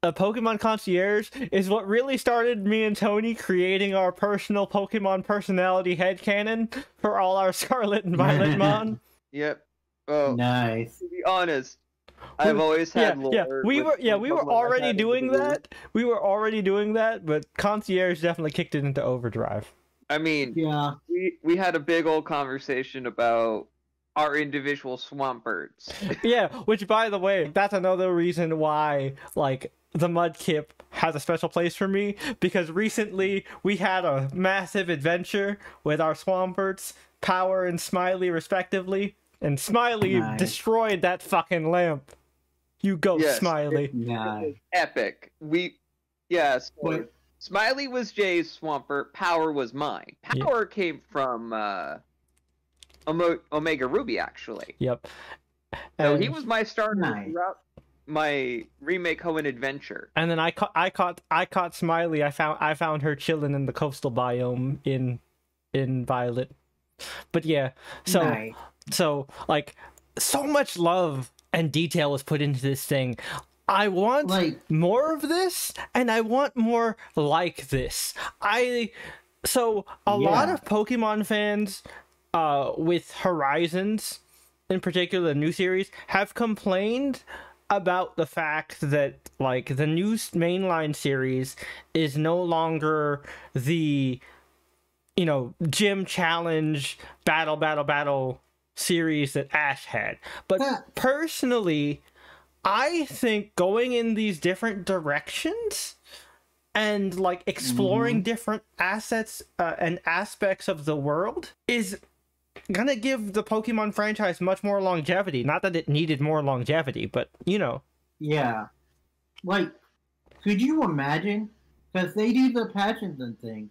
a Pokemon concierge is what really started me and Tony creating our personal Pokemon personality head headcanon for all our Scarlet and Violet Mon. Yep. Oh, Nice. to be honest, I've always yeah, had lore. yeah, we were yeah we were already doing that. We were already doing that, but concierge definitely kicked it into overdrive. I mean, Yeah. we we had a big old conversation about our individual Swamperts. yeah, which by the way, that's another reason why like the Mudkip has a special place for me because recently we had a massive adventure with our Swampert, Power and Smiley respectively, and Smiley Nice. destroyed that fucking lamp. You go, Yes, Smiley. Nice. Epic. We, yes. What? Smiley was Jay's Swampert. Power was mine. Yeah. Power came from uh, Omo- Omega Ruby, actually. Yep. So And, he was my starter Nice. throughout my remake Hoenn adventure. and then I caught I caught I caught Smiley. I found I found her chilling in the coastal biome in in Violet. But yeah, so nice. so like so much love and detail was put into this thing. I want Like, more of this and i want more like this. I so a lot of pokemon fans uh with horizons in particular the new series have complained about the fact that like the new mainline series is no longer the you know gym challenge battle battle battle series that ash had but That- personally i think going in these different directions and like exploring different assets uh, and aspects of the world is gonna give the pokemon franchise much more longevity not that it needed more longevity but you know yeah. Like, could you imagine? Because they do the pageants and things.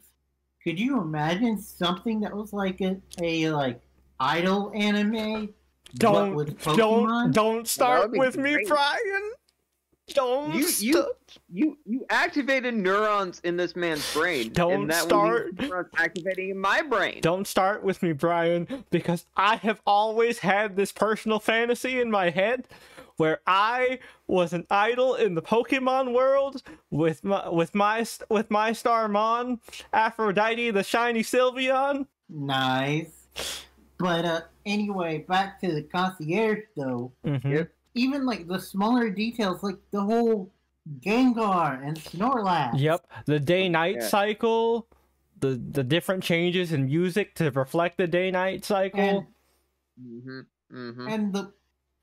Could you imagine something that was like a, a like idol anime? don't with don't don't start would be with me brian don't You st- you you you activated neurons in this man's brain. Don't and that start. Neurons activating in my brain. Don't start with me, Brian, because I have always had this personal fantasy in my head where I was an idol in the Pokemon world with my with my with my Starmon, Aphrodite, the shiny Sylveon. Nice. But uh, anyway, back to the concierge though. Mhm. Even like the smaller details, like the whole Gengar and Snorlax. Yep, the day-night Yeah. cycle, the the different changes in music to reflect the day-night cycle. And Mm-hmm. Mm-hmm. and the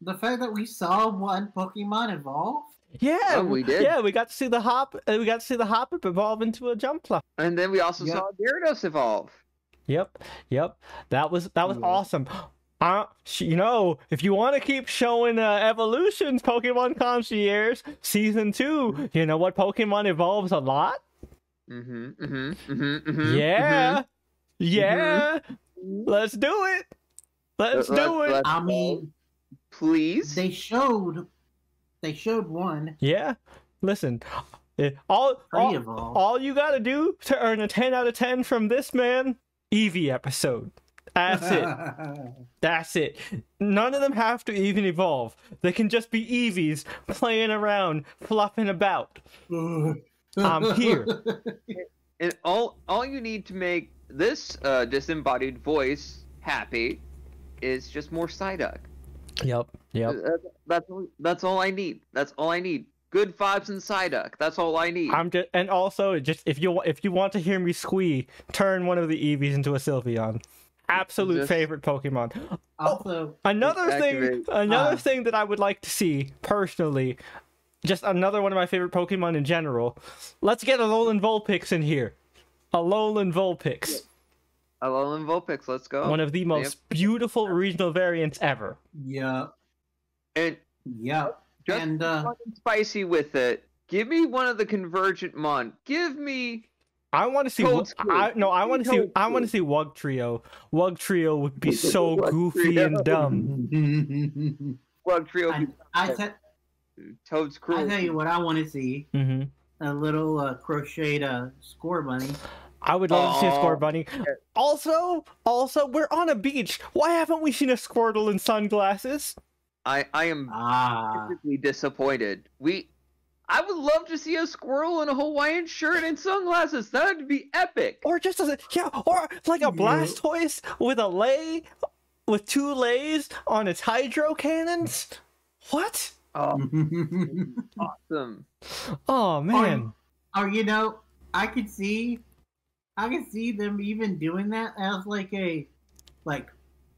the fact that we saw one Pokemon evolve. yeah, Oh, we did. Yeah, we got to see the hop. uh, We got to see the Hoppip evolve into a Jumpluff. And then we also Yep. saw Gyarados evolve. Yep, yep. That was that was Yeah. awesome. Uh, you know, if you want to keep showing uh, evolutions, Pokemon Concierge season two, you know what Pokemon evolves a lot? Mm-hmm. Mm-hmm. Mm-hmm. mm-hmm yeah, yeah. Let's do it. Let's Let- do let- it. let's I mean, please. they showed they showed one Yeah. Listen, eh, all all, all you gotta do to earn a ten out of ten from this man, Eevee episode. That's it. That's it. None of them have to even evolve. They can just be Eevees playing around, fluffing about. I'm here. And all all you need to make this uh, disembodied voice happy is just more Psyduck. Yep. Yep. Uh, That's that's all I need. That's all I need. Good vibes and Psyduck. That's all I need. I'm just, and also just if you if you want to hear me squee, turn one of the Eevees into a Sylveon. Absolute Just- favorite Pokemon. also, Another thing, another Ah. thing that I would like to see personally, just another one of my favorite Pokemon in general. Let's get a Alolan Vulpix in here. A Alolan Vulpix, Alolan Vulpix. Let's go. one of the most beautiful regional variants ever. yeah, and yeah, just and uh, spicy with it. Give me one of the Convergent Mon. Give me. I want to see. Toad Wo- I no, I want to see. Toad I want to see Wug Trio. Wug Trio would be so Wug goofy Trio. and dumb. Well, trio. I, I, te- Toedscool. I tell you what I want to see mm-hmm. a little uh, crocheted uh, Scorbunny. I would love to see a Scorbunny. Also, also, we're on a beach. Why haven't we seen a Squirtle in sunglasses? I I am Ah, disappointed. We. I would love to see a squirrel in a Hawaiian shirt and sunglasses. That would be epic. Or just as a yeah, or like a Yeah. Blastoise with a lei, with two leis on its hydro cannons. What? Oh, awesome. Oh man. or you know, I could see, I could see them even doing that as like a, like,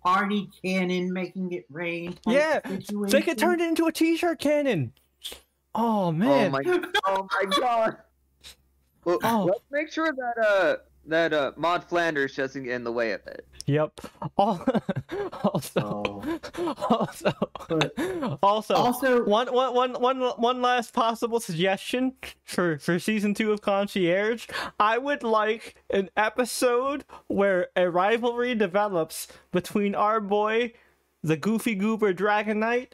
party cannon making it rain. Yeah, situation. They could turn it into a t-shirt cannon. Oh man! Oh man. my. Oh my god. Well, Oh. Let's make sure that uh that uh Maude Flanders doesn't get in the way of it. Yep. Also, Oh. also, also, Also, one, one, one, one, one last possible suggestion for for season two of Concierge. I would like an episode where a rivalry develops between our boy, the Goofy Goober Dragonite,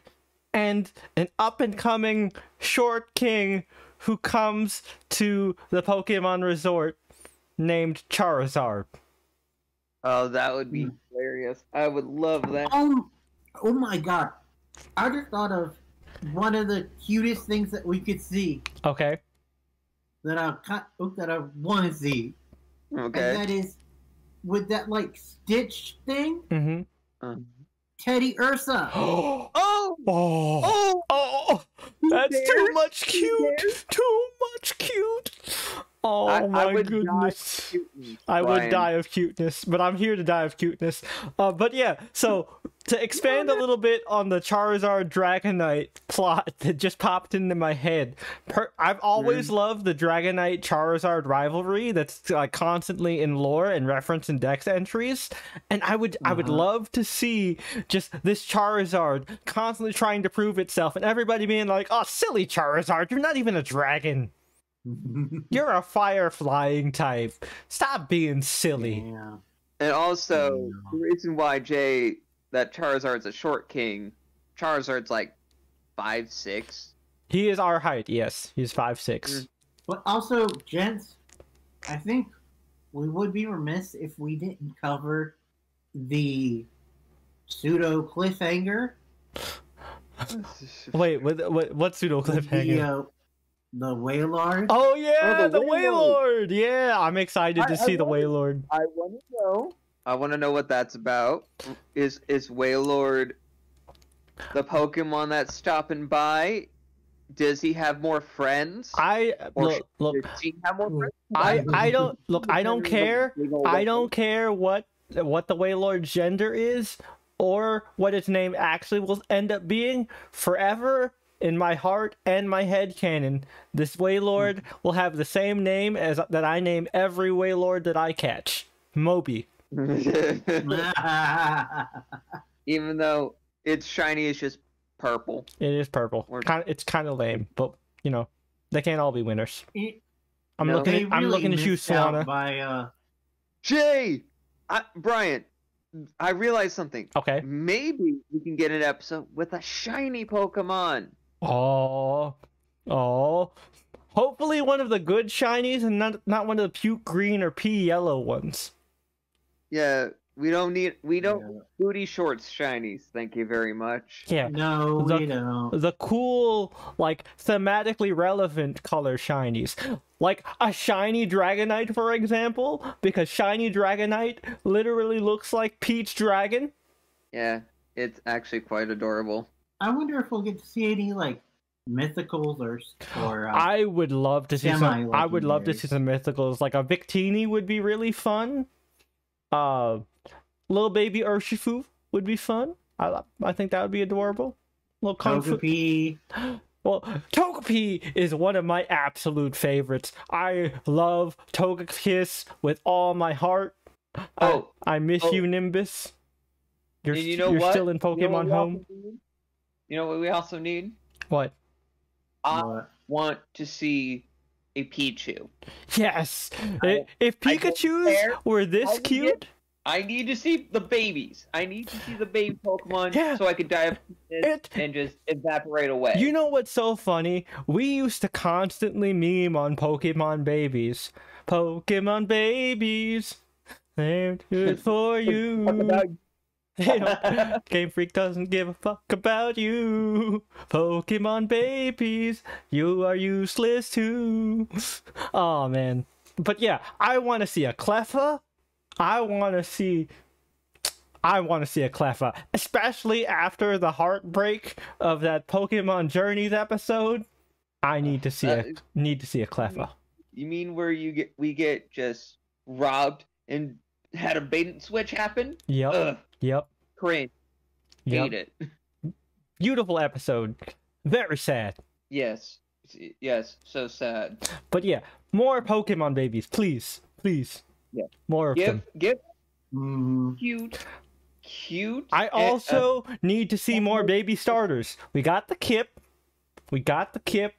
and an up and coming short king who comes to the Pokemon Resort named Charizard. Oh, that would be Hmm. hilarious. I would love that. oh, oh my god! I just thought of one of the cutest things that we could see Okay. that I ki- that I want to see, Okay. and that is with that like Stitch thing, Mm-hmm. Um, Teddiursa. oh. oh, Oh. oh, Oh. That's too much cute. Too much cute. Oh I- I my would goodness. Cuteness, I would die of cuteness, but I'm here to die of cuteness. Uh, but yeah, so to expand a little bit on the Charizard Dragonite plot that just popped into my head, per- I've always loved the Dragonite Charizard rivalry that's like constantly in lore and reference in Dex entries, and I would I would Uh-huh. love to see just this Charizard constantly trying to prove itself, and everybody being like, "Oh, silly Charizard, you're not even a dragon." You're a fire flying type. Stop being silly. yeah. And also, Yeah. the reason why Jay that Charizard's a short king, Charizard's like five six. He is our height, yes. He's five six. Mm. But also, gents, I think we would be remiss if we didn't cover the pseudo cliffhanger Wait, what, what, what pseudo The, cliffhanger? uh, the Wailord. Oh yeah, Oh, the the Wailord. Yeah, I'm excited to I- I see the wanted- Wailord. I want to know. I want to know what that's about. Is is Wailord the Pokemon that's stopping by? Does he have more friends? I look, look Does he have more friends? I I don't look. I don't care. I don't care what what the Wailord's gender is or what its name actually will end up being. Forever in my heart and my head canon, this Wailord will have the same name as that I name every Wailord that I catch. Moby. Even though its shiny is just purple. It is purple. Or- Kind it's kind of lame, but you know they can't all be winners. It- I'm No. looking. they At, I'm really looking at you, missed out Swanna. By uh, Jay, I, Brian, I realized something. Okay. Maybe we can get an episode with a shiny Pokemon. Oh, oh. Hopefully one of the good shinies and not not one of the puke green or pea yellow ones. Yeah, we don't need we don't yeah. booty shorts shinies. Thank you very much. Yeah. No, The- we don't. The cool, like thematically relevant color shinies. Like a shiny Dragonite, for example, because shiny Dragonite literally looks like Peach Dragon. Yeah, it's actually quite adorable. I wonder if we'll get to see any like mythicals or or uh, I would love to see some. I would love to see some mythicals. Like a Victini would be really fun. Uh, little baby Urshifu would be fun. I I think that would be adorable. Little kung fu. Togepi. Well, Togepi is one of my absolute favorites. I love Togekiss with all my heart. Oh, I, I miss oh. you, Nimbus. You're, you know you're what? still in You know what Pokemon we Home. Also need? You know what we also need? What? I what? want to see a Pichu. Yes. I- if I Pikachu's care were this how cute, get- I need to see the babies. I need to see the baby Pokemon Yeah. so I could dive in It- and just evaporate away. You know what's so funny? We used to constantly meme on Pokemon babies. Pokemon babies. They're good for you. They don't- Game Freak doesn't give a fuck about you. Pokemon babies, you are useless too. Oh man. But yeah, I want to see a Cleffa. I want to see I want to see a Cleffa, especially after the heartbreak of that Pokemon Journeys episode. I need to see a Uh, need to see a Cleffa. You mean where you get we get just robbed and had a bait and switch happen? Yep. Ugh, Yep. cringe. Yep. Hate it. Beautiful episode. Very sad. Yes. Yes. So sad. But yeah, more Pokemon babies, please, please. Yeah. More of Give them. give Mhm. cute, cute. I and- uh, also need to see more baby starters. We got the Kip. We got the Kip.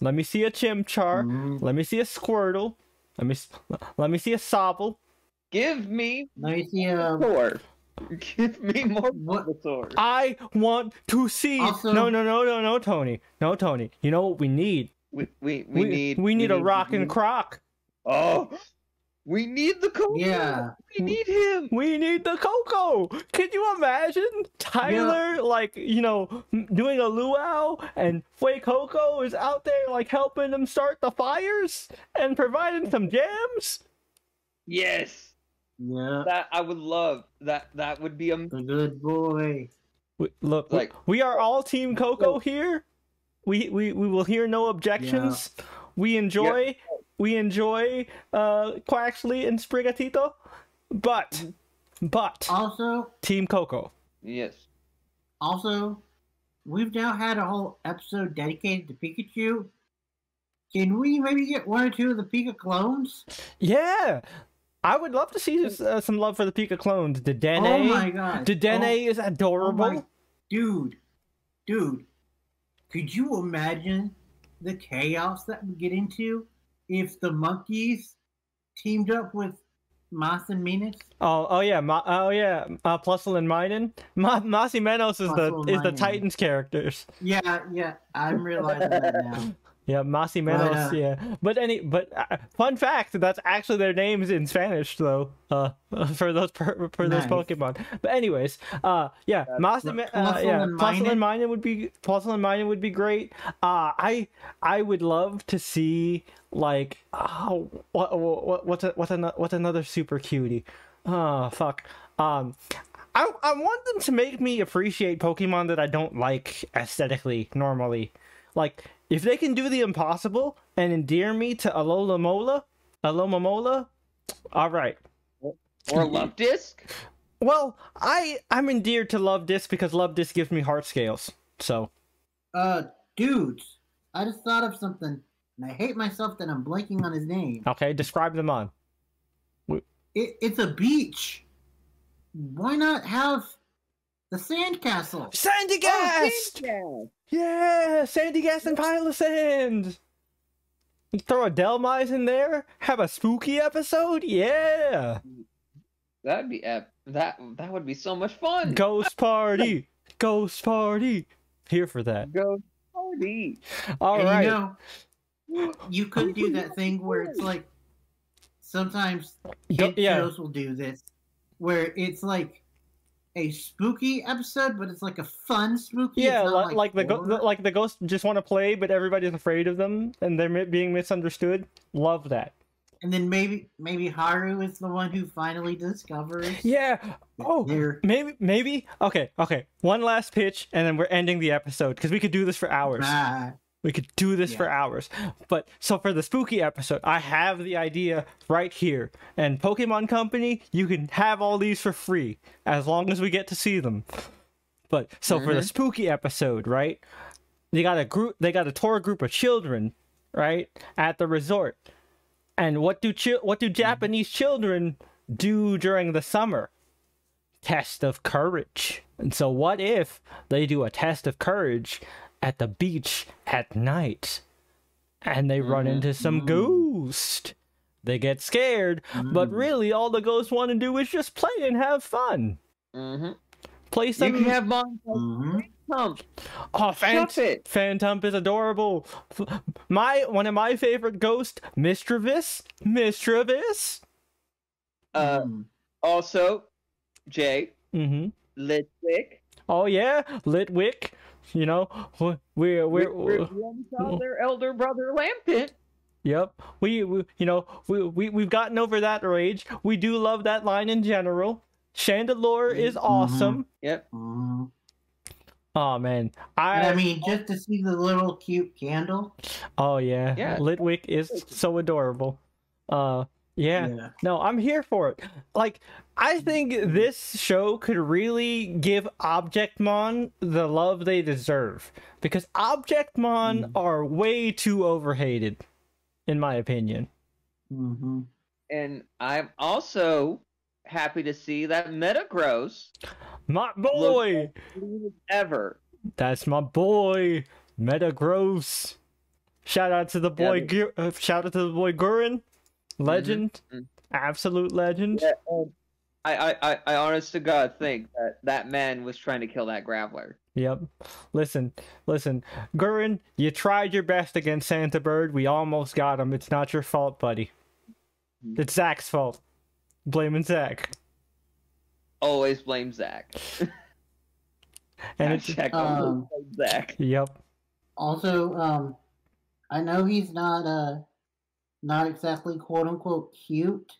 Let me see a Chimchar. Mhm. Let me see a Squirtle. Let me s- let me see a Sobble. give me Let me see a. Bulbasaur. Give me more What- Bulbasaur. I want to see. Also- no, no, no, no, no, Tony. No, Tony. You know what we need? We we, we, need we need a rock and we- croc. Oh, we need the Coco. Yeah. we need him. We need the Coco. Can you imagine Tyler, like you know, doing a luau, and Fuecoco is out there like helping them start the fires and providing some jams? Yes, yeah, that I would love. That that would be a the good boy. We, look, Like- we are all Team Coco here. We we we will hear no objections. We enjoy we enjoy uh Quaxly and Sprigatito, but but Also, Team Coco. yes. also, we've now had a whole episode dedicated to Pikachu. Can we maybe get one or two of the Pika clones? Yeah, I would love to see uh, some love for the Pika clones. Dedenne, Oh my god. Dedenne is Oh adorable. my- dude, dude, could you imagine the chaos that we get into if the monkeys teamed up with Mas and Minas? Oh, oh yeah, Ma- oh yeah, uh, Plusle and Minun. Ma- Masi Menos is Plusle the is the Titans characters. Yeah, yeah, I'm realizing that now. Yeah, Masi Menos. Uh, yeah, but any but uh, fun fact that's actually their names in Spanish though. Uh, for those per, for those Pokemon. But anyways, uh, yeah, Masi. Uh, Plusle yeah, Plusle and Minun would be Plusle and Minun would be great. Uh, I I would love to see like oh what what what's a, what's another what's another super cutie. Oh fuck. Um. I, I want them to make me appreciate Pokemon that I don't like aesthetically normally. Like, if they can do the impossible and endear me to Alola Mola, Alola Mola, alright. Or Luvdisc? Well, I, I'm endeared to Luvdisc because Luvdisc gives me heart scales. So, Uh, dudes, I just thought of something, and I hate myself that I'm blanking on his name. okay, describe them on. It, it's a beach. Why not have the sandcastle? Sandygast! Oh, yeah, Sandygast and Palossand! You throw a Dhelmise in there? Have a spooky episode? Yeah! That'd be ep- that that would be so much fun. Ghost Party! Ghost Party! Here for that. Ghost party. All and right. you know, you could do that thing where it's like sometimes Go- yeah. shows will do this, where it's like a spooky episode, but it's like a fun spooky. Yeah, not like, the go- horror. like the ghosts just want to play, but everybody's afraid of them, and they're mi- being misunderstood. Love that. and then maybe maybe Haru is the one who finally discovers. Yeah. Oh, they're- maybe, maybe. Okay, okay. One last pitch, and then we're ending the episode because we could do this for hours. Ah, We could do this for hours. But so for the spooky episode, I have the idea right here. And Pokemon Company, you can have all these for free as long as we get to see them. But so for the Mhm. spooky episode, right? They got a group they got a tour group of children, right? At the resort. And what do chi- what do Japanese children do during the summer? Test of courage. And so what if they do a test of courage at the beach at night and they run Mhm. into some Mm. ghost? They get scared, but Mm. really all the ghosts want to do is just play and have fun. Mm-hmm. Play You can have mom mhm. Oh, Fant- Stuff it. Phantump is adorable. My one of my favorite ghosts, Misdreavus. Misdreavus. Uh, Mm. also, Jay, Mm-hmm. Litwick. Oh yeah, Litwick. You know, we're we're, We're, we're, saw their elder brother Lampent. Yep. We, we you know, we, we we've gotten over that rage. We do love that line in general. Chandelure is Mhm. awesome. Yep. Mhm. Oh man. And I, I mean, just to see the little cute candle. Oh yeah. Yeah. Litwick is so adorable. Uh yeah. Yeah. No, I'm here for it. Like I think this show could really give Objectmon the love they deserve because Objectmon Mm. are way too overhated in my opinion. hmm And I'm also happy to see that Metagross My boy. ever. That's my boy, Metagross. Shout out to the boy. Yeah, Gur- uh, shout out to the boy Gurren, legend, mhm. absolute legend. Yeah, um, I, I, I, I honest to God think that that man was trying to kill that Graveler. Yep. Listen, listen, Gurren, you tried your best against Santa Bird. We almost got him. It's not your fault, buddy. Mhm. It's Zach's fault. Blaming Zach. Always blame Zach. And it's Hashtag always Um, Zach. yep. Also, um, I know he's not uh not exactly quote unquote cute,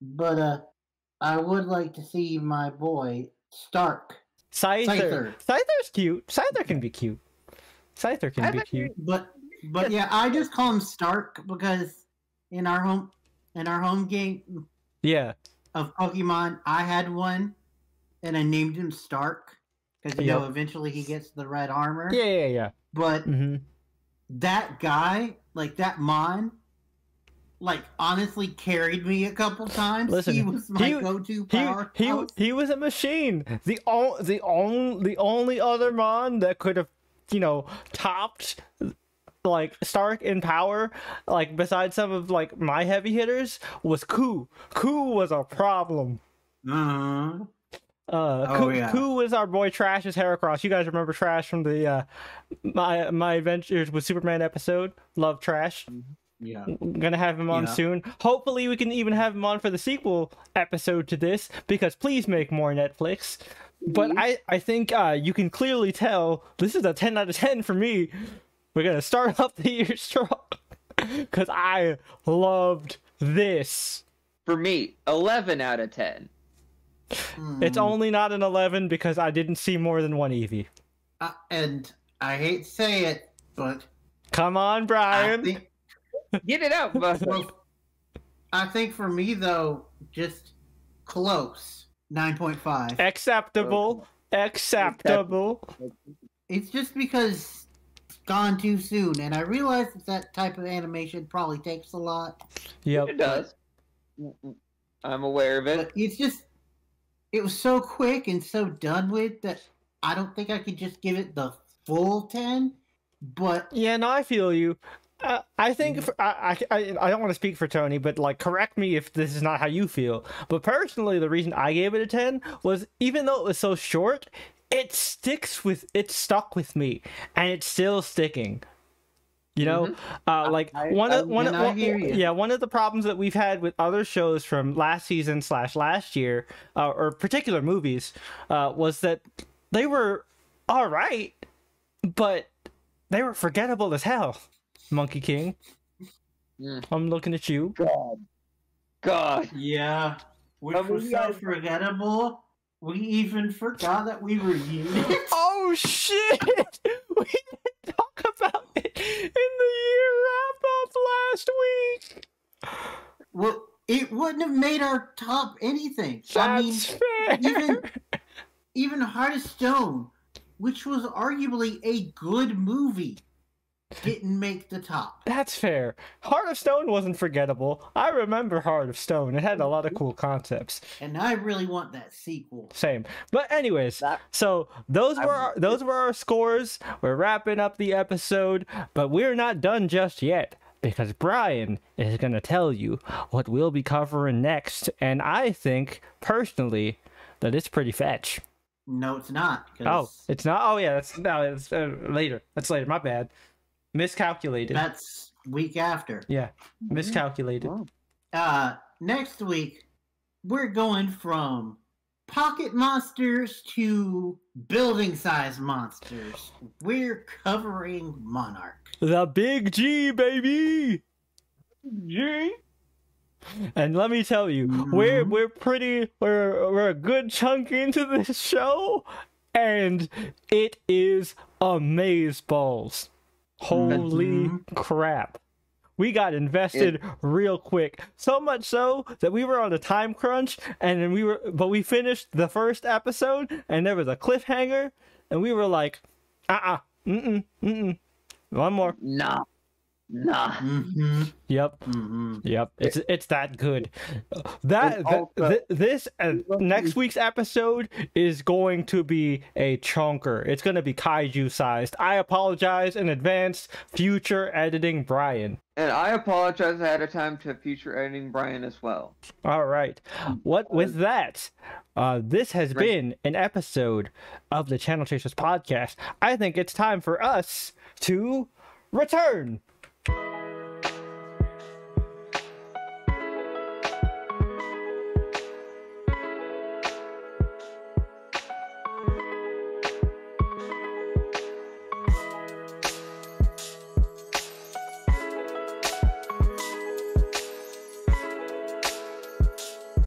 but uh, I would like to see my boy Stark. Scyther. Scyther. Scyther's cute. Scyther can be cute. Scyther can be cute. But but yeah, I just call him Stark because in our home in our home game Yeah. of Pokemon, I had one, and I named him Stark because you know eventually he gets the red armor. Yeah, yeah, yeah. But hmm that guy, like that Mon, like honestly carried me a couple times. Listen, he was my he- go-to He, power. he, he was a machine. The o- the only the only other mon that could have, you know, topped like Stark in power, like besides some of like my heavy hitters, was Ku. Ku was a problem. uh Uh, Oh, Koo, yeah. Koo was our boy Trash's Heracross. You guys remember Trash from the uh, my my adventures with Superman episode? Love Trash. Yeah. gonna have him on Yeah. soon. Hopefully, we can even have him on for the sequel episode to this because please make more Netflix. But I I think uh, you can clearly tell this is a ten out of ten for me. We're gonna start off the year strong because I loved this. For me, 11 out of 10. It's Mm. only not an eleven because I didn't see more than one Eevee. Uh, and I hate to say it, but Come on, I Brian. think Get it out, bud. well, I think for me though, just close. Nine point five. Acceptable. Acceptable. It's just because it's gone too soon, and I realize that that type of animation probably takes a lot. Yep. It does. I'm aware of it. But it's just, it was so quick and so done with that I don't think I could just give it the full ten. But Yeah, no, I feel you. Uh, I think for, I, I I don't want to speak for Tony, but like, correct me if this is not how you feel. But personally, the reason I gave it a ten was even though it was so short, it sticks with it stuck with me, and it's still sticking. You know, uh, like I- one I- of one, I one- hear yeah, one of the problems that we've had with other shows from last season slash last year, uh, or particular movies, uh, was that they were all right, but they were forgettable as hell. Monkey King, Mm. I'm looking at you. God. God. yeah, which I mean, was yeah. so forgettable. We even forgot that we reviewed it. Oh shit! We didn't talk about it in the year wrap up last week. Well, it wouldn't have made our top anything. I mean, That's fair. even even Heart of Stone, which was arguably a good movie, didn't make the top. That's fair. Heart of Stone wasn't forgettable. I remember Heart of Stone. It had a lot of cool concepts. And I really want that sequel. Same. But anyways, That- so those I were our, those were our scores. We're wrapping up the episode, but we're not done just yet because Brian is going to tell you what we'll be covering next, and I think personally that it's pretty fetch. No, it's not. 'cause Oh, it's not. Oh yeah, that's no, it's uh, later. That's later. My bad. Miscalculated. that's week after. yeah, miscalculated. Wow. Uh, next week, we're going from pocket monsters to building size monsters. We're covering Monarch. The big G, baby. G. And let me tell you, we're Mhm. we're pretty we're we're a good chunk into this show, and it is amaze balls. Holy Mhm. crap. We got invested real quick. So much so that we were on a time crunch and then we were but we finished the first episode and there was a cliffhanger and we were like, uh-uh, mm-mm, mm-mm. One more. Nah. Nah. Mm-hmm. Yep. Mm-hmm. Yep, it's it's that good. That It's th- th- this uh, next week's episode is going to be a chunker. It's going to be kaiju sized. I apologize in advance, future editing Brian. And I apologize ahead of time to future editing Brian as well. All right. What with that? Uh, this has Right. been an episode of the Channel Chasers podcast. I think it's time for us to return. Bye.